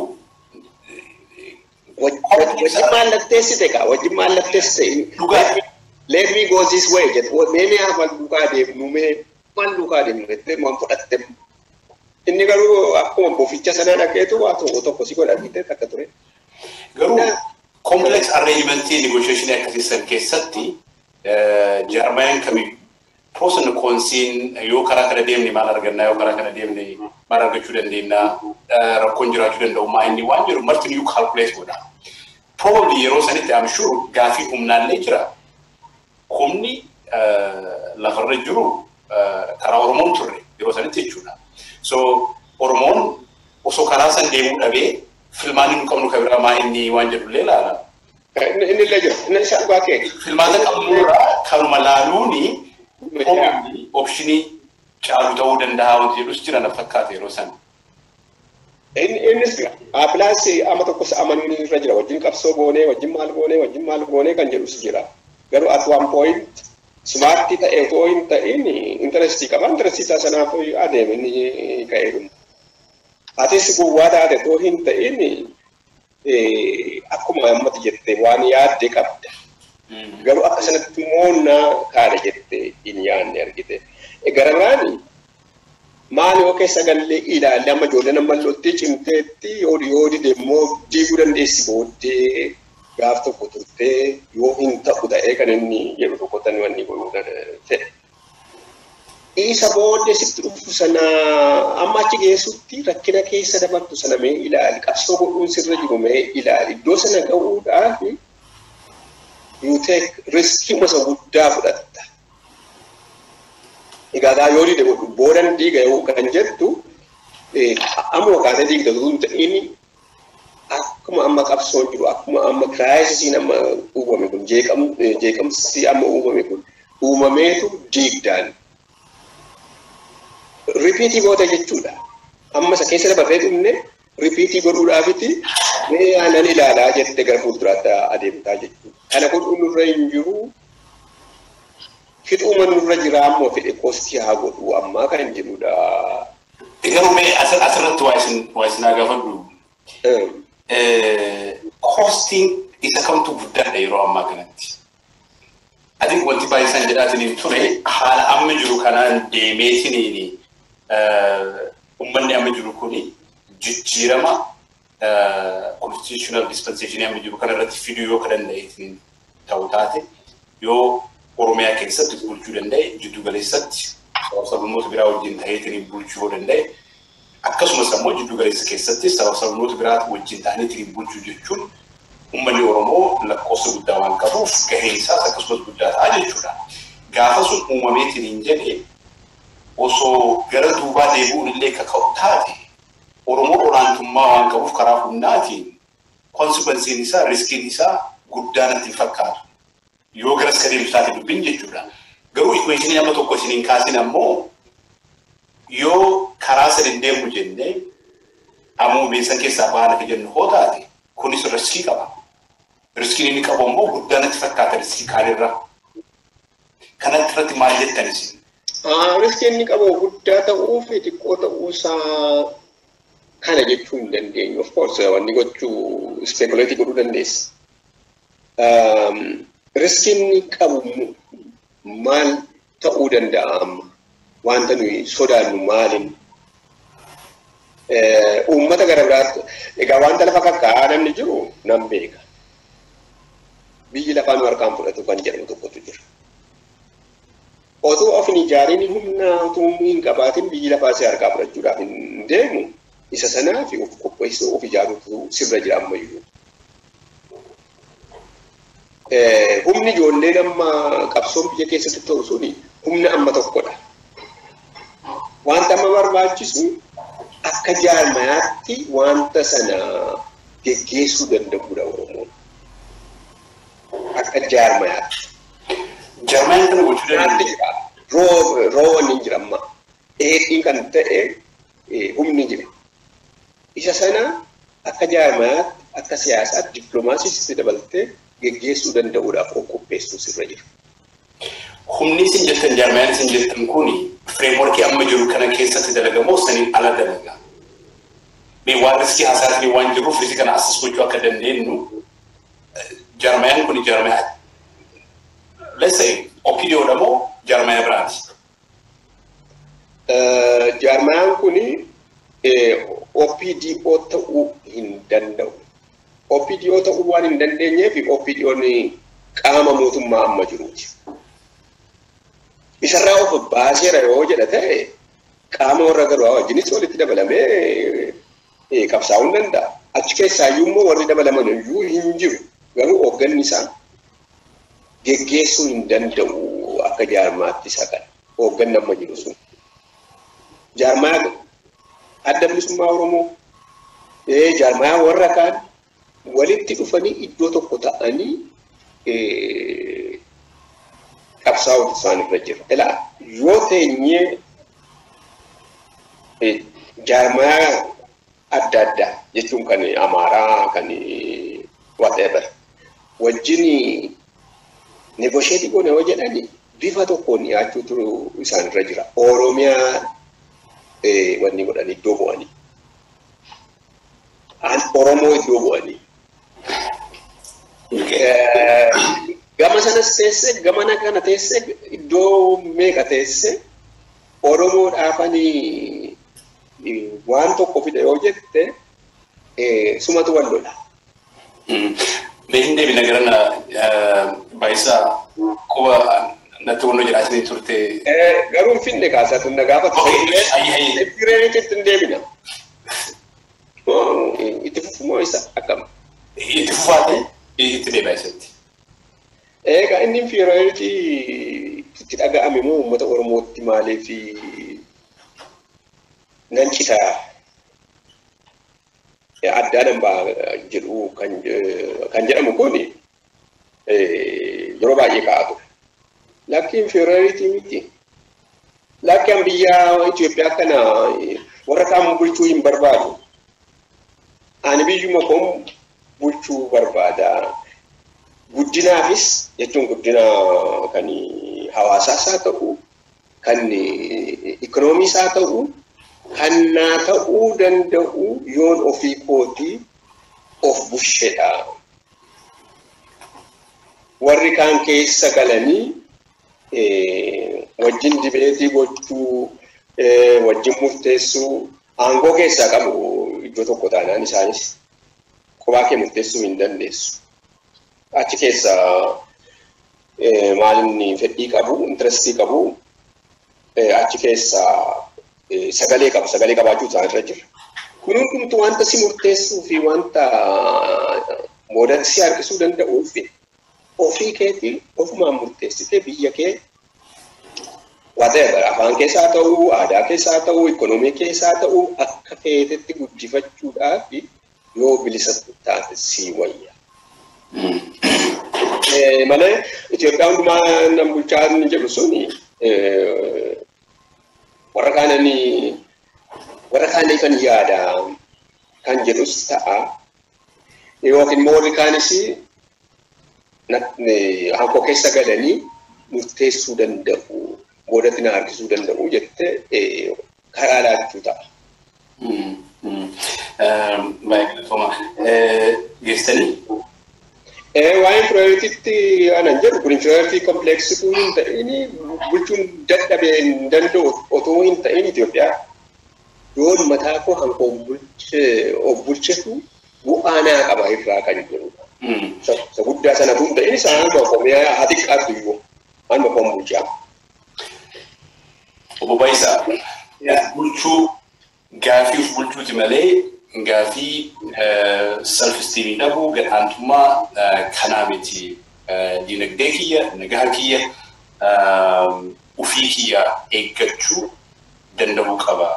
wajjin mallatteessite kaa wajjin mallatteessite let me go this way jedhe mee mee afaan duukaa deemnu mee maal duukaa deemnu jettee waan fudhatte inni garuu akkuma boficha sanaa dhaqeetu waa tokko tokko si godhatite takka ture. garuu complex arrangementii negotiation akkasiisan keessatti jaarmayaan kamiyyuu pros and consiin yoo karaa kana deemne maal argannaa yoo karaa kana deemne maal argachuu dandeenya rakkoon jiraachuu danda'u maa inni waan jedhu marti niyyuu calculate godha. Probably yeroo sanitti I'm sure gaafii humnaallee jira. Humni lafarra jiru karaa Oromoon turre yeroo sanitti jechuudha. So Oromoon osoo karaa san deemuu dhabee filmaanii nu qabnu kabiraa maa inni waan jedhullee ilaala. Inni illee jira inni isaa dhugaa kee. Filmaata qabnurraa kanuma laaluuni optionii caalu ta'uu danda'a wanti jedhus jira na fakkaata yeroo san. Innis aapilaas amma tokkos amanuun irra jira wajjin qabsoo goonee wajjin maal goonee wajjin maal goonee kan jedhus jira. Garuu at one point smaartii ta'ee otoo hin ta'in intarestii qaba intarestii isaa sanaaf adeeme inni ka'ee dhumu. Atis gowwaa taate otoo hin ta'in akkuma ammati jette waan yaadde qabda. Garuu akka sanatti moonnaa kaadha jette hin yaadne argite. Gararraani maal yoo keessa gallee ilaalle amma ijoolleen amma lottee cimteetti yoodi yoodi deemmoo diiguu dandeessi booddee gaaf tokko turtee yoo hin ta'u ta'ee kan inni jedhu tokkotan wanni godhuu fedhe. Isa booddee sitti dhufu sana amma achi geessutti rakkina keessa dabartu sana mee ilaali qabsoo godhuun sirra jiru mee ilaali iddoo sana ga'uudhaaf you take riskii masa guddaa fudhatta. Egaa yoo dide boodan diiga yoo kan jettu amma kaatee diigda tun ta'in akkuma amma qabsoon jiru akkuma amma kiraayisiin amma uumame kun jeeqamsi amma uumame kun uumameetu diigdaan ripiitii goota jechuudha. Amma isa keessa dabarree dhumne ripiitii godhuudhaafiti mee aannan ilaalaa jette gara fuulduraatti adeemtaa jechuudha. Kana godhuun nurra hin jiru fixuuma nurra jira ammoo fedhe kostii haa godhu ammaa kan jedhudha. Garuu mee asirratti waa isin haa gaafadhu. Kostiin isa kamtu guddaadha yeroo ammaa kanatti. Ati wanti baay'isaan jedhaatiin ture haala amma jiru kanaan deemeetiniin uummanni amma jiru kuni jijjiirama constitutional dispensation amma jiru kana irratti fiduu yoo danda'eetiin ta'u taate yoo Oromiyaa keessatti bulchuu danda'e jiddu galeessatti sablammoota biraa wajjin ta'eetiin bulchuu danda'e akkasumas ammoo jiddu galeessa keessatti sablammoota biraa wajjin ta'aniitiin bulchuu jechuun uummanni Oromoo lakkoofsa guddaa waan qabuuf gaheen isaas akkasumas guddaa ta'a jechuudha. Gaafa sun uumameetiin hin jedhe osoo gara duubaa deebi'uun illee kaka'u taate Oromoo olaantummaa waan qabuuf karaa humnaatiin konsekwensiin isaa riskiin isaa guddaa natti fakkaatu. Yoo garas ka deemtu taate dubbiin jechuudha. Garuu ikweeshinii amma tokko isiniin kaasin ammoo yoo karaa sadin deemu jennee ammoo beesan keessaa bahan akka jennu hoo taate kunis riskii qaba. Riskiin inni qabu ammoo guddaa natti fakkaata riskii kaanirra. Kanatti irratti maal jettan isin? Riskii inni qabu guddaa ta'uu fi xiqqoo ta'uu isaa kana jechuu hin dandeenyu. Of course wanni gochuu ispeekuleetii godhuu dandeessa. Riskiin inni qabu maal ta'uu danda'a amma? Wanta nuyi sodaannu maaliin? Uummata gara biraatti egaa wanta lafa kakkaa'aa namni jiru nan beeka. Biyyi lafaa nu harkaan fudhatu kan jedhamu tokkotu jira. Otoo of hin ijaariin humna utuu hin qabaatin biyyi lafaa si harkaa fudhachuudhaaf hin deemu isa sanaa fi of qopheessuu of ijaaruutu sirra jira ammayyuu. Humni ijoolleen amma qabsoon biyya keessatti ta'u suni humna amma tokkodha. Wanta amma barbaachisu akka jaarmayaatti wanta sana geggeessuu danda'udha Oromoon. Akka jaarmayaatti. Jaarmayaan kana gochuu. Roo roowwan hin jira amma. Dheedhiin kan ta'e humni jira. Isa sana akka jaarmayaatti akka siyaasaatti dippiloomaasiitti dabaltee geggeessuu danda'uudhaaf of qopheessuu sirra jira. Humni isin jettan jaarmayaan isin jettan kun fireemworkii amma jiru kana keessatti dalagamoo saniin ala dalaga. Mee waan riskii haasaatiin waan jiruuf riskii kana asas gochuu akka dandeenyu jaarmayaan kun jaarmayaa let's say opidiyoodha moo jaarmayaa biraati? Jaarmayaan kun OPDO ta'uu hin danda'u. OPDO ta'uu waan hin dandeenyeef OPDO'n qaama mootummaa amma jiruuti. Isarraa of baaseera yoo jedha ta'e qaama warra garaa wajjinis walitti dabalamee qabsaa'uu hin danda'a. Achi keessaayyuu immoo warri dabalaman iyyuu hin jiru. Garuu hoogganni isaa geggeessuu hin danda'u akka jaarmaatti isa kana. Hoogganni amma jiru sun. Jaarmaa adda bilisummaa Oromoo jaarmaa warra kaan walitti dhufanii iddoo tokko ta'anii qabsaa'uutu isaan irra jira. Ilaa yoo teenyee jaarmaa adda addaa jechuun kan Amaaraa kan whatever wajjin negosheetii goone yoo jedhani bifa tokkoon dhiyaachuutu isaan irra jira. Oromiyaa wanni godhan iddoo bu'anii. Oromoo iddoo bu'anii. Gama sanas teesse, gamana kana teesse, iddoo meeqa teesse Oromoo dhaafanii waan tokko fida yoo jette sumatu wal lola. Mee hin deebina gara baayisaa quba natti wannoo jedhaatanii turte. Garuu finne kaasaa tunna gaafa Tigireenitti hin deebina. Itti fufumoo isa akkam. Itti fufaate itti deebi'a isatti. Egaa inni inferiority itti dhaga'ame moo uummata Oromootti maaliif nan citaa addaa dambaa jedhu kan jedhamu kun yeroo baay'ee kaa'atu. Lakki inferiority miti. Lakki biyya Itoophiyaa kana warra kaan bulchuu hin barbaadu. Ani biyyuma koon bulchuu barbaada. Guddinaafis jechuun guddina kan hawaasaas haa ta'u, kan ikoonomiis haa ta'u, kan naa ta'uu danda'u yoon ofii kootii of busheedha. Warri kaan keessa galanii wajjin dibeetii gochuu, wajjin murteessuu, aangoo keessaa qabu iddoo tokko taanaan isaanis kophaa kee murteessuu hin dandeessu. Achi keessa maalinni fedhii qabu, intirestii qabu achi keessaa sagalee qaba. Sagalee qabaachuu isaan irra jira. Kun hundumtuu wanta si murteessuu fi wanta si harkisuu danda'uuf ofii keetii ofumaan murteessitee biyya kee whatever afaan keessaa ta'uu, aadaa keessaa ta'uu, ikonoomii keessaa ta'uu akka feetetti guddifachuudhaaf yoo bilisa taate sii wayya. Malee Itoophiyaa hundumaa nan bulchaa inni jedhu suni warra kaananii warra kaanii kan yaada kan jedhus ta'a. Yookiin immoo warri kaanis hankoo keessa galanii murteessuu danda'u. boodatti na harkisuu danda'u jettee karaa laachuu ta'a. Baay'ee galatoomaa. Geessanii? Waa'een pirooyitiitti anan jedhu kun pirooyitii kompleksituu hin ta'in bulchuun dadhabee hin danda'u otoo hin ta'in Itoophiyaa yoon mataa koo hankoo of bulchetu bu'aa naa qaba irraa kan jedhudha. Isa guddaa sanatu hin ta'in isaan hanga qomiyaa haa xiqqaattu iyyuu hanga qoon bulchaa. Obbo Baayisaa, bulchuu gaafii bulchuuti malee gaafii self-esteemii dhabuu gadhaantummaa kanaa miti. Dinagdee kiyya, nagaa kiyya, ufii kiyya eeggachuu danda'uu qaba.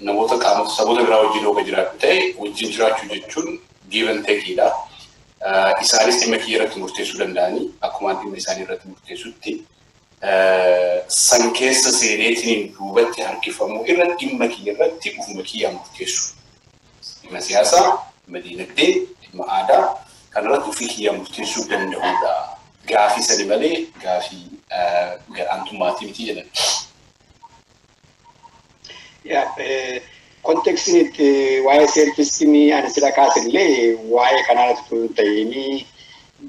Namoota qaamota saboota biraa wajjin yoo jiraatu ta'e wajjin jiraachuu jechuun give and takeidha. Isaanis dhimma kiyya irratti murteessuu danda'anii akkuma dhimma isaanii irratti murteessutti san keessa seeneetiin duubatti harkifamuu irra dhimma kiyya irratti ufuma kiyyaa murteessu. Dhimma siyaasaa, dhimma diinagdee, dhimma aadaa kanarratti ofii kiyyaa murteessuu danda'uudha. Gaafii sani malee gaafii gadhaantummaatii miti jedhan. Kontekstiin itti waa'ee seerfistimii ani sila kaasillee waa'ee kanaatti tun ta'ini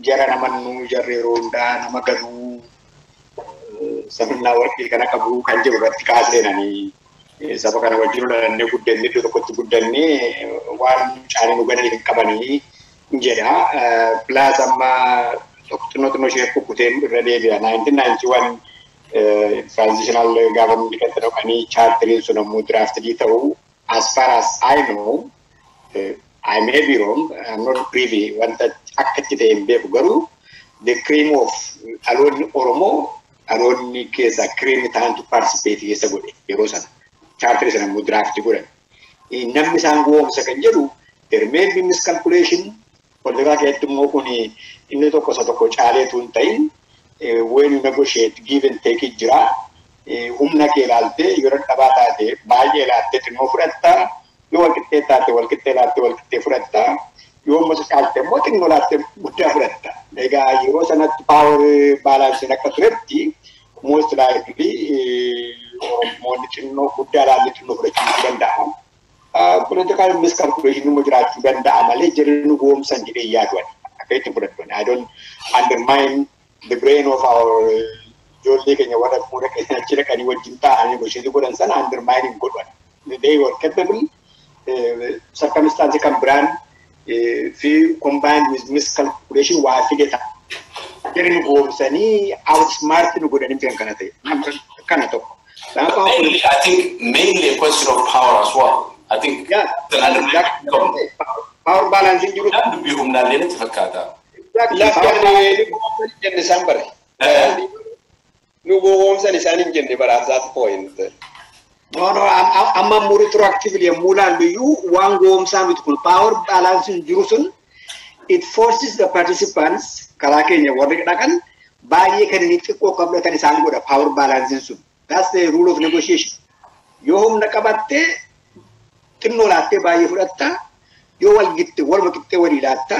jara namannuu jarri yeroo hundaa nama galuu sabinaa warqii kana qabu kan jiru irratti kaaseenanii saba kana wajjin dhalannee guddanne iddoo tokkotti guddanne waan caalii nu gadan hin qabanii jedha. Pilaas amma xinnoo xinnoo ishee kukkuteen irra deebi'a. 1991 transitional government kan dhaqanii chaartiriin sun ammoo draftii ta'u as far as I know I may be wrong I'm not privy. Wanta akka itti ta'e hin beeku garuu the cream of dhaloonni Oromoo dhaloonni keessa cream ta'antu participate keessa godhe yeroo sana chaartirii sana ammoo draftii godhan. Namni isaan goomsa kan jedhu be miscalculation politikaa keessatti immoo kun inni tokko isa tokko caaleetu hin ta'in negotiate give and take jira. Humna kee ilaaltee yoo dadhabaa taate baay'ee ilaaltee xinnoo fudhatta. Yoo walqixxee taate walqixxee ilaaltee walqixxee fudhatta. Yoo immoo caalte immoo xinnoo ilaaltee guddaa fudhatta. Egaa yeroo sanatti paawar baalaansiin akka turetti most likely Oromoonni xinnoo guddaa ilaallee xinnoo fudhachuu danda'a. Political miscalculation immoo jiraachuu danda'a malee jirri nu goomsan jedhee yaadu akka itti fudhatu. I don't undermine the brain of our ijoollee keenya warra fuula keenya achi dhaqanii wajjin taa'anii goshee godhan sana undermine hin godhan. They were capable circumstance kan biraan fi combined with miscalculation waa fide ta'a. Jirri nu goomsanii outsmart nu godhanii kan kana ta'e. Kana tokko. Mainly, I think mainly a question of power as well. I think Yeah, exactly. power balancing jiru. dubbii humnaallee natti fakkaata. Lafti jenne isaan bare. Nu gowwoomsan isaan hin jenne bara at that point. No, no, am- am- amma immoo retroactively yommuu ilaallu iyyuu waan goomsaa miti kun power balancing jiru sun it forces the participants karaa keenya warri dhaqan baay'ee kan inni xiqqoo qabda kan isaan godha power balancing sun. That's the rule of negotiation. Qabattee xinnoo laattee baay'ee fudhatta yoo wal gitte waluma qixxee walii laatta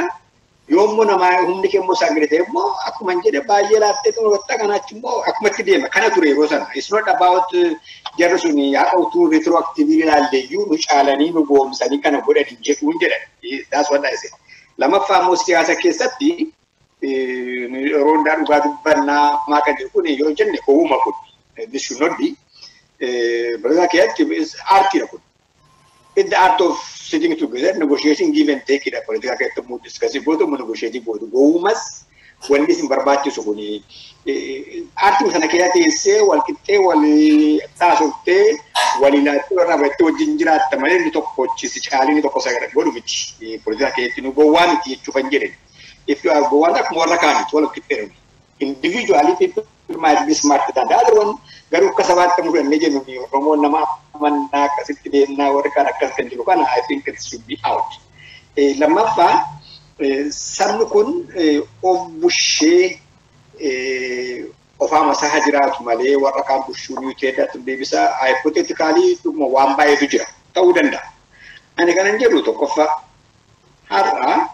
yoo immoo namaa humni kee immoo sangire ta'e immoo akkuma hin jedhe baay'ee laattee xinnoo fudhatta kanaachi immoo akkuma itti deema kana ture. It's not about uh, jarri sun haqa utuu retroactively ilaalle iyyuu nu caalanii nu goomsanii kana godhanii jedhuun jedhan. That's what I say. Lamaffaa immoo siyaasa keessatti eh, yeroo hundaa dhugaa dubbannaa maa kan jedhu kun yoo jenne uuma kun this should not be. Barataa keessatti aartiidha kun. in the art of sitting together, negotiating, give and take it, political get to discuss it, both of negotiating both. Gowumas, wanni isin barbaachisu kun aartii sana keessa teessee wal qixxee wal taasiftee waliinaattee warra bareettee wajjin jiraatta malee inni tokko hojjisi caalii inni tokko sagada godhu miti politika keessatti nu gowwaa miti jechuu kan jedhan if you are gowwaan akkuma warra kaanitti wal qixxeerani individually people than the other one garuu akka sabaatti mu fudhannee jennu ni oromoon nama amannaa akkasitti deemnaa warri kaan akkas kan jiru kana I think it should be out. Lammaffaa sabni kun of bushee ofaama isaa jiraatu malee warra kaan bushuu ni teeddaatu deebisa hypothetically dhuguma waan baay'eetu jira ta'uu danda'a. Ani kanan jedhu tokkoffaa har'a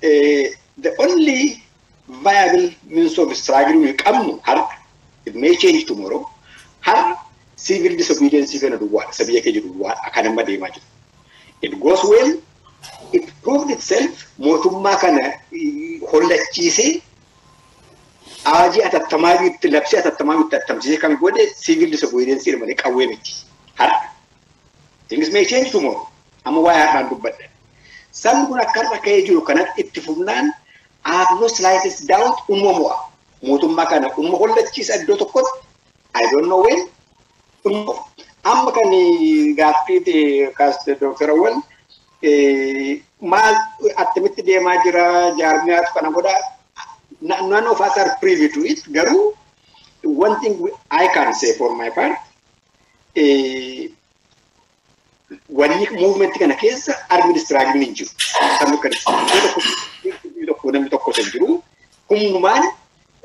the only viable means of struggle we qabnu har'a it may change tomorrow. har'a civil disobedience kana duwwaadha isa biyya kee jiru duwwaadha akka nama deemaa jiru. It goes well. It proved itself. Mootummaa kana hollachiisee aajii atattamaa itti labsee atattamaa itti attamsiisee kan godhe civil disobedience malee qawwee miti har'a. Things may change tomorrow. Amma waa'ee har'aan dubbadha. Sabni kun akka har'a ka'ee jiru kanatti itti fufnaan I have no slightest doubt uumamu'a. Mootummaa kana uumma hollachiisa iddoo tokkotti I don't know when uumamu. Amma kan gaaffii kaaste Dr. Awwal maal attamitti deemaa jira jaarmiyaatu kana godhaa none of us are privy to it garuu one thing I can say for my part wanni movement kana keessa administraatiivni hin jiru. Kan tokko namni tokko san jiru humnumaan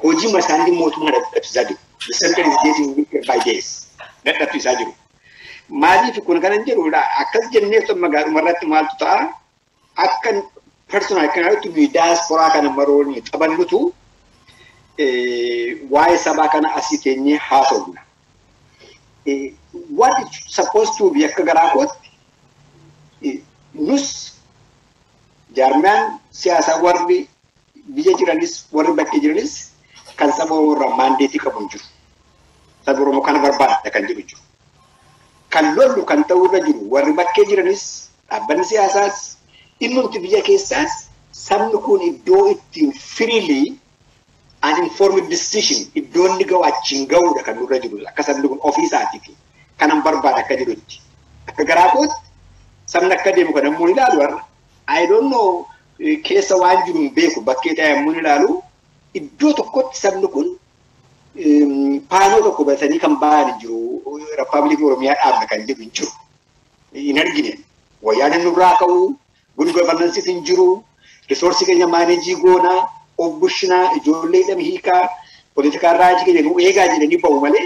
hojii masaanii mootummaa dadhabsiisaa jiru. The center is getting by days. Dadhabsiisaa jiru. Maaliif kun kanan jedhudha akkas jennee magaaluma irratti maaltu ta'a akka personal nuyi diasporaa kana maroon qabannutu waa'ee sabaa kana asii teenyee haasofna. What is supposed to be akka garaa kootti nus jaarmiyaan siyaasaa warri biyya jiranis warri bakkee jiranis kan saba irraa maandeetii qabu hin jiru. Saba Oromoo kana barbaada kan jedhu jiru. Kan lollu kan ta'uu irra jiru warri bakkee jiranis dhaabbanni siyaasaas dhimmooti biyya keessaas sabni kun iddoo ittiin firiilii an informed decision iddoo inni ga'u achiin ga'uudha kan nurra jiru akka sabni kun ofii isaatiif kanan barbaada akka jirutti. Akka garaa kootti sabni akka deemu kan ammoo ilaalu har'a I don't know keessa waan jiru hin beeku bakkee ta'e ammoo ilaalu iddoo tokkotti sabni kun paanoo tokko batanii kan ba'an jiru Rippaabilikii Oromiyaa dhaabna kan jedhu hin jiru hin argine wayyaan inni irraa ka'u good governance hin jiru risoorsii keenya maaneejii goonaa of bushinaa ijoollee hidhame hiikaa poolitikaan raajii keenya nu eegaa jedhanii ba'u malee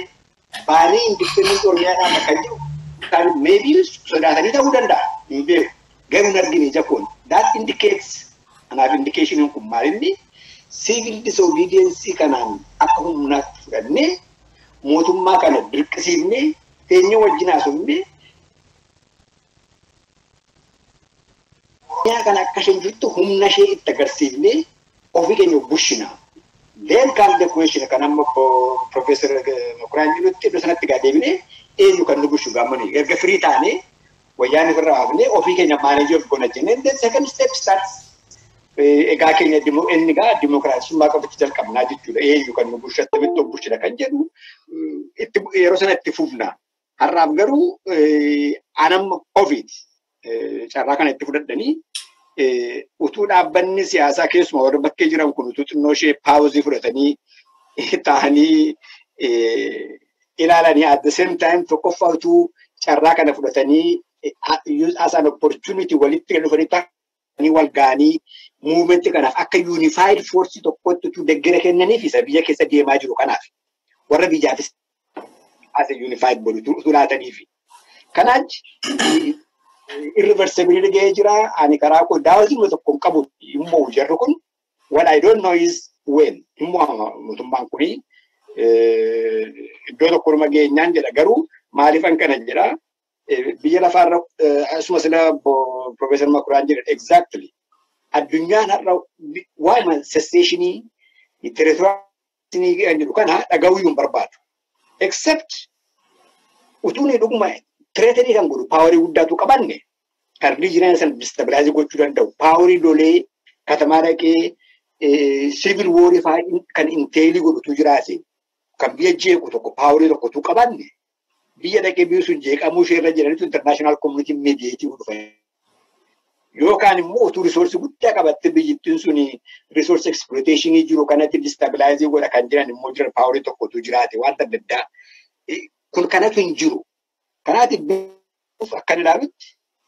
baanii indipendent oromiyaa dhaabna kan jiru kan maybe sodaatanii ta'uu danda'a hin beeku garuu hin argine ija koon that indicates anaaf indication kun maal inni civil disobedience kanaan akka humnaatti fudhannee mootummaa kana dirqisiifnee eenyu wajjin haasofnee Oromiyaa kana akka isheen jirtu humna ishee itti agarsiifnee ofii keenya bushina. Then come the question kan amma Profeesar Mokuraan jedhutti iddoo sanatti gaa deebinee eenyu kan nu bushu gaamani erga firii taanee wayyaan irra hafnee ofii keenya maaneejii of goona jennee then second step starts. Egaa keenya inni gaa dimokiraasummaa qabatti jalqabnaa jechuudha. Eenyu kan nu bushu attamitti of bushina kan jedhu yeroo sana itti fufna. Har'aaf garuu anamma ofiiti. Carraa kana itti fudhadhanii utuu dhaabbanni siyaasaa keessumaa warra bakkee jiran kun utuu xinnoo ishee paawuzii fudhatanii taa'anii ilaalanii at the same time tokkoffaa utuu carraa kana fudhatanii as an opportunity walitti dhufanii ta'anii wal ga'anii muumentii kanaaf akka unified force tokkotti utuu deggera kennaniif isa biyya keessa deemaa jiru kanaaf warra biyyaafis as a unified body utuu laataniif. Kanaach irreversibility ga'ee jira. Ani karaa koo daawwatii tokko hin qabu immoo jarri kun what I don't know is when immoo mootummaan kuni iddoo tokko nama geenyaan jedha garuu maaliifan kana jedha biyya lafaarra asuma sila Profeesar Makuraan jedha exactly. Addunyaan har'a waa'ima cessationii territoriaalii jedhu kana dhaga'uu hin barbaadu. Except utuu ni dhuguma tireetanii kan godhu paawarii guddaatu qabanne kan riijinaa sana distabilizii gochuu danda'u paawarii lolee katamaa dhaqee siivil woorii fa'aa kan inteelii godhutu jiraate kan biyya jeequ tokko paaworii tokkotu qabanne biyya dhaqee biyyi sun jeeqamuu ishee irra jiranitu intarnaashinaal koominitiin meediyeetii godhu yookaan immoo utuu risoorsii guddaa qabatte biyyattiin sun risoorsii eksploiteeshinii jiru kanatti distabilaayizii godha kan jiran immoo jiran paaworii tokkotu jiraate wanta adda addaa kun kanatu hin jiru. Kanaatiif akkan ilaalutti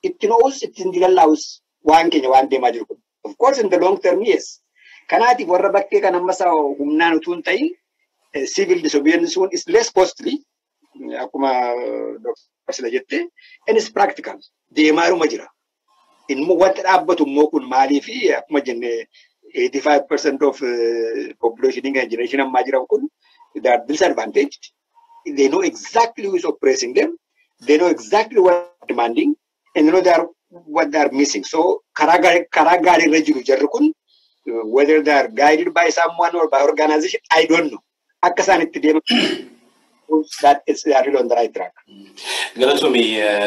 itti no'us ittiin dilallaa'us waan keenya waan deemaa jiru kun. Of course in the long term yes. Kanaatiif warra bakkee kan ammas humnaan utuu hin ta'in civil disobedience is less costly akkuma uh, Dr. Sila jette and is practical deemaaruma jira. Immoo wanti dhaabbatu immoo kun maalii fi akkuma jenne 85% of uh, population kan generation ammaa jiran kun they are disadvantaged. They know exactly who is oppressing them. They know exactly what they are demanding and they know they are, what they are missing. So karaa gaarii irra jiru kun uh, whether they are guided by someone or by organization, I don't know. Akka isaan deeman that is they are really on the right track. Galatoomi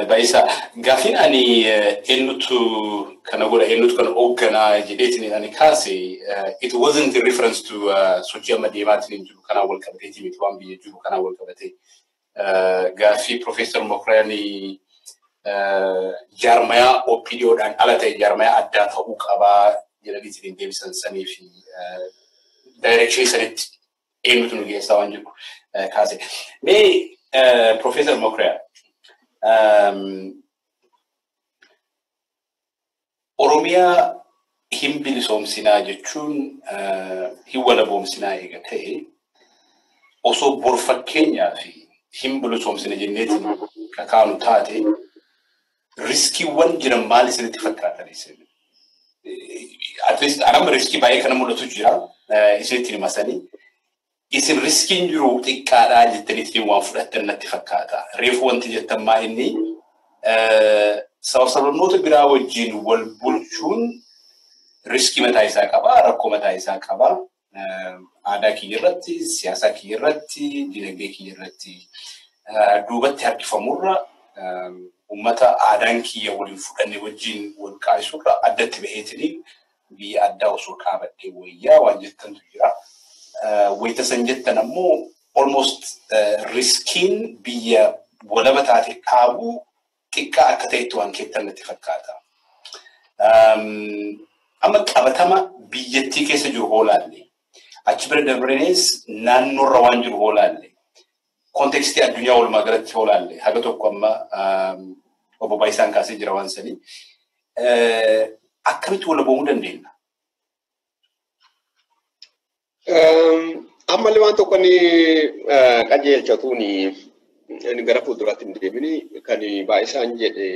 Baayisaa. Gaafiin ani eenyutu kana godha eenyutu kana hoogganaa jedheetiin ani kaase it wasn't in reference to sochii amma deemaatiin jiru kanaan wal qabateeti miti waan biyya jiru kanaan wal qabatee. Gaaffii Profeesar Mokiraanii jaarmayaa OPDOdhaan ala ta'e jaarmayaa addaa ta'uu qabaa jedhaniitiin deebisan sanii fi daayirekshinii sanitti eenyutu nu geessaa waan jiru kaase. Mee Profeesar Mokiriyaa Oromiyaa hin bilisoomsinaa jechuun hin walaboomsinaa eega ta'e osoo bor fakkeenyaa fi hin bilisoomsine jenneetiin kakaanu taate riskiiwwan jiran maal isinitti fakkaatan isin? At least anama riskii baay'ee kana mul'atu jira isinitti himasanii. Isin riskiin jiru xiqqaadhaa jettaniitiin waan fudhattan natti fakkaata. Reefu wanti jettan maa inni sabab-sababnoota biraa wajjin wal bulchuun riskii mataa isaa qaba, rakkoo mataa isaa qaba. Aadaa kiyya irratti, siyaasa kiyya irratti, dinagdee kiyya irratti duubatti harkifamurra uummata aadaan kiyya waliin fudhanne wajjin wal qaayisuurra addatti baheetiniin biyya addaa osoo qaabadhee wayyaa waan jettantu jira. Wayita san jettan ammoo almost riskiin biyya walaba taate dhaabuu xiqqaa akka ta'etti waan keettan natti fakkaata. Amma qabatama biyyattii keessa jiru hoolaalle. Achi bira darbanees naannoorra waan jiru hoolaalle. Kontekstii addunyaa walumaa galatti hoolaalle. Haga tokko amma obbo Baayisaan kaasee jira waan sanii. Akkamitti walaboomuu dandeenya? Ammallee waan tokko ni qajeelchatuuni gara fuulduraatti hin deemini kan baay'isaan jedhe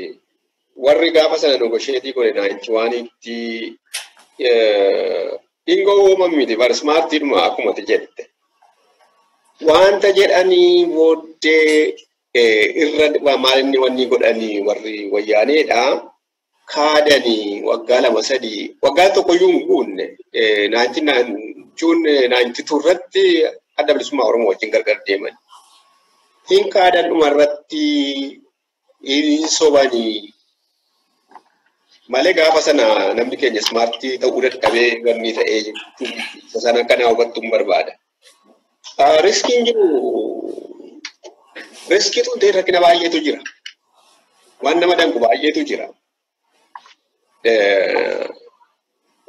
warri gaafa sana negosheetii godhe naanchi waan itti dhingoo uumamu miti bar smaartiidhuma akkuma jette. Wanta jedhanii booddee irra maalinni wanni godhanii warri wayyaaneedha. Kaadanii waggaa lama sadii waggaa tokkoyyuu hin guunne naanchi jechuun naanchi turratti adda bilisummaa Oromoo wajjin gargar deeman. Hin kaadan dhumarratti hin sobanii malee gaafa sana namni keenya ismaartii ta'uu dadhabee ganni ta'ee isa sana kana hubachuun barbaada. Riskiin jiru riskiitu ta'e rakkina baay'eetu jira. Waan nama danqu baay'eetu jira.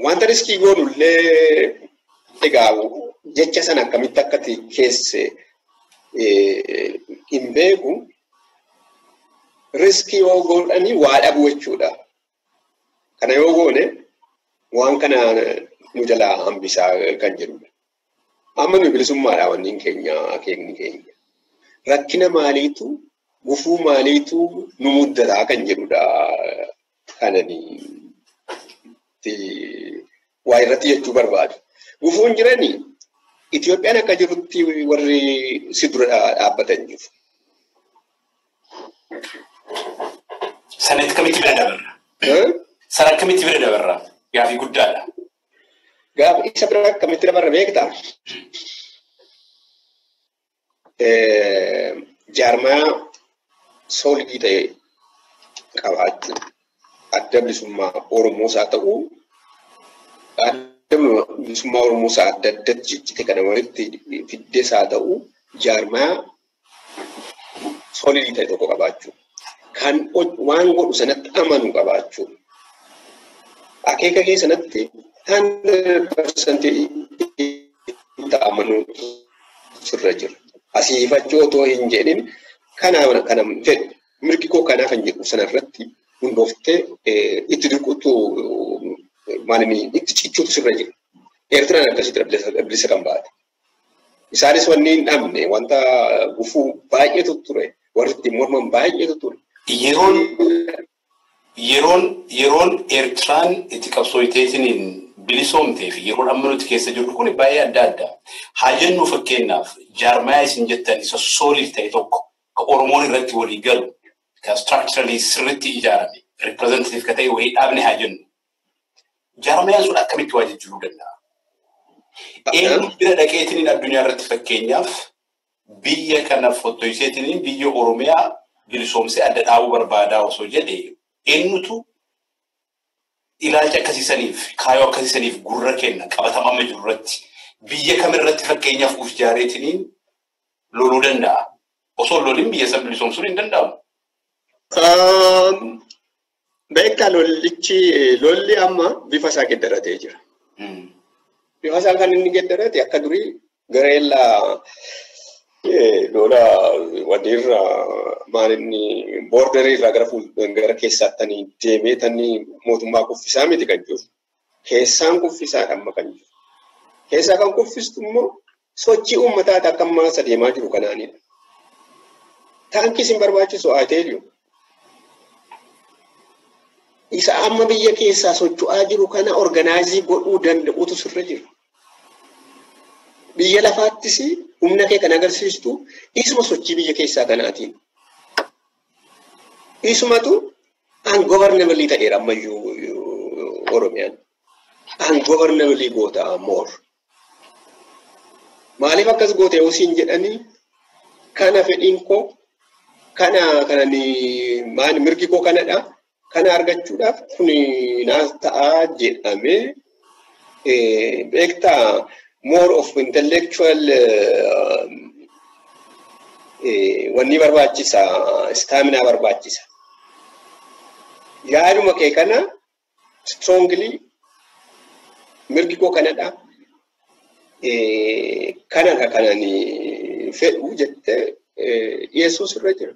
Wanta riskii goonullee egaa jecha sana akkamitti akka keesse hin beeku riskii yoo godhanii waa dhabu jechuudha. Kana yoo goone waan kana nu jalaa hambisaa kan jedhudha. Amma nu bilisummaadha wanni keenya akeekni keenya. Rakkina maaliitu gufuu maaliitu nu muddataa kan jedhudha. Kananii waa irratti jechuu barbaadu. Gufuun jiranii Itoophiyaan akka jirutti warri si dura dhaabbatan jiru. Sana akkamitti bira dabarra? Sana akkamitti bira dabarra? Gaafii guddaadha. Gaafa isa bira akkamitti dabarra beektaa? Jaarmaa soolgii ta'e qabaachuu adda bilisummaa Oromoos haa ta'u bilisummaa Oromoo isaa adda addatti ciccite kana walitti fiddees haa ta'u jaarmaa solidii ta'e tokko qabaachuu. Kan waan godhu sanatti amanu qabaachuu. Akeeka kee sanatti hundred percentii itti amanuu sirra jira. Asiifachuu otoo hin jedhin kana kana fedhu mirgi koo kanaaf hin jedhu sanarratti hundooftee itti dirquutu maalinni itti cichuutu sirra jira. Eertiraan akkasitti bilisa kan baate. Isaanis wanni hin dhabne wanta gufuu baay'eetu ture. Warri ittiin morman baay'eetu ture. Yeroon yeroon yeroon Eertiraan itti qabsooyteetiniin bilisoomtee fi yeroon amma nuti keessa jirru kun baay'ee adda adda. Haa jennu fakkeenyaaf jaarmaa isin jettan isa sooliif ta'e tokko ka Oromoon irratti walii galu ka structurally sirriitti ijaarame representative ka ta'e wayii dhaabne haa jennu. Jaarmayaan sun akkamitti waa jijjiiruu danda'a? Eenyu bira dhaqeetiniin addunyaa irratti fakkeenyaaf biyya kana fottoyseetiniin biyya Oromiyaa bilisoomsee adda dhaabuu barbaadaa osoo jedhe eenyutu ilaalcha akkasiisaniif kaayoo akkasiisaniif gurra kenna qabatama amma jiru irratti biyya kamirratti fakkeenyaaf uf jaareetiniin loluu danda'a. Osoo loliin biyya san bilisoomsuun hin danda'amu. Beekaa lollichi lolli amma bifa isaa geddaratee jira. Bifa isaa kan inni geddarate akka durii gareellaa lola wadiirra maalinni boordarii irraa gara keessaatti deemeetanii mootummaa kuffisaa miti kan jiru. Keessaan kuffisaa amma kan jiru. Keessaa kan kuffistu immoo sochii uummataa akka ammaa isa deemaa jiru kanaanidha. Taankis hin barbaachisu aateeliyu. Isa amma biyya keessaa socho'aa jiru kana organaayizii godhuu danda'utu sirra jira. Biyya lafaattis humna kee kan agarsiistu isuma sochii biyya keessaa kanaatiin. Isumatu ungovernabilii ta'eera ammayyuu Oromiyaan. Ungovernabilii goota moor. Maaliif akkas goote yoo siin jedhanii kana fedhiin koo kana kanani maal mirgi koo kanadha. Kana argachuudhaaf kun naaf ta'a jedhamee beektaa more of intellectual wanni barbaachisa stamina barbaachisa. Yaaduma kee kana strongly mirgi koo kanadha. Kanadha kanani fedhu jettee dhiyeessuu sirra jira.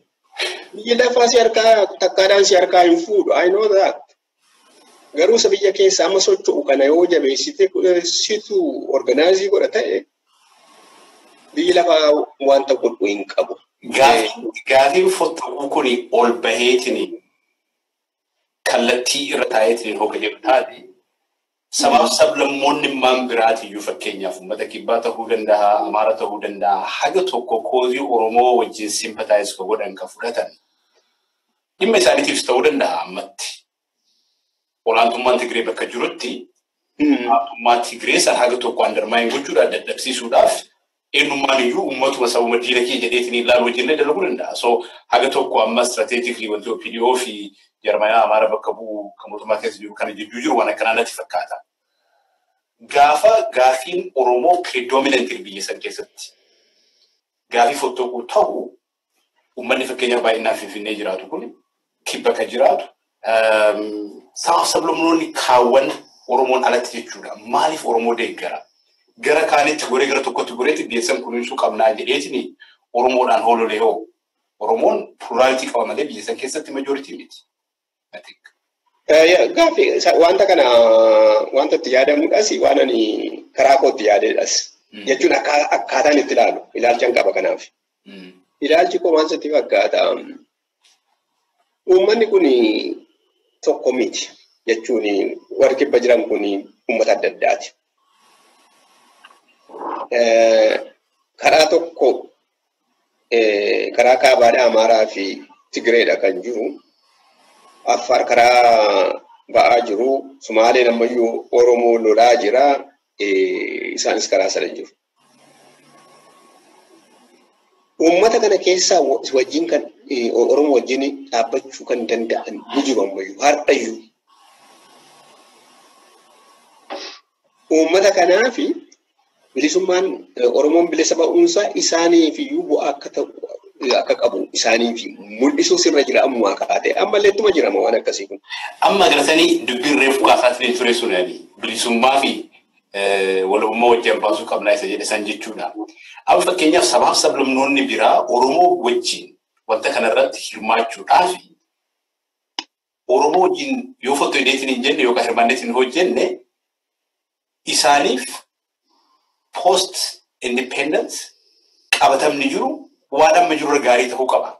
Biyyi lafaa si harkaa takkaadhaan si harkaa hin fuudhu. I know that. Garuu isa biyya keessa amma socho'u kana yoo jabeessite situ organaayizii godha ta'e biyyi lafaa wanta godhu hin qabu. Gaafiin fotta'uu kun ol baheetiin kallattii irra taa'eetiin hoga jedhu taate sabaaf sablammoonni maan biraatiyyuu fakkeenyaaf uummata kibbaa ta'uu danda'a, amaara ta'uu danda'a, haga tokko koozii Oromoo wajjin simpataayiz ka godhan ka fudhatan dhimma isaaniitiifis ta'uu danda'a ammatti. Olaantummaan Tigree bakka jirutti olaantummaa Tigree san haga tokko andarmaayin gochuudhaan dadhabsiisuudhaaf eenyummaan iyyuu uummatuma sababa diina kee jedheetiin ilaalu wajjin dalaguu danda'a. So haga tokko amma istirateejikii wanti OPDO fi jarmayaa amaara bakka bu'u kan mootummaa keessa jiru kana jidduu jiru waan akkanaa natti fakkaata. Gaafa gaafiin Oromoo predominantii biyya san keessatti gaafii fottooquu ta'u uummanni fakkeenyaaf baay'inaan Finfinnee jiraatu kun kibba kan jiraatu sabaaf sablammoonni kaawwan Oromoon alatti jechuudha. Maaliif Oromoo deeggara? Gara kaanitti goree gara tokkotti goreetti biyya san kunuunsuu qabnaa jedheetiin Oromoodhaan hoololee hoo. Oromoon pluraalitii qaba malee biyya san keessatti majooritii miti. Gaaffii wanta kana wanta itti yaadamuudhaas waan ani karaa kootti yaadedhas. Jechuun akkaataan itti ilaalu ilaalchan qaba kanaaf. Ilaalchi koo maal sitti fakkaata? Uummanni kun tokko miti jechuun warri kibba jiran kun uummata adda addaati. Karaa tokko karaa kaabaadhaa Amaaraa fi Tigireedha kan jiru. Affaar karaa ba'aa jiru. Sumaaleen ammayyuu Oromoo lolaa jira. Isaanis karaa sana jiru. Uummata kana keessaa wajjin kan Oromoo wajjin dhaabbachuu kan danda'an ni jiru ammayyuu har'ayyuu. uummata kanaaf bilisummaan Oromoon bilisa ba'uunsaa isaaniif iyyuu bu'aa akka ta'u akka qabu isaaniif mul'isuu sirra jira ammumaa kaatee ammallee ittuma jirama waan akkasii kun. Amma agartanii dubbiin reefu kaasaa ture sun bilisummaa fi walummaa wajjin baasuu qabnaa isa jedhe san jechuudha. Amma fakkeenyaaf sabaaf sablamnoonni biraa Oromoo wajjin wanta kanarratti hirmaachuudhaaf Oromoo wajjin yoo fotoo hidheetiin hin jenne yookaan hirmaanneetiin hojjenne isaaniif post independence qabatamni jiru waan amma jiru gaarii ta'uu qaba.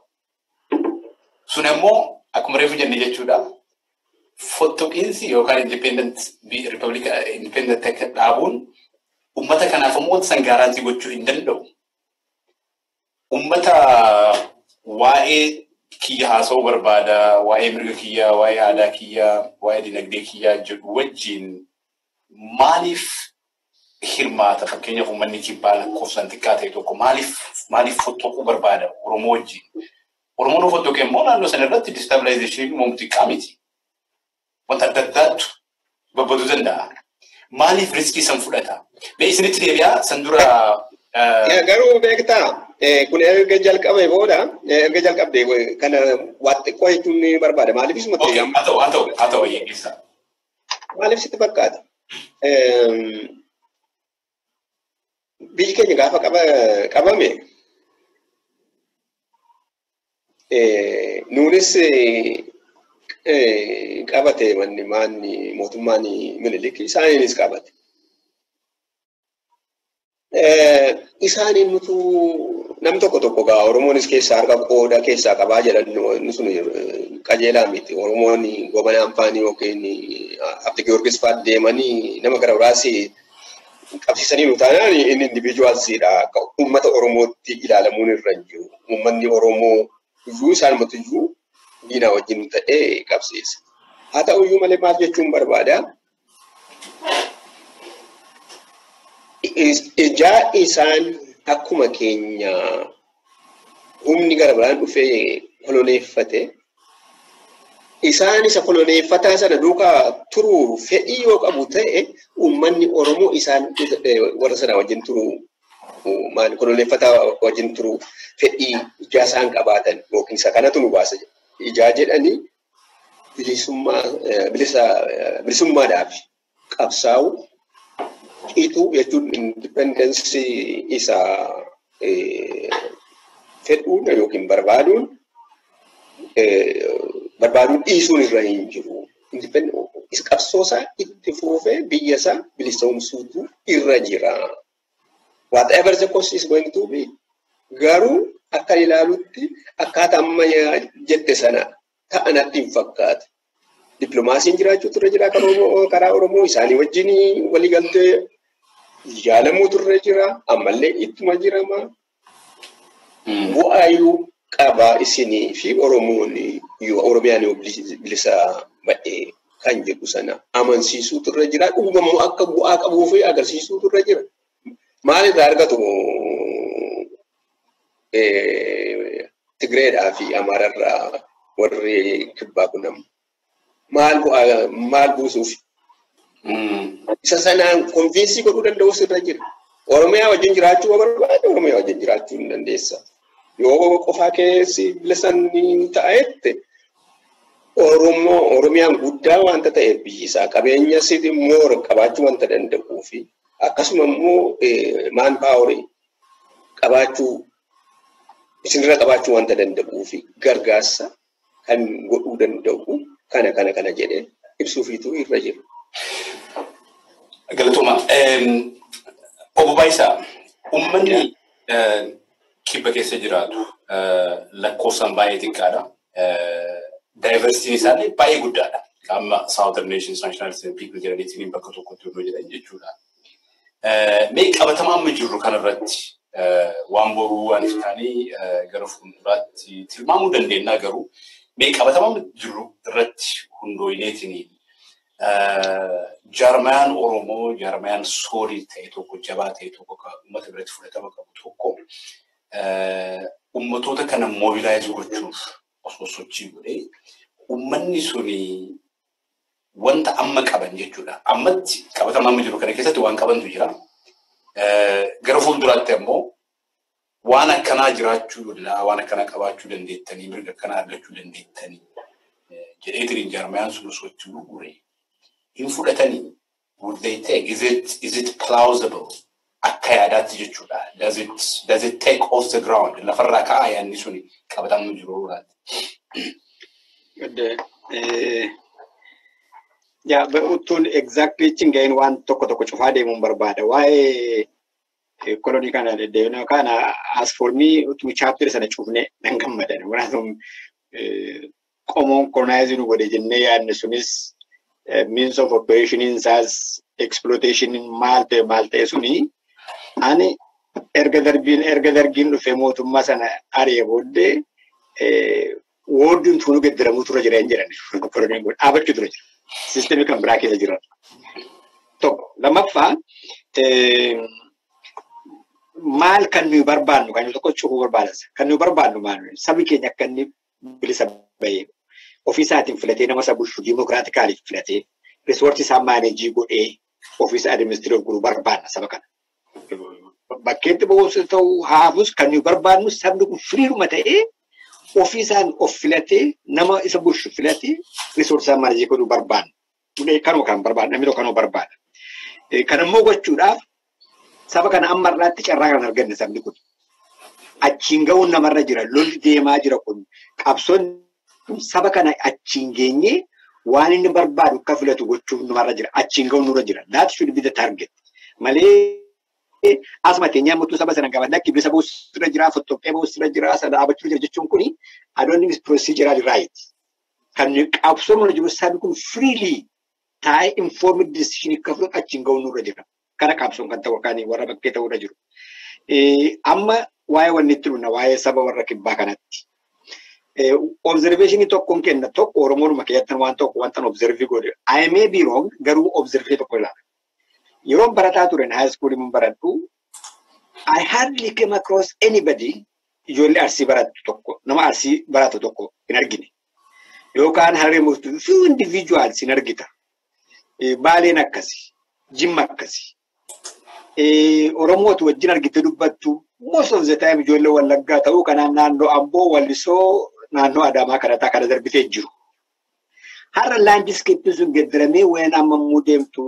Sun immoo akkuma reefu jenne jechuudha. Fottoqiinsi yookaan independent republika independent akka dhaabuun uummata kanaaf immoo san gaaraantii gochuu hin danda'u. Uummata waa'ee kiyya haasa'uu barbaada, waa'ee mirga kiyyaa, waa'ee aadaa kiyyaa, waa'ee dinagdee kiyyaa jedhu wajjin maaliif hirmaata fakkeenyaaf uummanni kibbaa lakkoofsaan xiqqaa ta'e tokko maaliif maaliif fottoquu barbaada Oromoo wajjin. Oromoon fottoqe immoo naannoo sana irratti distabilizeeshiniin uumamuu xiqqaa miti. Wanta adda addaatu babbaduu danda'a. Maaliif riskii san fudhata? Mee isinitti deebi'aa san dura. Garuu beektaa kun erga jalqabe booda erga jalqabde kana waa xiqqoo jechuun ni barbaada. Maaliif isuma ta'e? Haa ta'u haa ta'u haa ta'u eeggisa. Maaliif sitti fakkaata? Biyyi keenya gaafa qabame nuunis qabate manni maanni mootummaan minilik isaaniinis qabate. Isaaniin nutu nam tokko tokko gaa Oromoonis keessaa harka qooda keessaa qabaa jedhan sun qajeelaa miti. Oromoon gobanaa afaanii yookiin Abdi Giyoorgis fa'aa deemanii nama gara biraas qabsiisanii nu taanaan inni individuaalsiidha. Akka uummata Oromootti ilaalamuun irra hin jiru. Uummanni Oromoo iyyuu isaanumatti iyyuu diinaa wajjin ta'ee qabsiisa. Haa ta'u iyyuu malee maal jechuun barbaada? Ijaa isaan akkuma keenya humni gara biraan dhufee koloneeffate isaan isa koloneeffataa sana duukaa turuu fedhii yoo qabu ta'e uummanni Oromoo isaan warra sana wajjin turuu maal koloneeffataa wajjin turuu fedhii ijaa isaan qabaatan yookiin isa kanatu nu baasa ijaa jedhanii bilisummaa bilisa bilisummaadhaaf qabsaa'u qiixuu jechuun indipendensii isa fedhuun yookiin barbaaduun barbaaduun dhiisuun irra hin jiru. Qabsoosaa itti fuufee biyya isaa bilisoomsuutu irra jira. Whatever the cost is going to be garuu akka ilaalutti akkaataa amma jette sana ta'a natti hin fakkaatu. Dippiloomaasiin jiraachuutu irra jira karaa Oromoo isaanii wajjin waliigaltee jaalamuutu irra jira ammallee ittuma jirama. Bu'aayyuu qabaa isinii fi Oromoon yoo Oromiyaan yoo bilisa ba'ee kan jedhu sana amansiisuutu irra jira. Dhugumamoo akka bu'aa qabuu fi agarsiisuutu irra jira. Maal irraa argatu Tigreedhaa fi Amaararraa warri kibbaa kun maal buusuuf isa sanaan konfiinsii godhuu danda'us irra jira. Oromiyaa wajjin jiraachuu barbaade Oromiyaa wajjin jiraachuu hin dandeessa. Yoo qofaa keessi bilisan ta'etti Oromoo Oromiyaan guddaa wanta ta'eef biyyi isaa qabeenya moora qabaachuu wanta danda'uu fi akkasuma immoo maan paaworii qabaachuu isinirra qabaachuu wanta danda'uu fi gargaarsa kan godhuu danda'u kana kana kana jedhee ibsuufiitu irra jira. Galatooma. Obbo Baayisaa, uummanni kibba keessa jiraatu lakkoofsaan baay'ee xiqqaadha. Daayivarsiitiin isaanii baay'ee guddaadha. Amma Southern Nations National People jedhaniitiin bakka tokkotti yoo jedhan jechuudha. Mee qabatamaa amma jirru kanarratti waan boruu waan isaanii gara fuulduraatti tilmaamuu dandeenya garuu mee qabatamaa jirru irratti hundooyineetiin jaarmayaan Oromoo jaarmayaan soorii ta'e tokko jabaa ta'e tokko uummata biratti fudhatama qabu tokko uummatoota kana moobilaayiz gochuuf osoo sochii godhee uummanni suni wanta amma qaban jechuudha. Ammatti qabatamaa amma jiru kana keessatti waan qabantu jira. Gara fuulduraatti ammoo waan akkanaa jiraachuu danda'a, waan akkanaa qabaachuu dandeettanii, mirga akkanaa argachuu dandeettanii jedheetiin jaarmayaan sun sochii gurgure. Hin fudhatanii would they take? Is it, is it plausible? Akka yaadaatti jechuudha. Does it, take off the ground? Lafarraa ka'aa yaadni suni qabatamuu jiru Yaa uttuun exactly cingeen waan tokko tokko cufaa deemuun barbaada. Waa'ee kolonii kana deddeebina kana as for me utuu chapter sana cufne nan gammadan. Wanaatuun qomoon colonizing nu godhe jennee yaadne sunis means of operation isaas exploitation maal ta'e maal ta'e suni ani erga darbiin erga dargiin dhufe mootummaa sana ari'ee booddee woordiin tunu geddiramu tura jira hin jedhan dhaabachuu tura jira. Sistemii kan biraa keessa jiran. Tokko lammaffaa maal kan nuyi barbaannu kan tokko cufuu barbaadan kan nuyi barbaannu maal sabni keenya akka inni bilisa bahee ofii isaatiin filatee nama isa bulchu diimokiraatikaaliif filatee riisoortii isaa maaneejii godhee ofii isaa adiministireef godhuu barbaanna saba kana. Bakkeetti ba'uus ta'uu haafus kan nuyi barbaannu sabni kun firiiruma ta'ee ofii isaan of filatee nama isa bulchu filatee riisoortii isaa maaneejii godhuu barbaanna. Kanuma kan barbaanna namni tokko kanuma barbaada. Kan immoo gochuudhaaf saba kana amma irraatti carraa kan arganne sabni kun. Achiin ga'uun namarra jira lolli deemaa jira kun qabsoon saba kana achiin geenyee waan inni barbaadu akka filatu gochuuf namarra jira. Achiin ga'uun nurra jira. That should be the target. Malee asuma teenyaa murtuu saba sana gaafannaa kibisa ba'uus irra jira, fottoqqee ba'uus irra jira, sana dhaabachuu jira jechuun kuni adoonni procedural right. Kan qabsoon mana jiru sabi kun freely taa'ee informed decision akka fudhatu achiin ga'uun nurra jira. Kana qabsoon kan ta'u kan warra bakkee ta'uudha jiru. Amma waa'ee wanni itti dhufna waa'ee saba warra kibbaa kanatti. Observationii tokkoon kenna tokko Oromoodhuma keessatti waan tokko wanta observii godhe. I may be wrong garuu observii tokko ilaala. Yeroo barataa school mun baradhu I hardly came across anybody ijoollee arsii barattu tokko nama arsii baratu tokko hin argine. Yookaan harree murtuu few individuals hin argita. Baaleen akkasi, jimma akkasi. Oromootu wajjin argite dubbattu most of the time ijoollee wallaggaa ta'uu kanaan naannoo Amboo wallisoo naannoo Adaamaa kadhataa kana darbitee jiru. Har'a laandiskeeppiin sun geddaramee waan amma immoo deemtu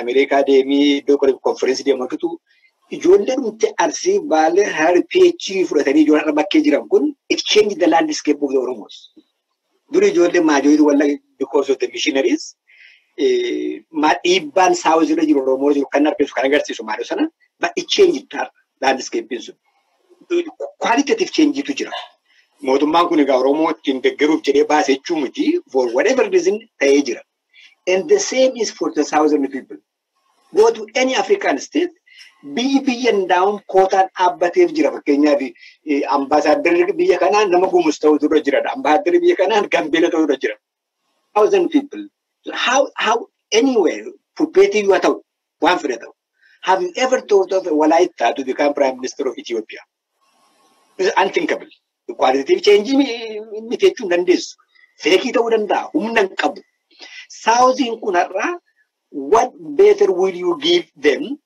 Ameerikaa deemii iddoo konferensii deemu argitu ijoollee dhumte arsii baalee PhD fudhatanii ijoollee har'a bakkee jiran kun exchange the landscape of the Oromos. Duri ijoollee maajoorii wallaggaa because of the missionaries dhiibbaan saawuzii irra jiru Oromoo jiru kan argisiisu kan agarsiisu maaloo sana but change landscape sun. Qualitative changetu jira. Mootummaan kun egaa Oromoo ittiin deeggaruuf jedhee baasee jechuu miti for whatever reason ta'ee jira. And the same is for the thousand people. Go to any African state biyyi biyyan daa'uun kootaan dhaabbateef jira fakkeenyaaf ambaasaaddarri biyya kanaan nama gumus ta'utu irra jira ambaasaaddarri biyya kanaan gambeela ta'utu irra jira. Thousand people. how how anywhere puppeetii yoo ta'u waan fedha ta'u have you ever thought of Walaita to become prime minister of Ethiopia? It's unthinkable. Qualitative change miti jechuu hin dandeessu. Feekii ta'uu danda'a. Humna hin qabu. Saawuziin kun har'a what better will you give them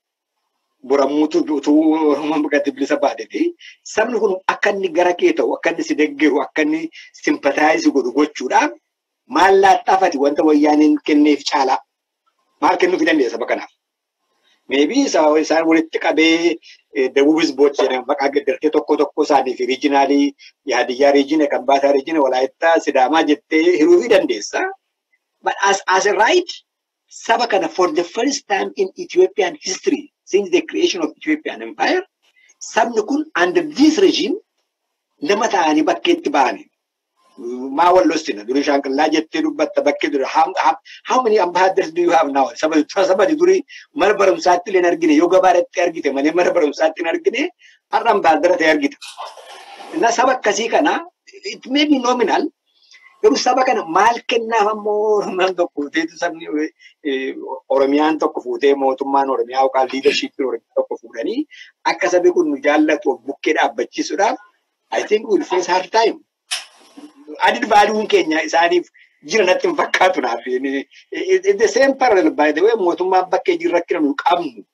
buramuutu utuu bukkatti bilisa baateti. Sabni kun akka inni gara kee ta'u, akka inni si deeggaru, akka inni simpataayizi godhu gochuudhaaf maal laaxaafati wanta wayyaaniin kenneef caalaa maal kennuufi dandeessa saba kanaaf. Meebii isaan walitti qabee dabuubis boochi jedhama maqaa gaddartee tokko tokko isaaniif riijinaalii yaadiyyaa riijina kan baataa riijina walaayittaa sidaamaa jettee hiruufii dandeessa. But as, as a right, saba kana for the first time in Ethiopian history since the creation of Ethiopian empire, sabni kun under this regime nama ta'anii bakkeetti ba'anii maa wallostina durii shaanqallaa jettee dubbatta bakkee dura how many ambassadors do you have now saba sabadi durii mana barumsaatti illee argine yoo gabaadhatti argite malee mana barumsaatti hin argine har'a ambaasadara ta'e argita. Na saba akkasii kana it may be nominal garuu saba kana maal kennaaf ammoo Oromiyaan tokko fuuteetu sabni Oromiyaan tokko fuutee mootummaan Oromiyaa yookaan liidarshiippiin Oromiyaa tokko fuudhanii akka sabi kun nu jaallatu bukkee dhaabbachiisuudhaaf I think we'll face hard time. Adid baaduun keenya isaaniif jira natti hin fakkaatu naaf. The same parallel by the way mootummaan bakkee jirra rakkina nu qabnu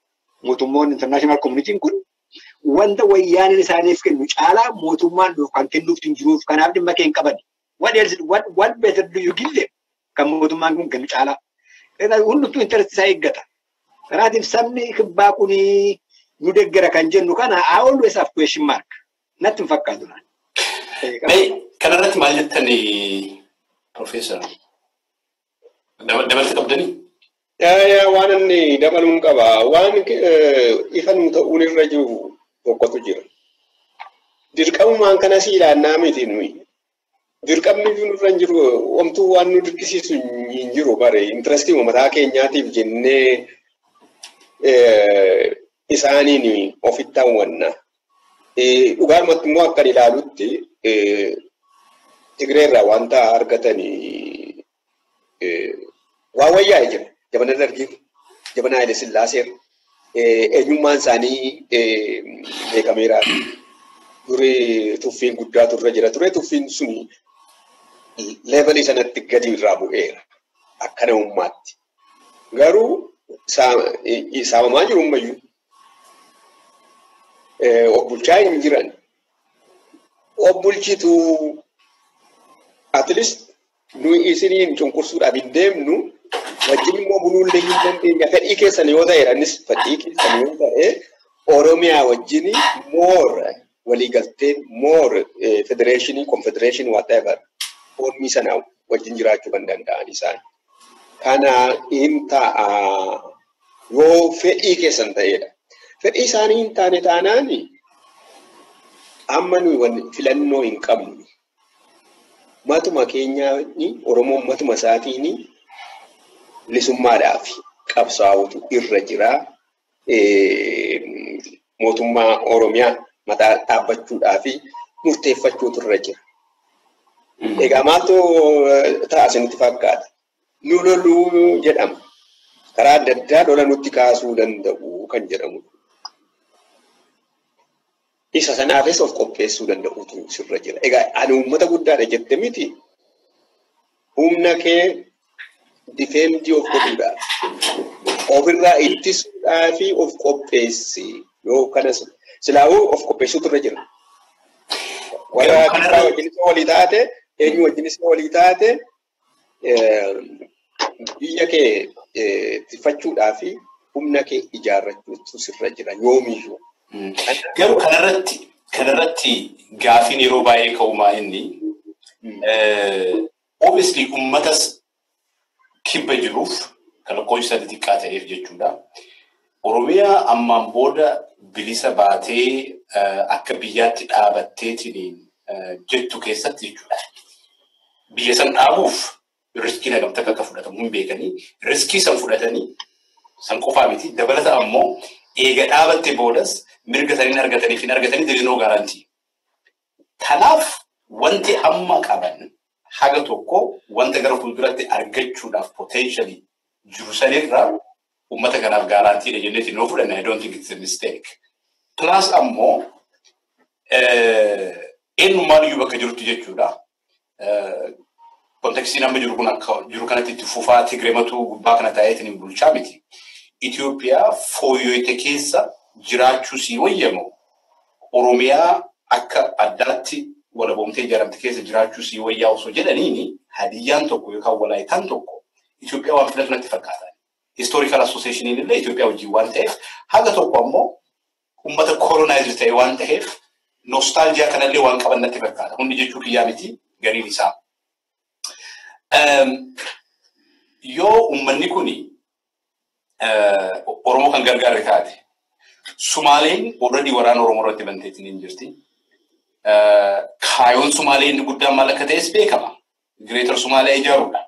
mootummoonni international community kun wanta wayyaaniin isaaniif kennu caalaa mootummaan kan kennuuf hin jiruuf kanaaf dhimma kee hin qaban. What else what what better do you give them? Kan mootummaan kun kennu caalaa. Hundumtuu interest isaa eeggata. Kanaatiif sabni kibbaa kuni nu deggara kan jennu kana I always have question mark. Natti hin fakkaatu naan. Kanarratti maal jettanii Profeesar? Dabalta qabdanii? Waan inni dabaluun qaba. Waan ifa nu ta'uun irra jiru tokkotu jira. Dirqamumaan kana si ilaannaa miti nuyi. Dirqamni nurra hin jiru homtuu waan nu dirqisiisu hin jiru bare intirestii mataa keenyaatiif jennee isaaniin ofitti hawwanna. Dhugaarumatti immoo akkan ilaalutti Tigreerraa wanta argatanii waa wayyaa'e jira. Jabana Dargii, Jabana Haile Sillaaseer, eenyummaan isaanii beekameera. Duri tuffiin guddaatu irra jira ture. Tuffiin suni leevalii sanatti gadi irraa bu'eera. Akka namummaatti. Garuu saamamaa jiru ammayyuu. Obbulchaa hin jiran. Obbulchitu at least nuyi isiniin cunqursuudhaaf hin deemnu wajjin immoo buluullee hin dandeenya. Fedhii keessan yoo ta'e innis fedhii keessan yoo ta'e Oromiyaa wajjin more waliigalteen more federeeshinii confedereeshinii whatever foormii sana wajjin jiraachuu kan danda'an isaan. Kana hin ta'a yoo fedhii keessan ta'edha. Fedhii isaanii hin taane taanaan amma nuyi filannoo hin qabnu. Matuma keenyaani Oromoon matuma isaatiin bilisummaadhaaf qabsaa'utu irra jira. Mootummaa Oromiyaa mataa dhaabbachuudhaa fi murteeffachuutu irra jira. Egaa maaltu ta'a isinitti fakkaata? Nu loluu jedhama. Karaa adda addaa lola nutti kaasuu danda'u kan jedhamudha. Isa sanaafis of qopheessuu danda'utu sirra jira. Egaa ani uummata guddaadha jette miti humna kee difeendii of godhuudhaaf ofirraa ittisuudhaa fi of qopheessi yoo kanas silaawuu of qopheessuutu irra jira. Warra kibbaa wajjinis walii taate eenyu wajjinis walii taate biyya kee tiffachuudhaa fi humna kee ijaarrachuutu sirra jira yoomiyyuu. Garuu kanarratti kanarratti gaafiin yeroo baay'ee ka'umaa inni obviously uummatas kibba jiruuf kan lakkoofsi sadii xiqqaa ta'eef jechuudha. Oromiyaa ammaan booda bilisa baatee akka biyyaatti dhaabatteetiin jettu keessatti jechuudha. Biyya san dhaabuuf riskii nagamta akka fudhatamu hin beekanii riskii san fudhatanii san qofaa miti dabalata ammoo eega dhaabatte boodas mirga saniin argatanii fi argatanii no guarantee. Kanaaf wanti amma qaban haga tokko wanta gara fuulduratti argachuudhaaf potentially jiru sanirraa uummata kanaaf gaaraantiidha jenneeti noo fudhanna I don't think it's a mistake. Plus ammoo eenyummaan iyyuu bakka jirutti jechuudha. Kontekstiin amma jiru kun akka jiru kanatti itti fufaa Tigreematu gubbaa kana taa'eetiin hin bulchaa miti. Itoophiyaa fooyyoote keessa jiraachuu sii wayyamu Oromiyaa akka addaatti walaboomtee ijaaramte keessa jiraachuu sii wayyaa osoo jedhaniini hadiyyaan tokko yookaan walaayitaan tokko Itoophiyaa waan filatu natti fakkaata. Historical Associationiin illee Itoophiyaa wajjin waan ta'eef haga tokko ammoo uummata colonizer ta'e waan ta'eef nostaaljiyaa kanallee waan qaban natti fakkaata. Hundi jechuu kiyyaa miti gariin isaa. Yoo uummanni kuni Oromoo kan gargaarre taate Sumaaleen already waraana Oromoo irratti banteetiin hin jirti. Kaayoon Sumaalee inni guddaan maal akka ta'es beekama. Gireetar Sumaaliyaa ijaaruudha.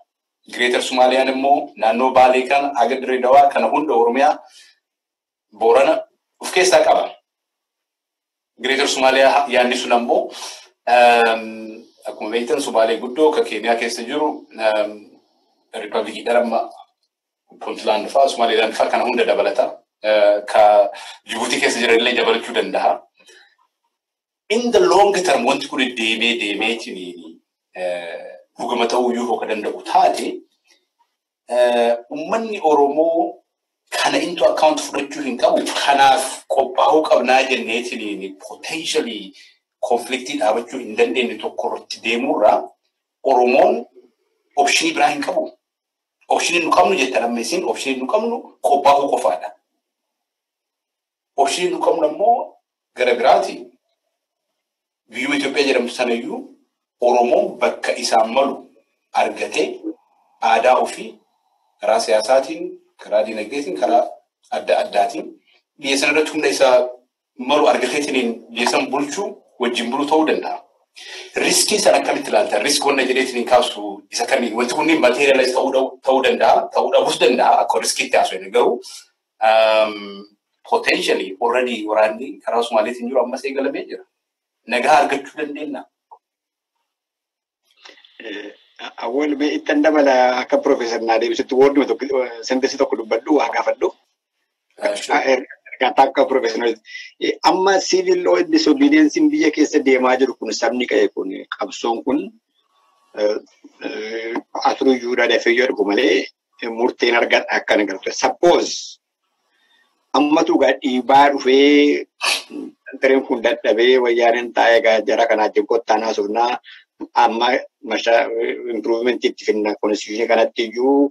Gireetar Sumaaliyaan immoo naannoo Baalee kana haga Dirree Dawaa kana hunda Oromiyaa Boorana of keessaa qaba. Gireetar Sumaaliyaa yaadni sun ammoo akkuma beektan Sumaalee guddoo ka Keeniyaa keessa jiru Riippaabilikii Dharama Puntland fa'aa Sumaaleelaan fa'aa kana hunda dabalata. Jibuutii keessa jiranillee dabalachuu danda'a. In the long term wanti kun deemee deemeetiin dhugama ta'uyyuu hoo ka danda'u taate uummanni Oromoo kana into account fudhachuu hin qabu. Kanaaf qophaa'uu qabnaa jenneetiin potentially konfliktii dhaabachuu hin dandeenye tokko irratti deemuurraa Oromoon opshinii biraa hin qabu. Opshinii nu qabnu jettan ammeessiin opshinii nu qabnu qophaa'uu qofaadha. Nu qabnu ammoo gara biraati. Biyyuma Itoophiyaa jedhamtu sanayyuu Oromoon bakka isaan malu argatee aadaa ofii karaa siyaasaatiin, karaa dinagdeetiin, karaa adda addaatiin biyya irratti hunda isaa malu argateetiin biyya bulchuu wajjin buluu ta'uu danda'a. Riskii sana akkamitti ilaalta? Riskii wanta jedheetiin kaasu isa kamiin? Wanti kunniin materiaalize ta'uu danda'a, ta'uu dhabuus danda'a akka riskiitti haasofne garuu potentially already waraanni karaa Somaaliitiin jiru ammas eegalamee jira. Nagaa argachuu dandeenya. Awwal ittan dabala akka Profeesar naa deebisutti woorduma tokko sentensi tokko dubbadhu haa gaafadhu. Akkaataa akka Profeesar amma civil law disobediensiin biyya keessa deemaa jiru kun sabni ka'e kun qabsoon kun aturuyyuudhaa dafee yoo dhufu malee murteen argadha akka nagartu. Suppose ammatu dhiibaa dhufee dareen kun dadhabee wayyaaneen taa'ee gaa jara kanaa wajjin kottaa naasofnaa amma masha improvement itti finna. Constitution kanatti iyyuu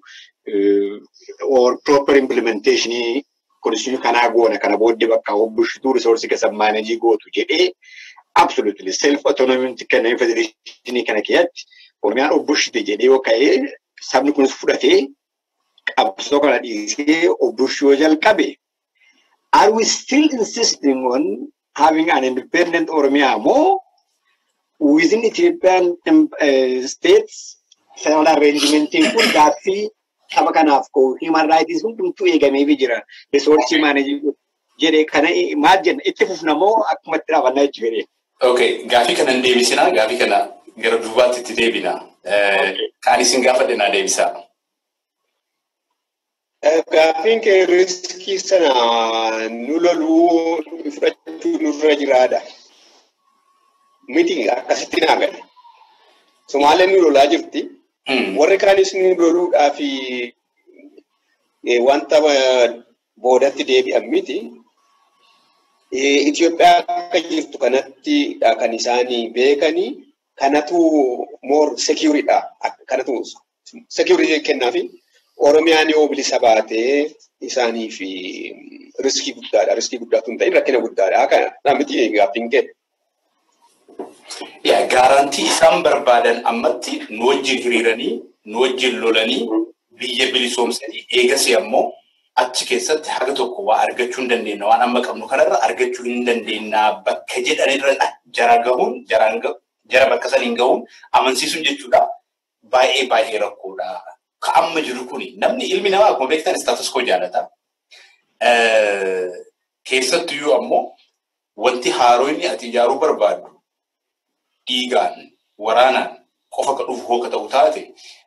or proper implementationii constitution kanaa goona. Kana booddee bakka obbushituu resource keessa maanajii gootu jedhee absolutely self autonomy kenna federeeshinii kana keessatti oromiyaan obbushite jedhee yoo ka'ee sabni kunis fudhatee qabsoo kana dhiisee obbushuu yoo jalqabe are we still insisting on having an independent Oromia more within Ethiopian uh, states federal arrangement kun gaaffii saba kanaaf koo human rights hundumtuu eegamee jira resource manage jedhee kana maal jenna itti fufna moo akkuma itti dhaabannaa jechuudha. Okay, gaafii kana hin deebisinaa gaafii kana gara duubaatti itti deebina. Kaan isin gaafadhe naa deebisaa. Gaaffiin kee riskii sana nu loluu fudhachuu nurra jiraadha. Miti akkasitti naa gale. Somaaleen nu lolaa jirti. Warri kaanis nu loluudhaaf wanta boodatti deebi'an miti. Itoophiyaa akka jirtu kanatti kan isaanii beekanii kanatu more securidha. Kanatu security kennaafi. Oromiyaan yoo bilisa baatee isaanii fi riskii guddaadha. Riskii guddaatu hin ta'in rakkina guddaadha. Kana miti gaaffiin kee. Gaarantii isaan barbaadan ammatti nu wajjin hiriiranii, nu wajjin lolanii, biyya bilisoomsanii eegasii ammoo achi keessatti haga tokko waa argachuu hin dandeenya. Waan amma qabnu kanarra argachuu hin dandeenya. Bakka jedhanirra jara gahuun, jara bakka saniin gahuun amansiisuun jechuudha. Baay'ee baay'ee rakkoodha. Amma jiru kuni namni ilmi namaa akkuma beektan istaatus koo jaalata. Keessattuyyuu ammoo wanti haaroo inni ati ijaaruu barbaaddu dhiigaan, waraanaan qofa ka dhufu hooka ta'u taate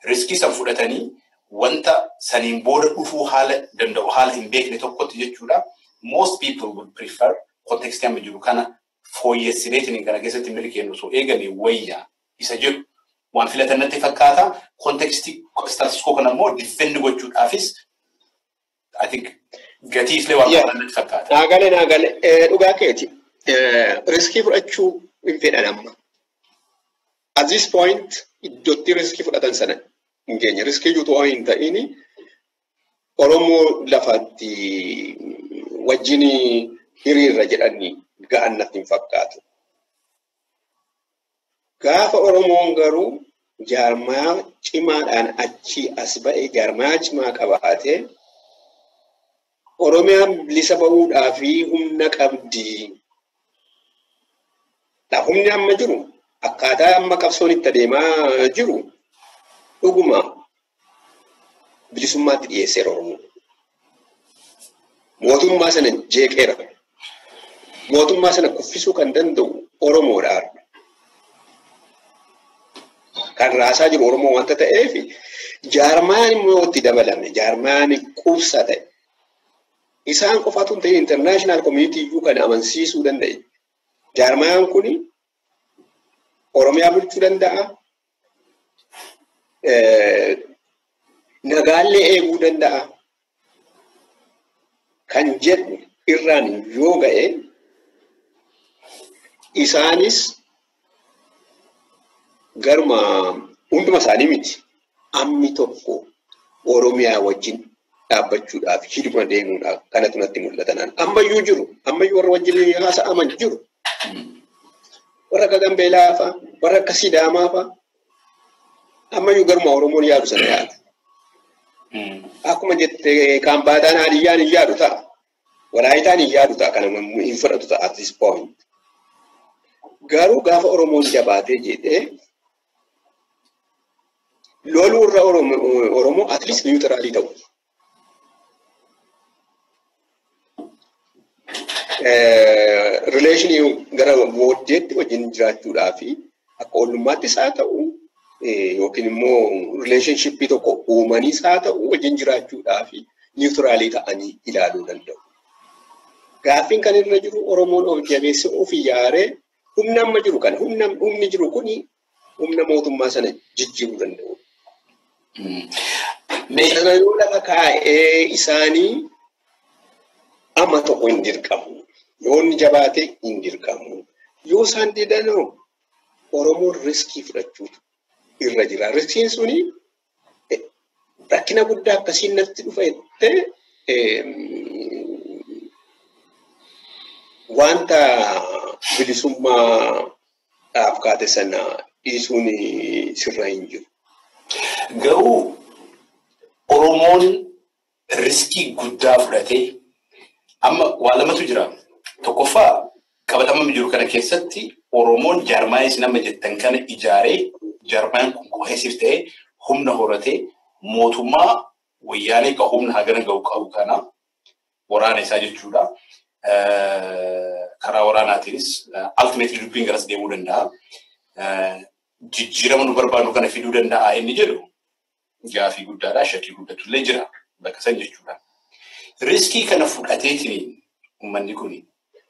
riskii san fudhatanii wanta saniin booda dhufuu haala danda'u haala hin beekne tokkotti jechuudha. Most people would prefer kontekstii amma jiru kana fooyyessineetiin kana keessatti milkeenu osoo eeganii wayyaa isa jedhu waan filatan natti fakkaata. Kontekstii staatus koo kana immoo difendi gochuudhaafis gatii islee waan qaban natti fakkaata. Naagale naagale dhugaa keeti. Riskii fudhachuu hin fedhan amma. At this point iddootti riskii fudhatan sana hin geenye. Riskii juutuu hin ta'ini Oromoo lafatti wajjin hiriirra jedhanii ga'an natti hin fakkaatu. Gaafa Oromoon garuu jaarmaa cimaadhaan achii as ba'e jaarmaa cimaa qabaatee Oromiyaan bilisa ba'uudhaa fi humna qabdi. Humni amma jiru akkaataa amma qabsoon itti adeemaa jiru dhuguma bilisummaatti dhiyeesseera Oromoo. Mootummaa sana jeeqeera. Mootummaa sana kuffisuu kan danda'u Oromoodha. Kan raasaa jiru Oromoo wanta ta'eef jaarmaan immoo itti dabalame jaarmaan qubsa ta'e. Isaan qofaatu hin ta'in international community iyyuu kan amansiisuu danda'e. Jaarmaan kuni Oromiyaa bulchuu danda'a. nagaallee eeguu danda'a kan jedhu irraan yoo ga'e isaanis garuma hunduma isaanii miti ammi tokko Oromiyaa wajjin dhaabbachuudhaaf hidhuma deemuudhaaf kanatu natti mul'atan. Ammayyuu jiru. Ammayyuu warra wajjin haasa'aman jiru. Warra akka Gambeelaa fa'a, warra akka Sidaamaa fa'a. Ammayyuu garuma Oromoon yaadu sana yaadu. Akkuma jette Kambaataan Hadiyyaan hin yaadu ta'a. Walaayitaan hin yaadu ta'a. Kana hin fudhatu ta'a at this point. Garuu gaafa Oromoon jabaatee jedhee loluu irra Oromoo at least niwutiraalii ta'u. Rileeshinii gara booddeetti wajjin jiraachuudhaa fi akka ollummaattis haa ta'u yookiin immoo rileeshnshippii tokko uumaniis haa ta'u wajjin jiraachuudhaa fi niwutiraalii ta'anii ilaaluu danda'u. Gaaffiin kan irra jiru Oromoon of jabeesse of ijaaree humna amma jiru kana humni jiru kuni humna mootummaa sana jijjiiruu danda'u. Yoo lafa kaa'ee isaanii amma tokko hin dirqamu. Yoo inni jabaate hin dirqamu. Yoo isaan didanoo Oromoon riskii fudhachuutu irra jira. Riskiin suni rakkina guddaa akkasiin natti dhufa jettee wanta bilisummaa dhaaf kaate sana dhiisuun sirra hin jiru. Garuu Oromoon riskii guddaa fudhatee amma waa lamatu jira. Tokkoffaa qabatama jiru kana keessatti Oromoon jaarmaayis nama jettan kana ijaaree jaarmaan kun koheesiif ta'ee humna horatee mootummaa wayyaanee ka humna hagana ga'u qabu kana waraana isaa jechuudha. Karaa waraanaatiinis ultimately dubbiin garas deemuu danda'a. Jijjiirama nu barbaadu kana fiduu danda'a inni jedhu gaafii guddaadha. Shakkii guddatu illee jira bakka san jechuudha. Riskii kana fudhateetiin uummanni kun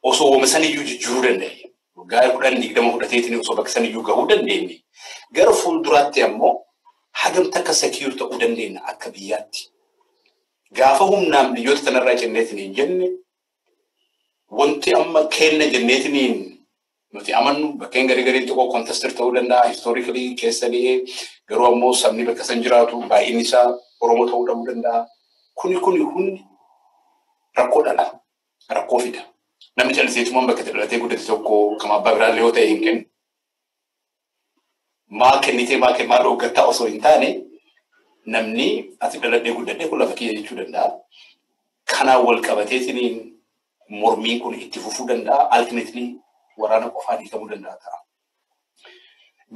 osoo ooma saniyyuu jijjiiruu danda'e. Waggaa kudhan digdama fudhateetiin osoo bakka saniyyuu gahuu dandeenye. Gara fuulduraatti ammoo hagamta akka sekiur ta'uu dandeenya akka biyyaatti. Gaafa humnaan biyyoota kanarraa cinneetiin hin jenne wanti amma kenna jenneetiin nuti amannu bakkeen garii garii xiqqoo kontestir ta'uu danda'a histoorikalii keessa dhi'ee garuu ammoo sabni bakka san jiraatu baay'inni isaa Oromoo ta'uu dhabuu danda'a. Kuni kuni hundi rakkoo dhala. Rakkoo fida. Namni calliseetumaan bakka dhalatee guddate tokko kan abbaa biraallee yoo ta'e hin kennu. Maa kennitee maa maa dhooggattaa osoo hin taane namni ati dhaladhee guddadhee kun lafa kiyya jechuu danda'a. Kanaan wal qabateetiin mormiin kun itti fufuu danda'a. Ultimately waraana qofaan hiikamuu danda'a ta'a.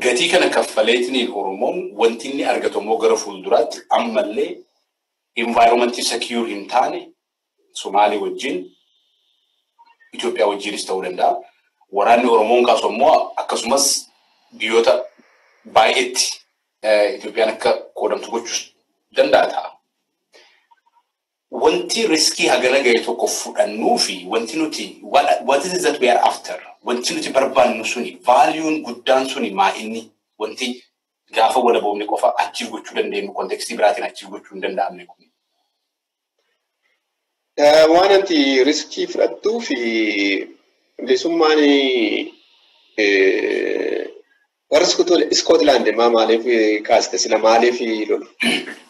Gatii kana kaffaleetiin Oromoon wanti inni argatu immoo gara fuulduraatti ammallee environmentii secure hin taane Somaalii wajjin Itoophiyaa wajjinis ta'uu danda'a. Waraanni Oromoon kaasu immoo akkasumas biyyoota baay'eetti Itoophiyaan akka qoodamtu gochuus danda'a ta'a. Wanti riskii hagana ga'e tokko fudhannuu fi wanti nuti what is that we are after wanti nuti barbaannu suni vaaliyuun guddaan suni maa inni wanti gaafa walaboomne qofa achiif gochuu dandeenyu kontekstii biraatiin achiif gochuu hin danda'amne kun. Waan anti riskii fudhattuu fi bilisummaan warra Iskootlaand maa maaliif kaaste sila maaliif lolu?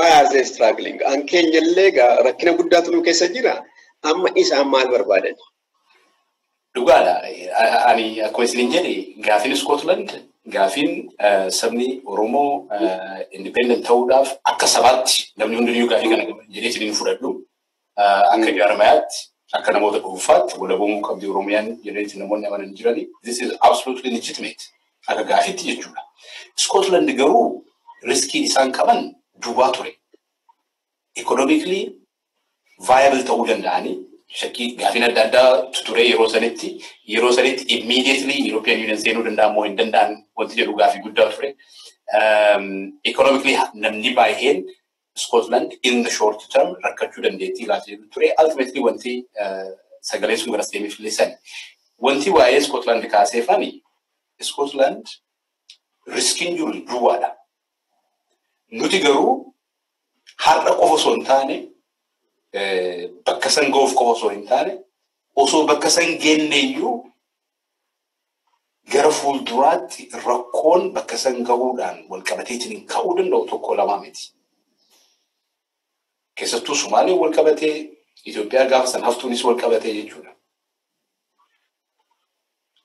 Are they struggling? An keenya illee rakkina guddaatu nu keessa jira. Amma isaan maal barbaadan? Dhugaadha. Ani akkuma isin jedhe gaafiin Iskootland gaafiin sabni Oromoo independent ta'uudhaaf akka sabaatti namni hundiyyuu gaafii kana jedhee isin fudhadhu akka jaarmayaatti akka namoota dhuunfaatti walaboomuu qabdi Oromiyaan jedhee namoonni amanan jirani. This is absolutely legitimate akka gaafiitti jechuudha. Iskootland garuu riskiin isaan qaban duwwaa ture. Economically viable ta'uu danda'anii shakkii gaafiin adda addaa ture yeroo sanitti yeroo sanitti immediately European Union seenuu danda'an moo hin danda'an wanti jedhu gaafii guddaa ture. Economically namni baay'een Scotland in the short term rakkachuu dandeettii laata jedhu ture. Ultimately wanti sagaleen sun garas deemeef illee. Wanti waa'ee Scotland kaaseefani Scotland riskiin jiru duwwaadha. Nuti garuu har'a qofa osoo hin taane bakka san ga'uuf qofa osoo hin taane osoo bakka san geenne iyyuu gara fuulduraatti rakkoon bakka san gahuudhaan wal qabateetiin ka'uu danda'u tokko lamaa miti. Keessattuu Sumaaleen wal qabatee Itoophiyaa gaafa san haftuunis wal qabatee jechuudha.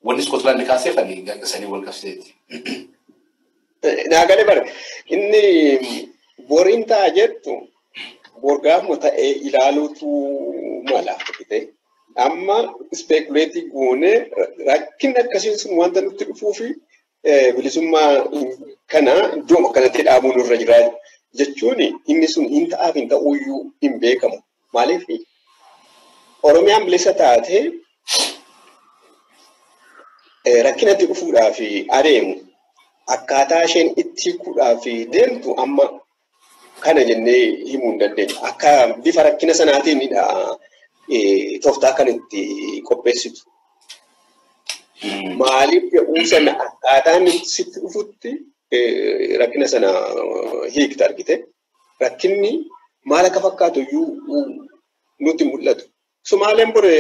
Wanni Iskootlaandi kaasee fanii sanii wal qabsiiseeti. Naagale bara inni boriin ta'a jettu borgaafuma ta'ee ilaaluutu mala ta'e. Amma ispeekuleetii goonee rakkinni akkasiin sun wanta nutti dhufuu fi bilisummaa kana iddoo kanatti dhaabuun irra jira jechuun inni sun hin ta'aaf hin ta'uyyuu hin beekamu. Maaliif Oromiyaan bilisa taatee rakkinatti dhufuudhaaf adeemu akkaataa isheen itti hiikuudhaaf deemtu amma kana jennee himuu hin dandeenyu. Akka bifa rakkina sanaatiinidha tooftaa kan itti qopheessitu. Maaliif jedhuu sana akkaataan sitti dhufutti rakkina sana hiikta argite. Rakkinni maal akka fakkaatu iyyuu nutti mul'atu. Sumaaleen bore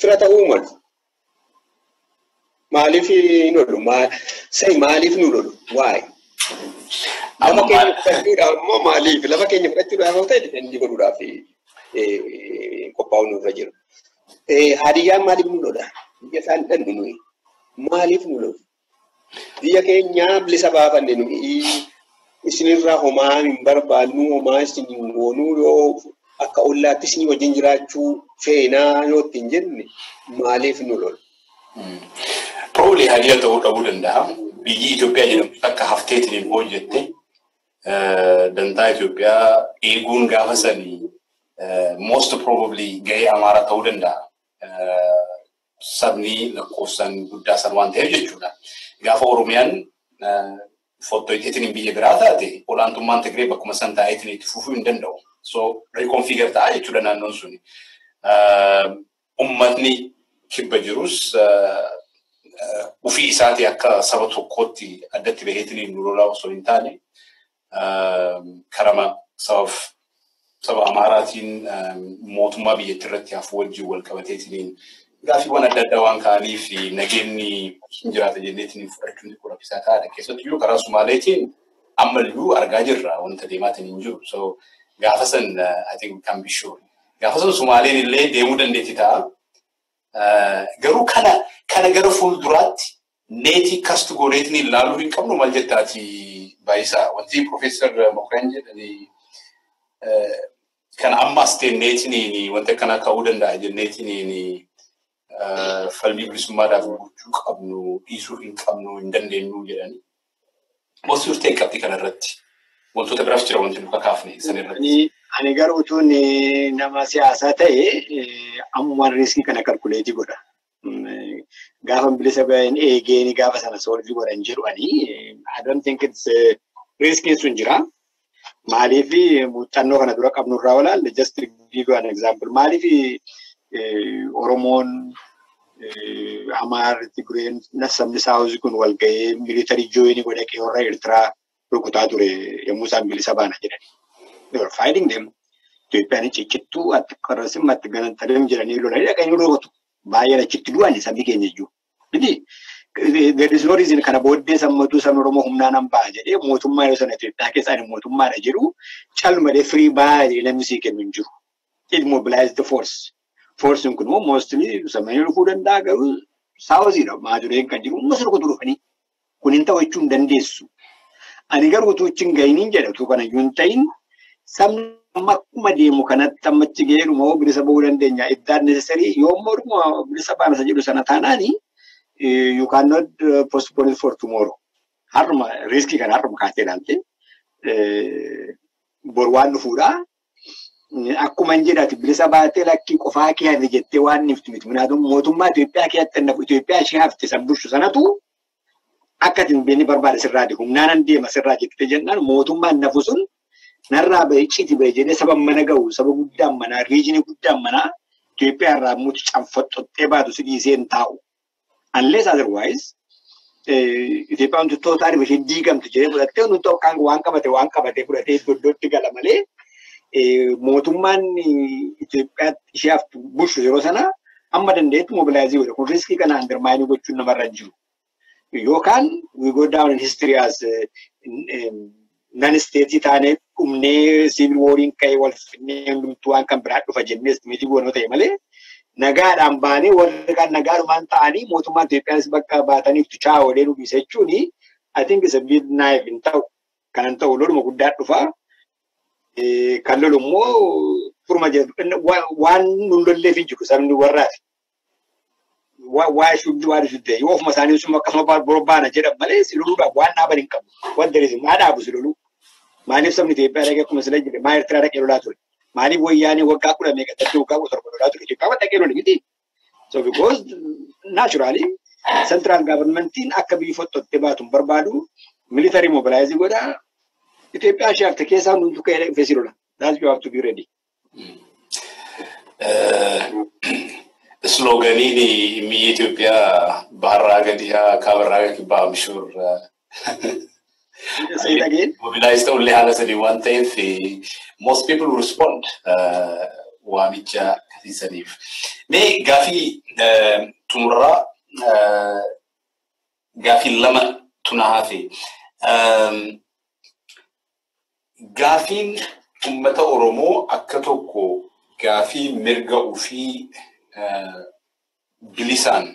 fira ta'uu malu. Maaliif hin oolu? Sa'i maaliif nu lolu? Waa'ee. Lafa keenya fudhachuudhaaf immoo maaliif? Lafa keenya fudhachuudhaaf yoo ta'e difeendi godhuudhaaf qophaa'u nurra jira. Hadiyyaan maaliif nu lola? Biyya isaan dhannu nuyi. Maaliif nu lolu? Biyya keenya bilisa baafanne nuyi isinirraa homaa hin barbaannu homaa isin hin goonuu yoo akka ollaatti isin wajjin jiraachuu feenaa yoo ittiin jenne maaliif nu lolu? Probably hadiya ta'uu dhabuu danda'a. Biyyi Itoophiyaa jedhamtu akka hafteetiin hojjette dantaa Itoophiyaa eeguun gaafa sanii most probably gahee amaaraa ta'uu danda'a. Sabni lakkoofsaan guddaa san waan ta'eef jechuudha. Gaafa Oromiyaan fottoiteetiin biyya biraa taate olaantummaan Tigree bakkuma san taa'eetiin itti fufuu hin danda'u. So reconfigure ta'a jechuudha naannoon suni. Uummatni kibba jirus ufii isaati akka saba tokkootti addatti baheetiin nu lolaa osoo hin taane karama sabaaf saba Amaaraatiin mootummaa biyyattii irratti hafu wajjin wal qabateetiin gaaffiiwwan adda addaa waan ka'anii fi nageenyi hin jiraata jenneetiin fudhachuun xiqqoo rakkisaa ta'adha. Keessattuu karaa Sumaaleetiin ammayyuu argaa jirra wanta deemaatiin hin jiru. So gaafa san I think kan bishoo. Gaafa san Sumaaleen illee deemuu dandeetti ta'a. Garuu kana kana gara fuulduraatti neetii kastu gooneetiin ilaaluu hin qabnu maal jettaati baay'isaa. Wanti Profeesar Mokraan jedhanii kan ammas ta'e neetiin wanta kana ka'uu danda'a jenneetiin falmii bilisummaadhaaf gochuu qabnu dhiisuu hin qabnu hin dandeenyu jedhanii. Boosii urtee qabdi kanarratti. Wantoota biraas jira wanti nuka kaafne sanirratti. Ani garuu utuun nama siyaasaa ta'e ammumaan riiskii kana kalkuleetii godha. Gaafa bilisa bayan eegeen gaafa sana soolvii godhan jedhani. I don't think it's riiskiin sun jira. Maaliif muuxannoo kana dura qabnu irraa olaalle just give an example. Maaliif Oromoon Amaar Tigireen sabni saawuzi kun wal ga'ee militarii jooyinii godhaqee warra Eertiraa rukutaa ture yommuu isaan bilisa baana jedhani. Were fighting them. Itoophiyaan ciccittuu akkasumas itti ganantalee jiranii lolanii dhaqanii rukutu. Baay'een achitti du'an sabni keenya no reason kana booddee sammatuu sabni Oromoo humnaan ba'a jedhee mootummaa yeroo sana Itoophiyaa keessaan mootummaadha jedhu calmadee firii ba'a jedhee namni sii kennu hin jiru. It mobilized the force. Forsiin kun immoo mostly samanii dhufuu danda'a garuu saawuziidha. Maadureen kan jiru uummata rukutu dhufanii. Kun hin ta'u jechuun dandeessu. Ani garuu utuu hin gahin jedha utuu kana iyyuu hin ta'in sabni amma akkuma deemu kanatti ammatti ga'eedhuma hoo bilisa ba'uu dandeenya. Iddaan nesesarii yommuu dhuma bilisa baanasa jedhu sana taanaani you cannot postpone it for tomorrow. Har'uma riiskii kana har'uma kaatee ilaalte bor waan dhufuudha. Akkuma hin jedhati bilisa baatee lakkii qofaa kee hafe jettee waan nifti miti. Kanaafuu mootummaa Itoophiyaa keessatti nafu Itoophiyaa ishee hafte san bulchu sanatu akka itti beenni barbaade sirraati. Humnaan deema sirraa jettee jennaan mootummaan nafu sun narraa bahee citi bahee jedhee saba mana gahu saba guddaan manaa riijinii guddaan manaa Itoophiyaa irraa muuti canfaxxottee baatu si dhiisee hin taa'u. Unless otherwise Itoophiyaan tuttootaan isheen diigamtu jedhee fudhattee nuti waan qabate waan qabate fudhatee iddoo iddootti gala malee mootummaan Itoophiyaatti isheef bulchu yeroo sana amma dandeettu mobilaayizii godha. Kun riskii kana andirmaayinii gochuun namarra jiru. Yookaan we go down in history as nan isteetii taanee dhumnee siivil wooriin ka'ee wal finnee hundumtuu waan kan biraa dhufa jennee istimeetii goonoo ta'e malee nagaadhaan baanee warri kan nagaadhumaan ta'anii mootummaan Itoophiyaanis bakka baataniif tuchaa olee nu dhiisa jechuun I think is a bit naive hin ta'u. Kanan ta'u loluma guddaa dhufa. Kan lolu immoo furma waan nun lolleef hin jiru sabni warraati. Waa shuddi waan shudde yoo ofuma isaanii sun akkasuma barbaana jedhan malee si loluudhaaf waan dhaaban hin qabu. Wanta dheesin maa dhaabu si loluu. Maaliif sabni Itoophiyaa dhaqee akkuma sila jedhe maa Eertiraa dhaqee lolaa ture. Maaliif wayyaanii waggaa kudha meeqa dadda waggaa kudha torba lolaa ture. Itoophiyaa dhaqee lole miti. So because naturally central governmentiin akka biyyi fottotte baatu barbaadu military mobilizing godha. Itoophiyaa ishee hafte keessaa hundumtuu ka'ee dhufee si lola. That's you have to be ready. Slooganiin biyya Itoophiyaa baharraa gadi haa gadi ba'a mishuur. Mobilaayiz ta'ullee haala sadii waan ta'eef most people will respond waamicha kasiisaniif. Mee gaafii xumurraa gaafii lama tuna hafe. Gaafiin uummata Oromoo akka tokko gaafii mirga ofii bilisaan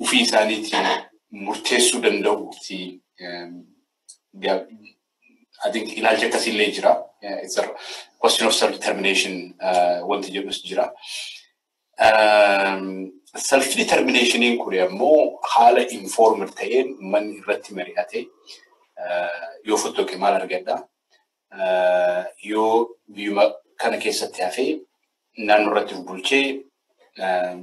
ofii isaaniitiin murteessuu danda'u think ilaalcha akkasiillee jira. Question of self-determination wanti jedhus jira. Self-determinationiin kun ammoo haala informed ta'een manni irratti mari'ate yoo fottoqe maal argadha? Yoo biyyuma kana keessatti hafee naannoo irratti bulchee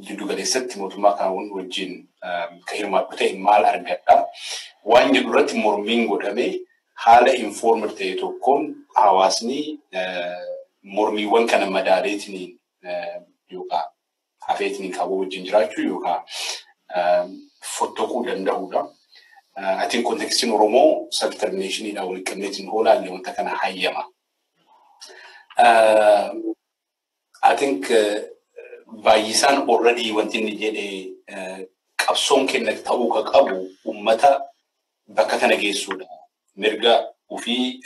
jiddu galeessatti mootummaa kaawwan wajjin kan hirmaadhu ta'e maal argadha? Waan jedhu irratti mormiin godhamee haala informed ta'e tokkoon hawaasni mormiiwwan kana madaaleetiin yookaan hafeetiin qabuu wajjin jiraachuu yookaan fottoquu danda'uudha. I think kontekstiin Oromoo self-determinationidhaan wal qabneetiin hoolaalle wanta kana hayyama. I think baay'isaan already wanti inni jedhe qabsoon kenna ta'uu ka qabu uummata bakka kana geessuudha. Mirga ofii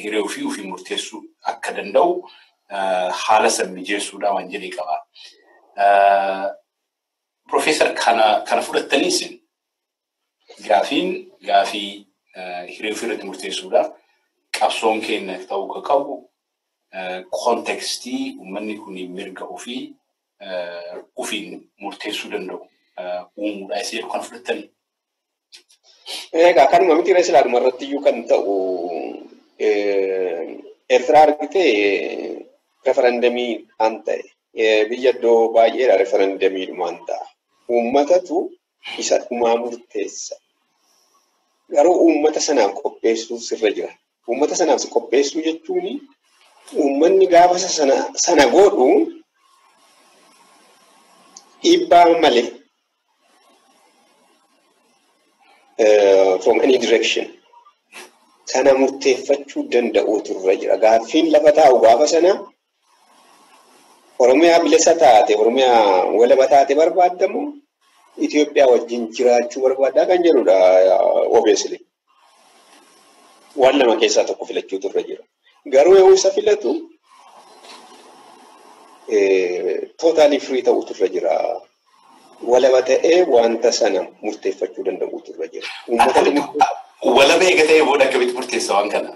hiree ofii ofii murteessuu akka danda'u haala san mijeessuudha waan jedhee qaba. Profeesar kana fudhattaniis gaafiin gaafii hiree ofii irratti murteessuudha. Qabsoon kenna ta'uu ka qabu kontekstii uummanni kun mirga ofii ofiin murteessuu danda'u uumuudha isa jedhu kan fudhatanii. Egaa kanuma miti irra silaadhuma irratti iyyuu kan ta'u Eertiraa argitee referendamii an ta'e biyya iddoo baay'eedha referendamii dhumaan ta'a. Uummatatu isa dhumaa murteessa. Garuu uummata sanaaf qopheessuu sirra jira. Uummata sanaaf qopheessuu jechuun uummanni gaafa sana godhu dhiibbaa malee from any direction sana murteeffachuu danda'uutu irra jira. Gaaffiin lafa taa'u gaafa sana Oromiyaa bilisa taate, Oromiyaa walaba taate barbaaddamu Itoophiyaa wajjin jiraachuu barbaaddaa kan jedhudha obviously. Waan lama keessaa tokko filachuutu irra jira. Garuu yoo isa filatu totally free ta'utu irra jira. Walaba ta'ee wanta sana murteeffachuu danda'utu irra jira. Walaba eega ta'ee booda akkamitti murteessa waan kana?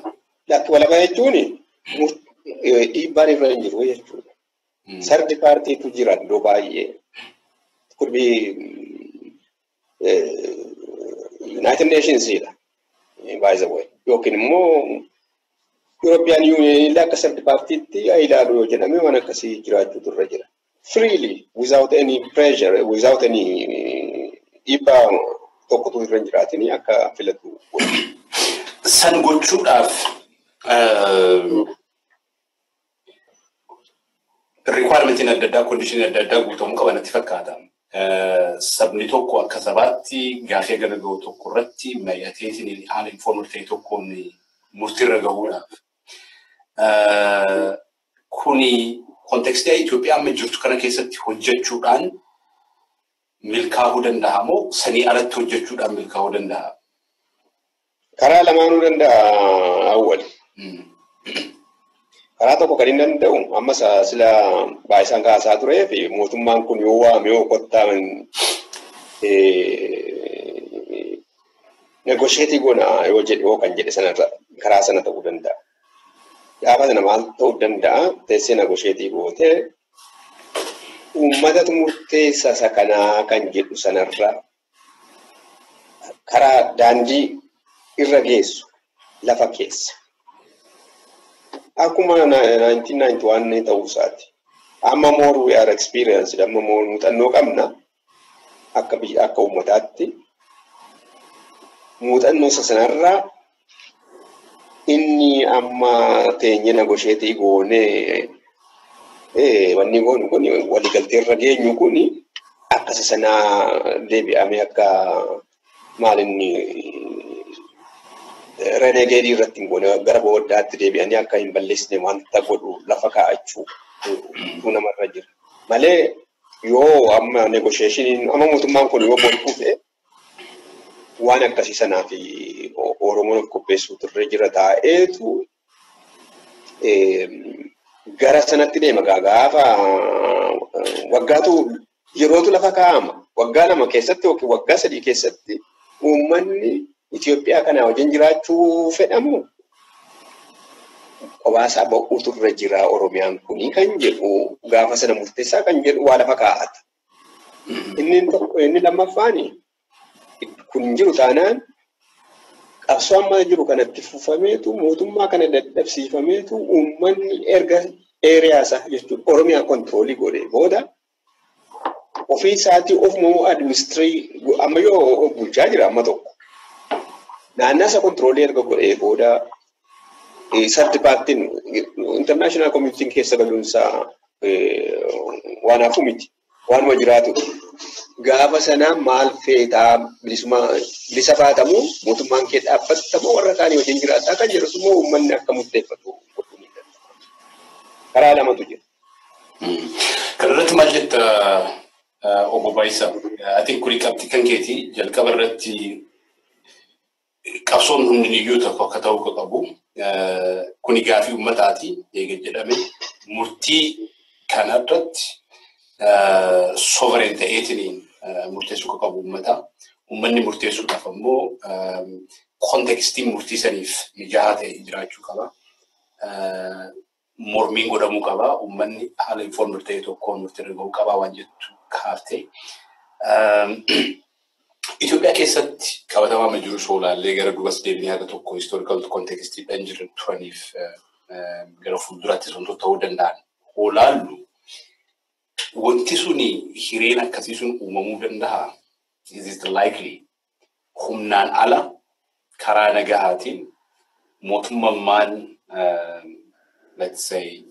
Walaba jechuun dhiibbaan irra hin jiru jechuudha. Sardi paartiitu jira iddoo baay'ee. Be United Nations'idha. By the way. Yookiin immoo European Union akka sardi paartiitti ilaalu yoo jedhame waan akkasii jiraachuutu irra jira. Freely, without any pressure, without any dhiibbaa tokkotu irra hin jiraatin akka filatu. San gochuudhaaf riikwaarmentiin adda addaa, kondiishinii adda addaa guutamuu qaban natti fakkaata. sabni tokko akka sabaatti gaafii gara gahu tokko irratti mari'ateetiin haala informal ta'e tokkoon murtiirra gahuudhaaf. Kuni kontekstii Itoophiyaa amma jirtu kana keessatti hojjechuudhaan milkaa'uu danda'a moo sanii alatti hojjechuudhaan milkaa'uu danda'a? Karaa lamaanuu danda'a awwal. Karaa tokko kan hin danda'u amma sila baay'isaan kaasaa turee fi mootummaan kun yoo waame yoo qottaan negosheetii goona yoo jedhe yoo kan jedhe sanarra karaa sana ta'uu danda'a. Gaafa sana maal ta'uu danda'a teessee negosheetii gootee uummatatu murteessa isa kanaa kan jedhu sanarra karaa daandii irra geessu lafa keessa. Akkuma 1991 ta'uu isaati. Amma more we are experienced, amma more muuxannoo qabna akka uummataatti. Muuxannoo isa sanarraa inni amma teenye negosheetii goonee wanni goonu kun waliigaltee irra geenyu kun akka isa sanaa deebi'amee akka maal inni renegeedii irratti hin goone gara booddaatti deebi'anii akka hin balleessine wanta godhu lafa kaa'achuu namarra jira. Malee yoo amma negosheeshiniin amma mootummaan kun yoo bol kufe waan akkasii sanaa fi Oromoon of qopheessuutu irra jira taa'eetu gara sanatti deema gaafa waggaatu yerootu lafa kaa'ama. Waggaa lama keessatti yookiin waggaa sadii keessatti uummanni Itoophiyaa kana wajjin jiraachuu fedhamu qobaasaa ba'uutu irra jira Oromiyaan kuni kan jedhu gaafa sana murteessaa kan jedhu waa lafa kaa'ata. Inni lammaffaan kun jiru taanaan qabsoo amma jiru kanatti fufameetu mootummaa kana dadhabsiifameetu uummanni erga eeriyaasa jechuun Oromiyaa kontiroolii godhee booda ofii isaatii ofumoo administirii amma yoo bulchaa jira amma tokko. naannaa isa kontiroolii erga godhee booda sardi paartiin intarnaashinaal koomitiin keessa galuunsaa waan hafu miti waanuma jiraatu gaafa sanaa maal feetaa bilisa baatamu mootummaan kee dhaabbattamu warra kaanii wajjin jiraataa kan jedhu immoo uummanni akka murteeffatu godhuu ni danda'a. Karaa lamatu jira. Kan irratti maal jetta obbo Baayisaa? Ati kuni qabxii kan keeti jalqaba irratti qabsoon hundiyyuu tokko akka ta'uu qabu. Kuni gaafii uummataati jedhame murtii kanarratti sovereign ta'eetiin murteessuu akka qabu uummataa. Uummanni murteessuudhaaf ammoo kontekstiin murtii saniif mijaa'aa ta'e jiraachuu qaba. Mormiin godhamuu qaba. Uummanni haala informal ta'e tokkoon murtii gahuu qaba waan jettu kaaftee. Itoophiyaa keessatti qabatamaa ma jiru soolaallee gara duubas deebinee haga tokko historical kontekstiidhaan jiran turaniif gara fuulduraattis wantoota ta'uu danda'an olaallu wanti suni hireen akkasii sun uumamuu danda'a. Is it likely? Humnaan ala karaa nagahaatiin mootummaan let's say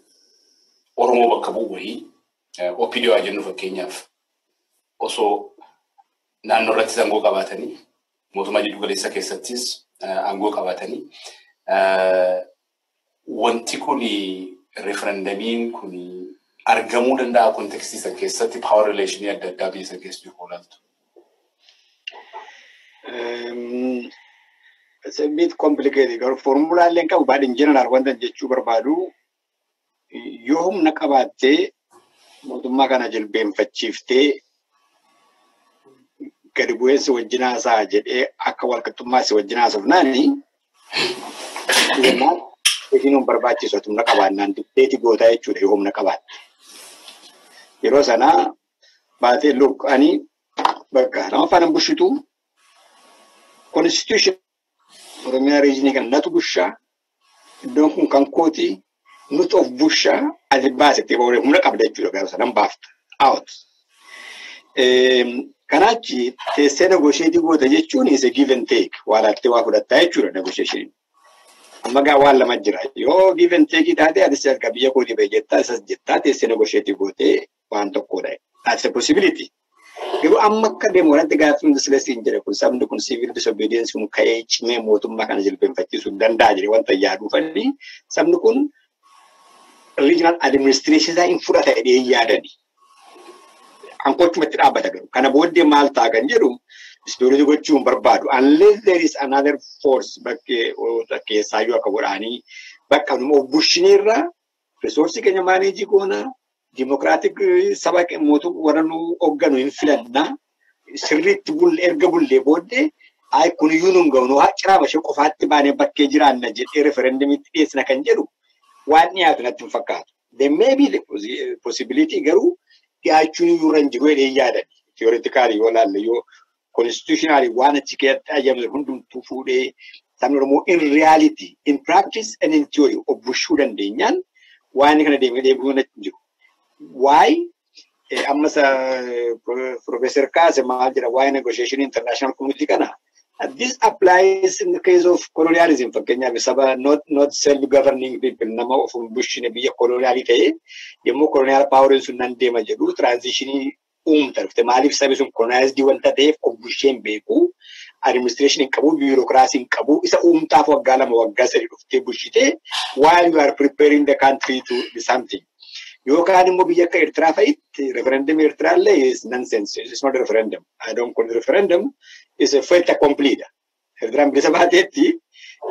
Oromoo bakka bu'u wayii OPDO haa jennu fakkeenyaaf osoo naannoo irrattis aangoo qabaatanii mootummaa jiddu galeessa keessattis aangoo qabaatanii wanti kun referendamiin kun argamuu danda'a kontekstii san keessatti paawar rileeshinii adda addaa biyya san keessa jiru olaantu. It's a bit complicated. Garuu foormulaaleen qabu baadhin jeneraal wanta jechuu barbaadu yoo humna qabaattee mootummaa kana jilbeenfachiiftee gadi bu'eensi wajjin haasa'a jedhee akka walqixxummaa si wajjin haasofnaani Eegiin hin barbaachisu humna qabaannaan dubbeeti gootaa jechuudha yoo humna qabaatte. Yeroo sanaa baatee luk ani bakka nama faana bushitu constitution Oromiyaa riijinii kan natu bushaa iddoon kun kan kooti nuti of bushaa ati baasettee humna qabda jechuudha gaafa sanan baafta out. Kanaachi teessee negosheetii goota jechuun isa give and take waa laattee waa fudhattaa jechuudha negosheeshiniin. Gaa waan lama jira. Yoo give and take taate atis erga biyya kootii ba'e jettaa isas jettaa teessee negosheetii gootee waan tokkodha. That's a possibility. Garuu amma akka deemu wanti gaaffii hundi silas hin jedhe kun sabni kun siviil disobedience kun ka'ee cimee mootummaa kana jilbeenfachiisuu danda'a jedhee wanta yaaduufanii sabni kun regional administration isaa hin fudhata jedhee yaadani. Ankochumatti dhaabbata garuu kana booddee maal ta'a kan jedhu istoolii gochuu hin barbaadu. Unless there is another force bakkee keessaayyuu akka godhaanii bakka of bushineerraa risoorsii keenya maaneejii goonaa dimokiraatik saba mootummaa warra nu hoogganu hin filannaa sirriitti erga bullee booddee ay kun iyyuu nun ga'u haa ciraama ishee qofaatti baanee bakkee jiraanna jedhee referendamiitti dhiyeessina kan jedhu waan dhiyaatu natti hin fakkaatu. The possibility garuu dhiyaachuun iyyuu irra hin jiru jedhee yaadan. Theoretically yoo laalle yoo constitutionally waan achi keessatti ajajamse hundumtuu fuudhee sabni Oromoo in reality, in practice and in theory of bushuu dandeenyaan waan kana deemee deebi'uu natti jiru. Why? Amma sa Professor Kaase maal jedha waa'ee negotiation international community kana. This applies in the case of colonialism fakkeenyaaf saba not not self-governing people nama of bushine biyya koloniyaalii ta'e yommuu koloniyaal paawuriin sun nan deema jedhu transitionii uumta dhufte maaliif sabi sun koloniyaalizii wanta ta'eef of busheen beeku administration hin qabu biirokiraasii hin qabu isa uumtaaf waggaa lama waggaa sadi dhuftee bushite while you are preparing the country to be something. Yookaan immoo biyya akka Eertiraa fa'itti referendum Eertiraa illee is nonsense. It's not a referendum. I don't call it referendum. It's a fait accompli. Eertiraan bilisa baateetti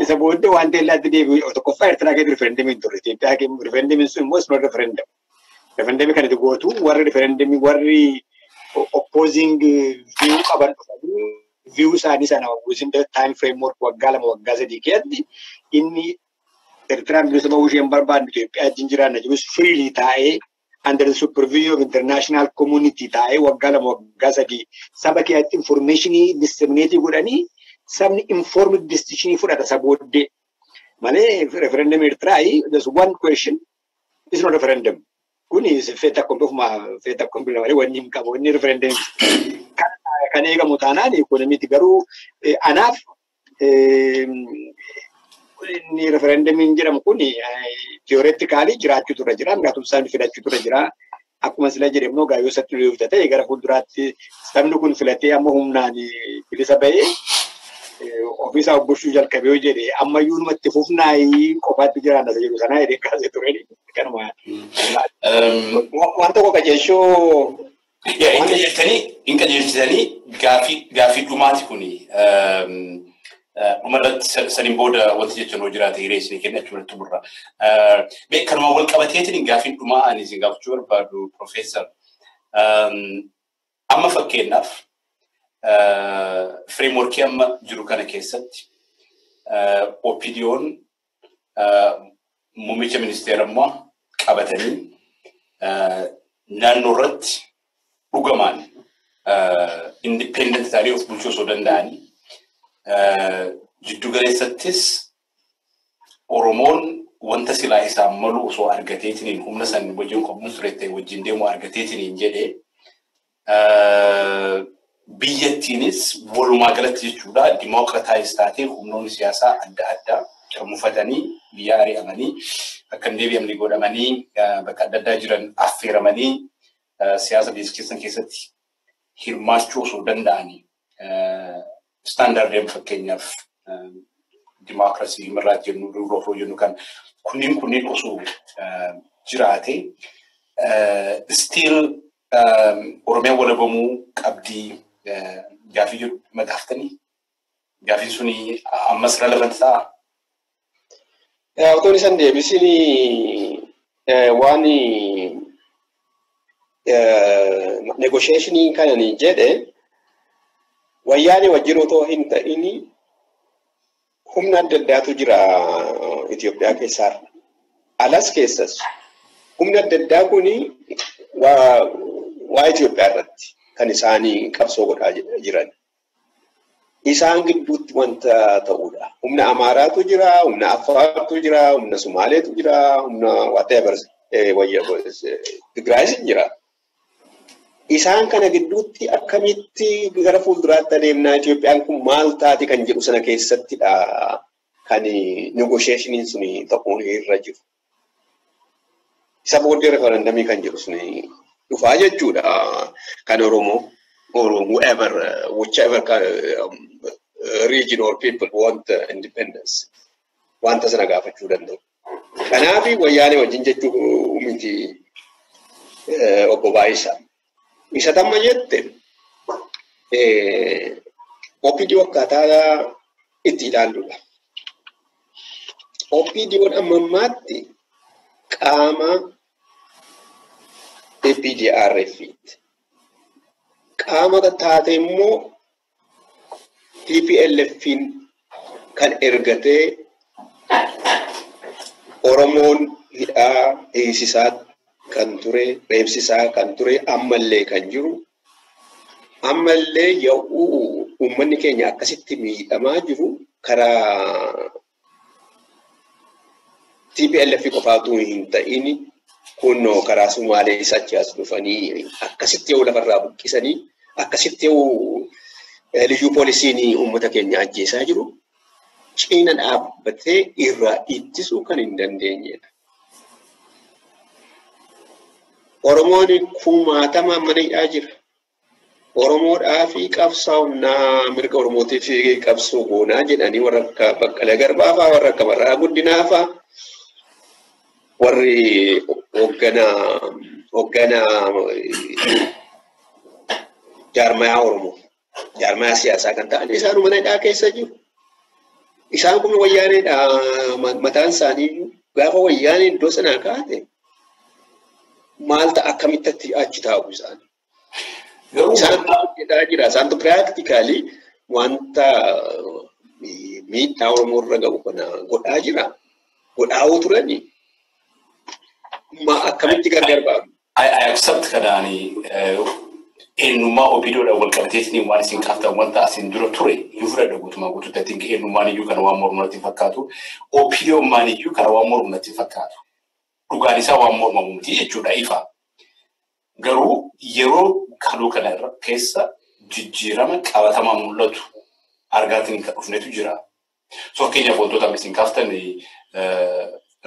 isa booddee waan teellaatti deebi'u tokkoffaa Eertiraa keessatti referendum hin turre. Itoophiyaa keessatti referendum sun immoo it's not referendum. Referendum kan itti gootu warri referendum warri opposing view qaban dhufanii view isaanii sana. Within the time framework waggaa lama waggaa sadii keessatti inni Eertiraan bilisa bahuu isheen barbaaddu Itoophiyaa wajjin jiraanna jirus freely taa'ee under the supervision of international community taa'ee waggaa lama waggaa sadii saba keessatti informationii disseminate godhanii sabni informed decisionii fudhata sabooddee malee referendum Eertiraa there's one question is not referendum feeta kombeekuma malee wanni hin qabu wanni referendum. Kan eegamu taanaan ikonomiiti garuu anaaf inni referendamiin jedhamu kun teoreetikaalii jiraachuu turre jira miraatum sabni filachuu turre jira akkuma sila jedhamu gaayoo isatti dhufuuta ta'e gara fuulduraatti sabni kun filatee amma humnaan bilisa ba'ee ofiisaa obboshuu jalqabee jedhe ammayyuu numatti fufnaa qofaatti jiraanna isa jedhu sanaa jedhee kaasee ture kanuma waan tokko qajeelchoo Hin qajeelchitanii hin qajeelchitanii gaafii gaafii dhumaati kuni dhumarratti saniin booda wanti jechuun hoo jiraate hiree isinii kenna achumatti xumurra. Kanuma wal qabateetiin gaafiin dhumaa ani isin gaafachuu barbaadu Profeesar. Amma fakkeenyaaf fireemworkii amma jiru kana keessatti OPDO'n muummicha ministeerammaa qabatanii naannoo irratti dhugamaan indipendent ta'anii of bulchuu osoo danda'anii jiddu galeessattis Oromoon wanta silaa isaan malu osoo argateetiniin humna san wajjin qobnus ture ta'e wajjin deemu argateetiniin jedhee biyyattiinis walumaa galatti jechuudha. Dimookirataayis taatee humnoonni siyaasaa adda addaa mufatanii biyya ari'amanii akka hin deebi'amne godhamanii bakka adda addaa jiran affeeramanii siyaasa biyya keessan keessatti hirmaachuu osoo danda'anii istaandaardeen fakkeenyaaf dimookiraasii mirraa jennu duubaa jennu kan kunniin kunniin osoo jiraate stiil oromiyaan walabamuu qabdii gaafii jedhu magaaftanii gaafiin suni ammas relevant ta'a. Otoon isan deebisin waan negotiationii kanani jedhe wayyaanii wajjin otoo hin ta'in humna adda addaatu jira Itoophiyaa keessaa. Alas keessas humni adda addaa kuni waa Itoophiyaa irratti kan isaanii qabsoo godhaa jiran. Isaan gidduutti wanta ta'udha. Humna Amaaraatu jira, humna Affaartu jira, humna Sumaaleetu jira, humna whatever Tigraayis jira. Isaan kana gidduutti akkamitti gara fuulduraatti adeemnaa Itoophiyaan kun maal taati kan jedhu sana keessattidha kan negotiationiin suni ta'uun irra jiru. Isa booddee referendamii kan jedhu suni dhufaa jechuudha kan Oromoo. or whoever, uh, whichever um, region or people want uh, independence. Wanta sana gaafachuu danda'u. Kanaaf wayyaanee wajjin jechuu miti obbo Baayisaa. Isa tamma jette OPD akkaataa itti ilaalludha. OPD'n amma ammaatti qaama APDRF'ti. Qaama taate immoo TPLF'n kan ergatee Oromoon hidhaa hiisisaa kan ture, reebsisaa kan ture, ammallee kan jiru. Ammallee yaa'uu uummanni keenya akkasitti miidhamaa jiru karaa TPLF qofaatu hin ta'in kunoo karaa Sumaalee isa achi dhufanii akkasitti yoo lafarraa buqqisanii akkasitti yoo liyyuu poolisiin uummata keenya ajjeesaa jiru cina dhaabbatee irraa ittisuu kan hin dandeenyedha. Oromoon kumaatama mana jira. Oromoodhaa fi qabsaa'onnaa mirga Oromootiif qabsoo goonaa jedhanii warra akka Baqqalee Garbaa fa'aa warra akka Marraa Guddinaa fa'aa warri hoogganaa hoogganaa jaarmayaa Oromoo jaarmayaa siyaasaa kan ta'an isaan mana hidhaa keessa jiru. Isaan kun wayyaaneedha mataan isaanii gaafa wayyaanee iddoo sanaa kaate maal ta'a akkamitti achi taa'u isaanii. Isaan jedhaa jira. Isaantu piraaktikaalii wanta miidhaa Oromoo irra gahu kana godhaa jira. Godhaa turanii. Akkamitti gargar ba'u? I, accept kanaani eenyummaa obiidoodhaan wal qabateetiin waan isin qabatan wanta asin dura ture. Hin fudhadha guutumaa guutuutti atiin eenyummaan iyyuu kana waan mormu natti fakkaatu opiidiyoommaan iyyuu kana waan mormu natti fakkaatu dhugaan isaa waan mormamu miti jechuudha ifa. Garuu yeroo kaluu kana keessa jijjiirama qabatamaa mul'atu argaatiin kan dhufnetu jira. So fakkeenyaaf wantoota isin kaaftan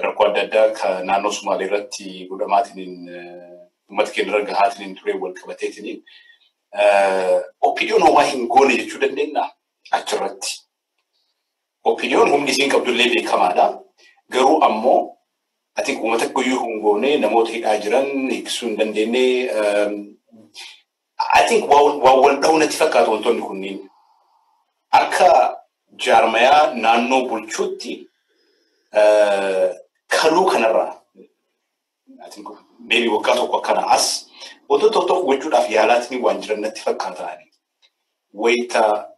rakkoo adda addaa kan naannoo Sumaalee irratti godhamaatiin uummata keenya irra gahaatiin ture wal qabateetiin opiiniyoon homaa hin goone jechuu dandeenya achirratti. Opiiniyoon humni isiin qabdullee beekamaadha. Garuu ammoo ati uummata guyyuu hin goone namoota hidhaa jiran hiiksuu hin dandeenye I think waan wal dha'u natti fakkaatu wantoonni kunniin. Akka jaarmayaa naannoo bulchuutti kaluu kanarraa maybe waggaa tokko akkana as wantoota tokko tokko gochuudhaaf yaalaatiin waan jiran natti fakkaatan. Wayita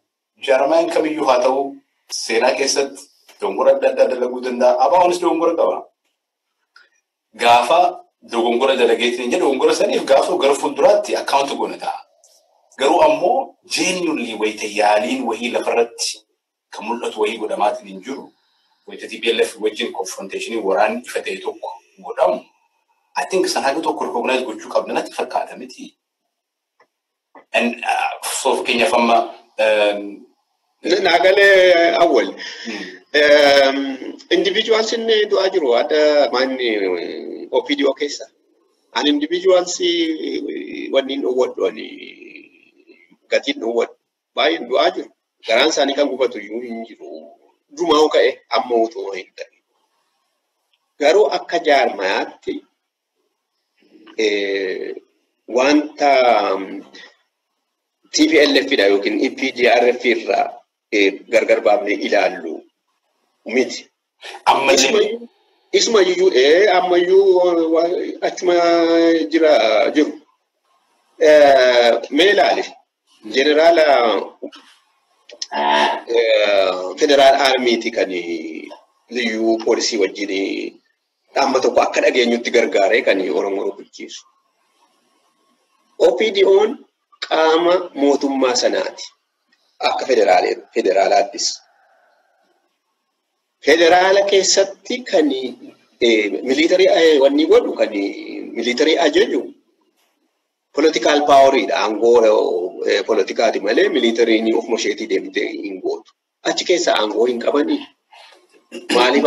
jaarmayaan kamiyyuu haa ta'u seenaa keessatti dogongora adda addaa dalaguu danda'a. Abaawwanis dogongora qaba. Gaafa dogongora dalageetiin dogongora saniif gaafa gara fuulduraatti akkaawunti goona ta'a. Garuu ammoo jeenyulli wayita yaaliin wahii lafarratti kan mul'atu wahii godhamaatiin hin jiru. Wayita TPLF wajjin konfronteeshinii waraanni ifa ta'e tokko godhamu. I think san haga tokko recognize gochuu qabna natti fakkaata miti. So fakkeenyaaf amma Naagalee awwal. Individuals inni du'aa jiru adda maanni OPDO keessa. An individuals wanni hin dhowwadhu gatiin dhowwadhu baay'een du'aa jiru. Garaan isaanii kan gubatu iyyuu hin jiru. Dumaa ka'e amma utuma hin ta'e. Garuu akka jaarmayaatti wanta TPLF-dha yookiin EPDRF irraa gargar baafnee ilaallu miti. ammallee Isuma iyyuu ammayyuu achuma jira jiru. Mee ilaali jeneraala federaal aarmiiti kan liyyuu poolisii wajjin dhimma tokko akka dhageenyutti gargaaree kan Oromoo bulchiisu. OPDO'n qaama mootummaa sanaati. Akka federaalaattis. Federaala keessatti kan militarii wanni godhu kan militarii ajaju politikaal paawariidha. Aangoo politikaati malee militariin ofuma isheetii deemtee hin gootu. Achi keessa aangoo hin qabanii. Maaliif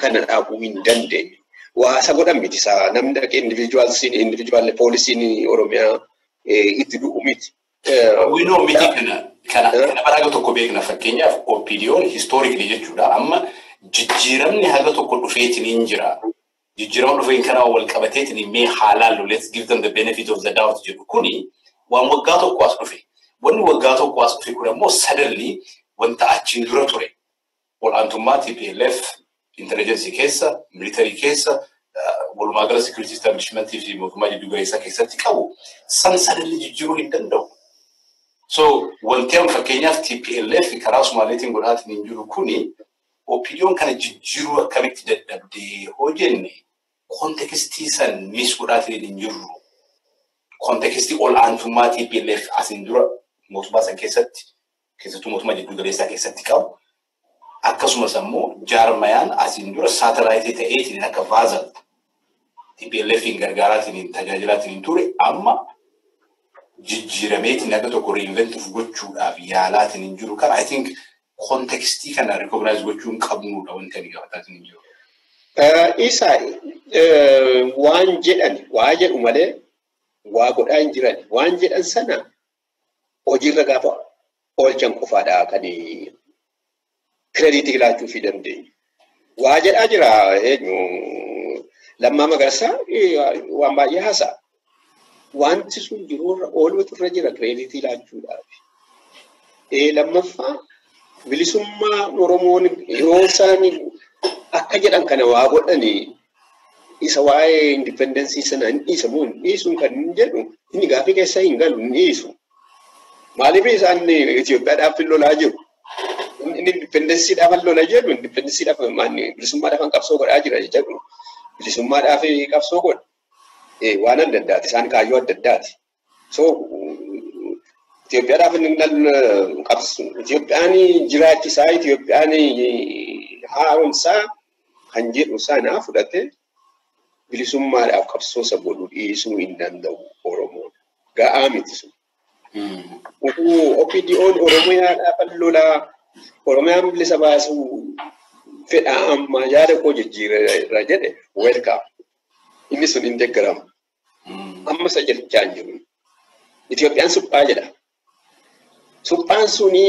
kana dhaabuu hin dandeenye? Waasa godhan miti isaa namni dhaqee indiviijuwaalsiin indiviijuwaalli poolisiin Oromiyaa itti du'u miti. Winoo miti kana kana bara tokko beekna fakkeenyaaf OPDO'n historically jechuudha amma jijjiiramni haga tokko dhufeetiin hin jira. Jijjiirama dhufeen kanaa wal qabateetiin mee haalaallu let's give them the benefit of the doubt jedhu kuni waan waggaa tokko as dhufe. Wanni waggaa tokko as dhufe kun ammoo suddenly wanta achiin dura ture. Ol'aantummaa TPLF intelligence keessa, militarii keessa, walumaa gala security establishmentii fi mootummaa jiddu galeessaa keessatti qabu san suddenly jijjiiruu hin danda'u. So wanti amma fakkeenyaaf TPLF karaa Sumaaleetiin godhaatiin hin jiru kuni opiniyoon kana jijjiiruu akkamitti dadhabdee hoo jenne kontekstii san mis godhaatiin hin jirru. Kontekstii ol'aantummaa TPLF asiin dura mootummaa san keessatti keessattuu mootummaa jiddu galeessaa keessatti qabu. Akkasumas ammoo jaarmayaan asiin dura saatalaayitii ta'eetiin akka vaazal TPLFin gargaaraatiin tajaajilaatiin ture amma jijjiirameetiin akka tokko reinventuuf gochuudhaaf yaalaatiin hin jiru kana I think kontekstii kana recognize gochuun qabnuudha wanti ani gaafataatiin hin jiru. Isa waan jedhan waa jedhu malee waa godhaa hin jiran waan jedhan sana hojiirra gaafa oolchan qofaadha kan kireeditii laachuu fi dandeenyu. Waa jedhaa jira eenyu lammaa magarsaa waan baay'ee haasa'a. Wanti sun jiruurra ooluutu irra jira kireeditii laachuudhaaf. Lammaffaa bilisummaa Oromoon yeroo isaan akka jedhan kana waa godhanii isa waa'ee indipendensii sana hin dhiisamu hin dhiisuun kan hin jedhu inni gaafii keessa hin galu hin dhiisu. Maaliif isaan Itoophiyaadhaaf lolaa jiru? Inni indipendensiidhaaf hin lolaa jedhu indipendensiidhaaf bilisummaadhaaf qabsoo godhaa jira jedhu bilisummaadhaaf qabsoo godha. Waan adda addaati isaan kaayyoo adda addaati. So Itoophiyaadhaaf hin qabsu Itoophiyaan jiraachisaa Itoophiyaan haaromsaa kan jedhu sana fudhatee bilisummaadhaaf qabsoo isa godhu dhiisuu hin danda'u Oromoon. Ga'aa miti sun. OPDO'n Oromiyaadhaaf lolaa Oromiyaan bilisa baasuu fedha amma yaada koo jijjiirra jedhe welcome. Inni sun hin deeggaramu. Amma isa jechaa hin jiru. Itoophiyaan suphaa jedha. Suphaan suni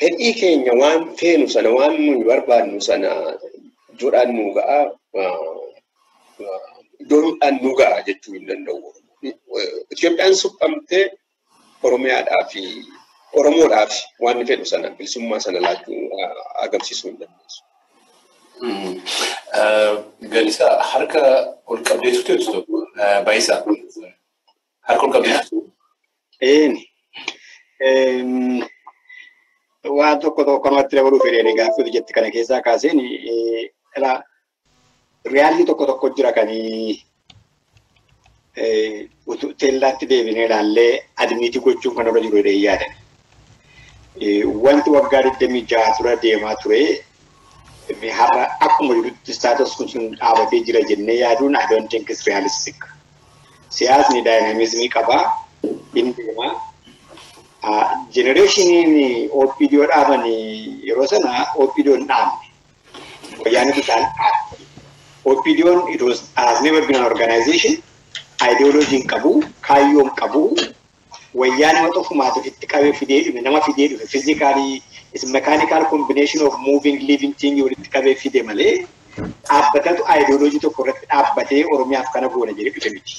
fedhii keenya waan feenu sana waan nuyi barbaadnu sana iddoodhaan nu ga'a iddoodhaan nu ga'a jechuu hin danda'u. Itoophiyaan suphamtee Oromiyaadhaa fi Oromoodhaaf waan fedhu sana bilisummaa sana laachuu agarsiisuu hin dandeessu. Galisa harka ol qabdeetu teessu tokko baayisaa harka ol qabdeetu. Waan tokko tokko namatti dabaluu fedheen gaaffii jetti kana keessaa kaaseen riyaalii tokko tokko jira kan teellaatti deebinee ilaallee admiitii gochuun kan irra jiru jedhee yaadan. Wanti waggaa 26 dura deemaa ture har'a akkuma jirutti staatus kun sun dhaabatee jira jennee yaaduun it's realistic. Siyaasni daayinaamizimii qabaa hin deemaa. Jenereeshiniin OPDO dhaaban yeroo sana OPDO hin dhaabne. Wayyaanni isaan dhaabe. OPDO'n it was has never been an organization. Ideology hin qabu, kaayyoo hin qabu. Wayyaanni wanta ofumaatu itti qabee fidee dhufe nama fidee dhufe physically is mechanical combination of moving living thing walitti qabee fide malee dhaabbatatu ideology tokko irratti dhaabbatee Oromiyaaf kana goona jedhee dhufe miti.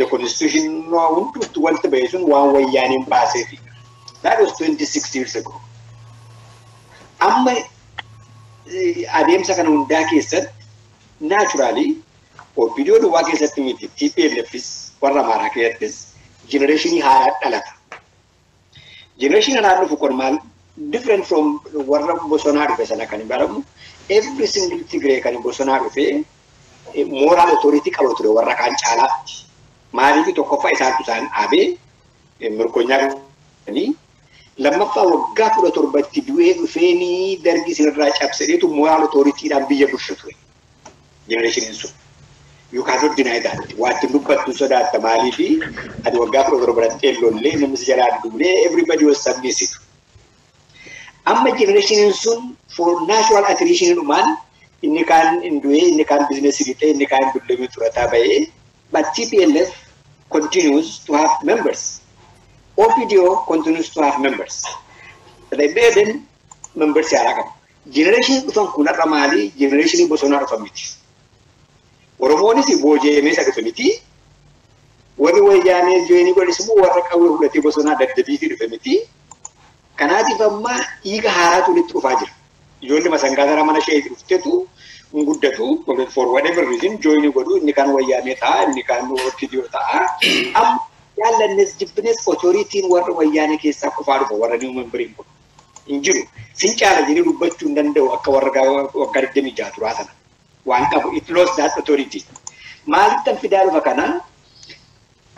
the constitution hundumtu walitti ba'e sun waan wayyaaniin baaseefi. That was 26 years ago. Amma adeemsa kana hundaa keessatti naturally OPDO duwwaa keessatti miti TPLFis warra Amaaraa keessattis generation haaraa dhalata. Generation haaraa dhufu kun maal different from warra bosonaa dhufe sana kan baramu every single Tigree kan bosonaa dhufe moral authority qaba ture warra kaan caalaatti. maaliif tokkoffaa isaatu isaan dhaabee mirkonyaa lammaffaa waggaa kudha torbatti du'ee dhufeenii dargi isinirraa cabsedheetu moraal otooritiidhaan biyya bulchu ture. Jenereeshiniin sun. Cannot deny that. Waanti dubbattu sodaatta maaliifi ati waggaa kudha torbatti eelloollee namni jalaa duulee everybody was submissive. Amma jenereeshiniin sun for natural attrition dhumaan inni kaan hin du'ee inni kaan bizinesii fixee inni kaan dullamii turataa ba'ee but TPLF continues to have members. OPDO continues to have members. Rebellion members yaalaa qabu. Generation dhufan kun har'a maali? Generation bosonaa dhufan miti. Oromoonis booji'amee isa dhufe miti. Warri wayyaanee joinii godhis immoo warra qawwee fudhatee bosonaa daddabiitii dhufe miti. Kanaatiif amma dhiiga haaraatu walitti dhufaa jira. Ijoolli masangaa gara mana ishee dhuftetu guddatu for whatever reason joinii godhu inni kan wayyaanee ta'a inni kan OPDO ta'a. Amma yaallannes jibbines otoriitiin warra wayyaanee keessaa qofaa dhufa warra niw memberiin kun. Hin jiru. Sin caala jedhee dubbachuu hin danda'u akka warra waggaa digdamii jaha turaa sana. Waan qabu it lost that authority. Maalittan fidaa dhufa kana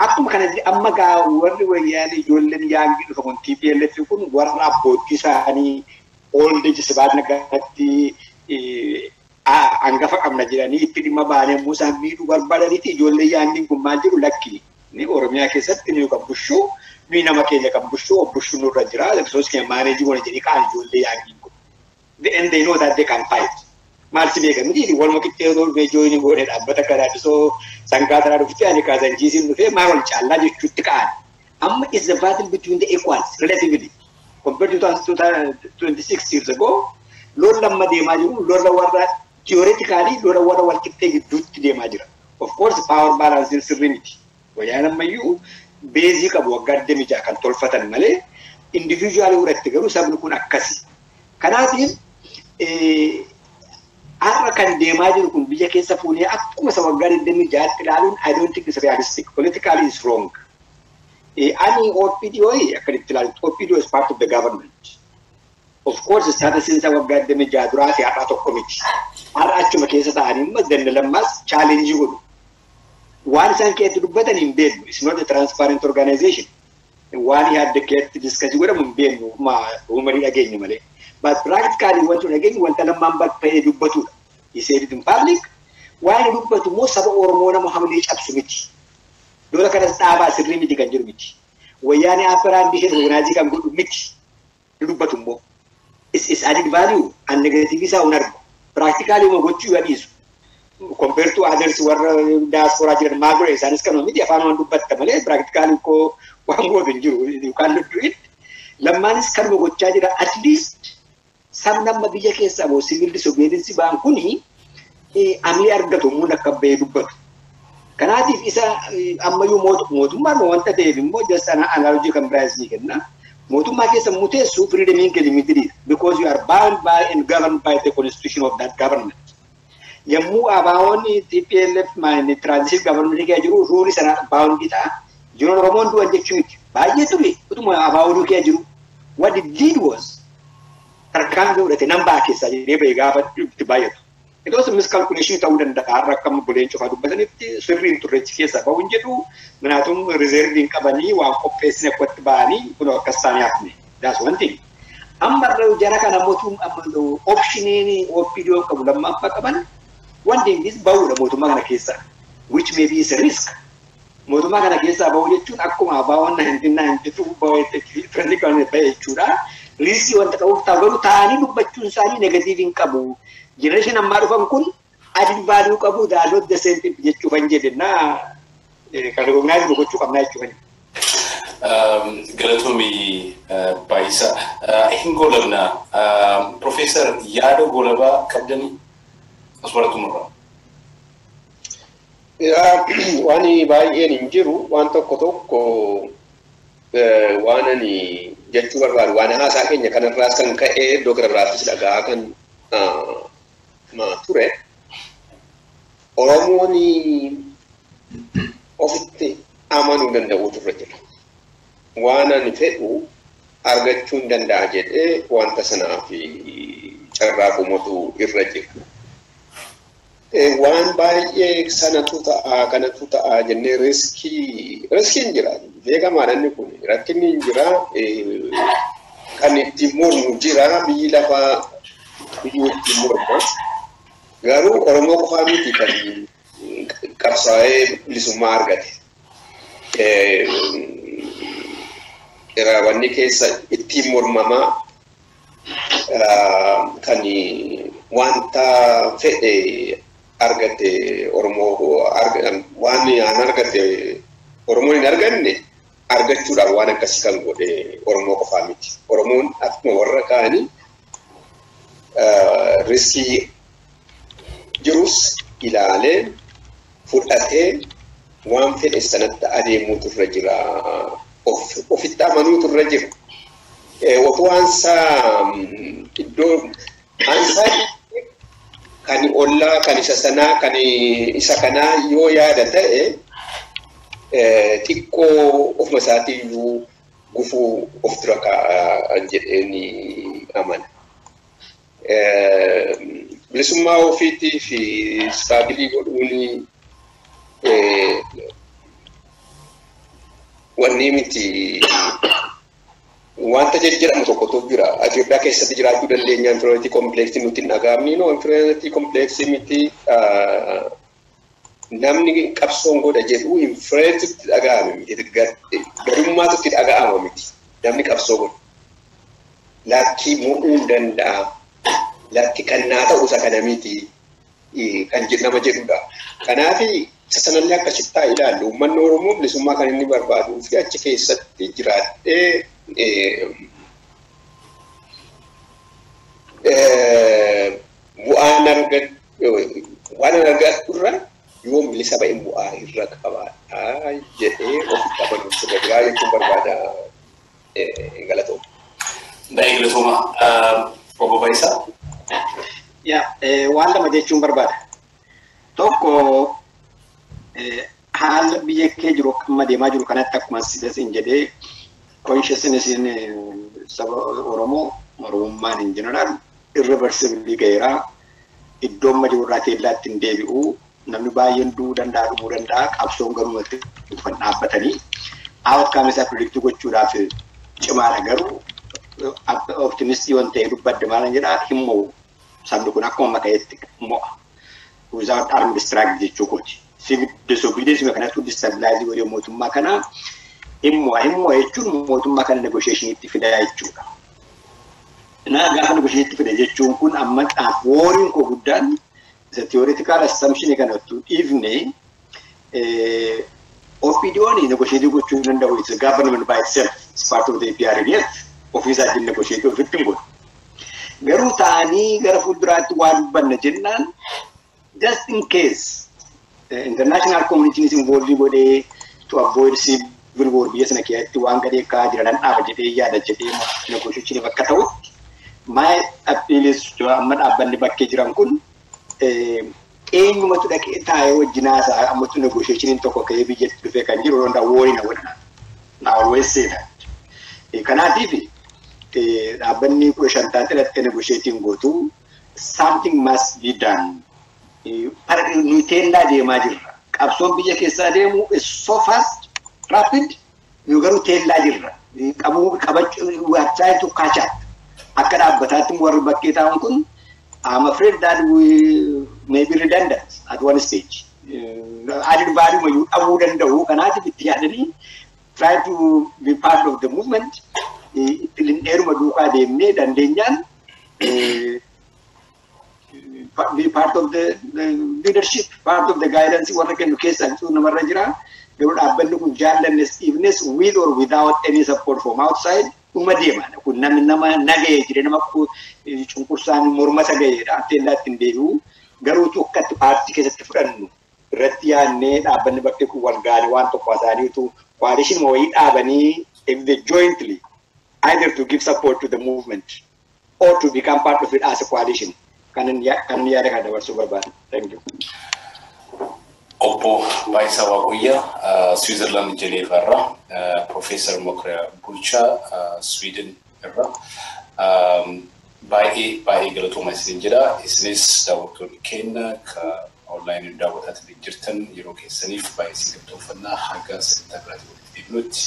akkuma kana amma gaa warri wayyaanee ijoolleen yaangii dhufa kun TPLF kun warra abbootii isaanii oolde jisibaat nagaatti hangafa qabna jedhanii itti dhimma baanee yommuu isaan miidhuu barbaadaniiti ijoollee yaangiin kun maal jedhu lakki ni Oromiyaa keessatti ni kan bushuu ni nama keenya kan bushuu obbushuu nurra jira episoos keenya maaneejii wani jedhii kaan ijoollee yaangiin kun. And they know that they can fight. Maal si beekan miti waluma qixxee dhufee jooyinii godhee dhaabbata gadaadisoo sangaa tanaa dhuftee ani kaasanjiisiin dhufee maal wal caallaa jechuutti ka'an. Amma is the battle between the equals relatively. Compared to 26 years ago, lola lamma deemaa jiru lola warra theoretically lola warra wal qixxee gidduutti deemaa jira. Of course power balance sirri miti. Wayyaan ammayyuu beezii qabu waggaa digdamii jaha kan tolfatan malee individually irratti garuu sabni kun akkasi. Kanaatiif har'a kan deemaa jiru kun biyya keessa fuunee akkuma isa waggaa digdamii jahaatti ilaaluun I don't think it's realistic. Politically it's wrong. Ani OPDO akkanitti ilaalu OPDO is part of the government. Of course isaata seensa waggaa digdamii jaha duraa fi har'aa tokko miti. Har'a achuma keessa ta'anii immoo dandalammaas chaalenjii godhu. Waan isaan keessatti dubbatan hin beeknu. It's not a transparent organization. Waan yaadda keessatti diskasii godhamu hin beeknu. Uumarii dhageenya malee. But practically wanti dhageenyu wanta lammaan bakkee dubbatudha. He said it in public. Waan inni dubbatu immoo saba Oromoo nama hamilee cabsu miti. Lola kanas dhaabaa sirrii miti kan jiru miti. Wayyaanee apparaan bishee organizii kan godhu miti. Ni dubbatu immoo. Is added value and negative isaa hin argu. Practically uma gochuu yoo dhiisu. Compared to others warra diaspora jiran maa godhe isaanis kanuma miti afaan waan dubbatta malee practically koo waan gootu hin jiru. Do it. Lammaanis kanuma gochaa jira at least sabni amma biyya keessaa moo siviil disobediensi ba'an kuni amee argatu muun akka bahee dubbatu. Kanaatiif isa ammayyuu mootummaan wanta ta'eef immoo just analoojii kan biraas ni kenna. Mootummaa keessa muteessu freedom keenya miti because you are bound by and governed by the constitution of that government. Yommuu abaawoon TPLF transition government keessa jiru ruuli sana baawundi ta'a. Jiroon Oromoon du'an jechuu miti. Baay'ee ture utuma abaawoo keessa jiru. What it did was harkaan fudhate nan ba'a keessaa jedhee bahee gaafa itti baay'atu. Itoos miskalkuleeshinii ta'uu danda'a har'a akka buleen cufaa dubbatanitti sirriin turreechi keessaa bahuun jedhu minaatum rizeerviin qabanii waan qopheessine akkatti ba'anii kun akkas isaanii hafne. Daas wanti. Amma irra jara kana mootum opshiniin OPDO qabu lammaffaa qaban wanti innis bahuudha mootummaa kana keessa. Which may be is a risk. Mootummaa kana keessaa bahu jechuun akkuma abaawwan hindinnaa hindituu firanni kan bahe jechuudha. riiskii wanta qabuuf ta'u garuu taa'anii dubbachuun isaanii negatiivii hin qabu. Jenereeshin ammaa dhufan kun adii baaduu qabu daaloot deseentiif jechuuf hin jedhennaa kan rikognaayiz gochuu qabnaa jechuuf. Galatoomii Baayisaa. Hin goolabna. Profeesar yaada goolabaa qabdanii asuma xumurra. Waan baay'een hin jiru waan tokko tokko waan ani jechuu barbaadu waan haasaa keenya kanarraas kan ka'e iddoo gara biraattis dhagaa kan ture. Oromoon ofitti amanuu danda'uu turre jira. Waan ani fedhu argachuu hin danda'a jedhee wanta sanaaf carraa gumatu irra jira. Waan baay'ee sanatu ta'a kanatu ta'a jennee riskii riskiin jira. Beekamaadha inni kun rakkinni hin jira. Kan ittiin mormu jira biyyi lafaa biyyuu ittiin morma. Garuu Oromoo qofaa miti kan qabsaa'ee bilisummaa argate. Wanni keessa ittiin mormamaa kan wanta fedhe argatte Oromoo waan aan argatte Oromoon hin arganne argachuudhaaf waan akkasii kan godhe Oromoo qofaa miti. Oromoon akkuma warra kaanii riskii jirus ilaalee fudhatee waan fedhe sanatti adeemuutu irra jira. Ofitti amanuutu irra jira. Otoo aansaa iddoo aansaa kan ollaa kan isa sanaa kan isa kanaa yoo yaada ta'e xiqqoo ofuma isaatiiyyuu gufuu of dura kaa'an jedhee ni amana. Bilisummaa ofiitii fi istaabilii godhuun wanni miti wanta jedhamu tokkotu jira. Itoophiyaa keessatti jiraachuu dandeenya inferiority complex nuti hin dhagaamni no inferiority complex miti namni qabsoon godha jedhu inferiority itti dhaga'ame miti garummaatu itti dhaga'ama miti namni qabsoo godha. Lakkii mu'uu danda'a. Lakki kan naa ta'u isa kana miti kan nama jedhudha. Kanaafi sanallee akkasitti haa ilaallu. Uummanni Oromoo bilisummaa kan inni barbaaduu fi achi keessatti jiraatee bu'aan waan argadhu irra yoo bilisa ba'in bu'aa irra qabaadha jedhee ofitti amanuun sirra jiraa jechuun barbaada galatooma. Baay'ee galatooma. Obbo Baayisaa. Yaa waan lama jechuun barbaada. Tokko haala biyya kee jiru amma deemaa jiru kanatti akkuma sidasin jedhee consciousnessin saba Oromoo Oromummaan in general irreversibly ga'eera. Iddoo amma jiru irraa teellaatti hin deebi'u. Namni baay'een du'uu danda'a dhumuu danda'a. Qabsoon garuu itti dhufan dhaabbatanii outcome isaa predict gochuudhaaf cimaadha garuu optimistii waan ta'e dubbadde maal jedhaa himmoo sabni kun akkuma maka'eetti mo'a. Without armed strike jechuu kooti. Civil disobedience kanatti destabilize godhee mootummaa kanaa himmoo himmoo jechuun mootummaa kana negotiationitti fidaa jechuudha. Naa gaafa negotiationitti fida jechuun kun amma wooriin koo guddaan isa theoretical assumption kanattu dhiifne OPDO'n negotiatii gochuu danda'u it's a government by itself it's part of the PRDF ofiisaa ittiin negotiatii ofitti hin godhu. Garuu ta'anii gara fuulduraatti waa dubbanna jennaan just in case international community is involved godhee to avoid war biyya sana keessatti waan gadee kaa jiran dhaaba jedhee yaada jedhee negotiation bakka ta'utti maal appealis amma dhaabbanni bakkee jiran kun eenyumatu dhaqee taa'ee wajjin haasaa ammatu negotiation tokko ka'ee biyyatti dhufee kan jiru ronda woori na wadha na always say that. Kanaatiif dhaabbanni kudha shantaa xidhattee negotiating gootu something must be done. nuyi teellaa deemaa jirra. Qabsoon biyya keessaa deemu is so fast, nu garuu teellaa jirra. Qabuu qabachuu we are trying to catch up. Akka dhaabbataatti warri bakkee ta'an kun I'm afraid that we may be redundant at one stage. Added value mayyuu dhabuu danda'u kanaatiif itti yaadanii try to be part of the movement. Itti dheeruma duukaa deemnee dandeenyaan be part of the, the leadership, part of the guidance warra kennu keessa jechuun namarra jira. Garuu dhaabbanni kun jaallannes dhiifnes with or without any support from outside dhuma deema. Kun namni nama nagahee jire nama cunqursaan mormata gaheedha. Teellaatti hin deebi'u. Garuu tokkatti paartii keessatti fudhannu irratti yaadnee dhaabbanni bakkee kun wal gaarii waan tokko isaaniitu coalition wayii dhaabanii if they jointly either to give support to the movement or to become part of it as a coalition. kanan yaada kana dabarsuu barbaada. Thank you. Obbo Baayisaa Waaquyyaa Swiizerlaand Jeneefa irraa Profeesar Mokriyaa Bulchaa Swiidin irraa baay'ee baay'ee galatooma isin jedha. Isinis daawwattoonni keenya onlaayinii daawwataa jirtan yeroo keessaniif baay'ee isin galatoomfannaa haga sagantaa biraatti walitti deebinutti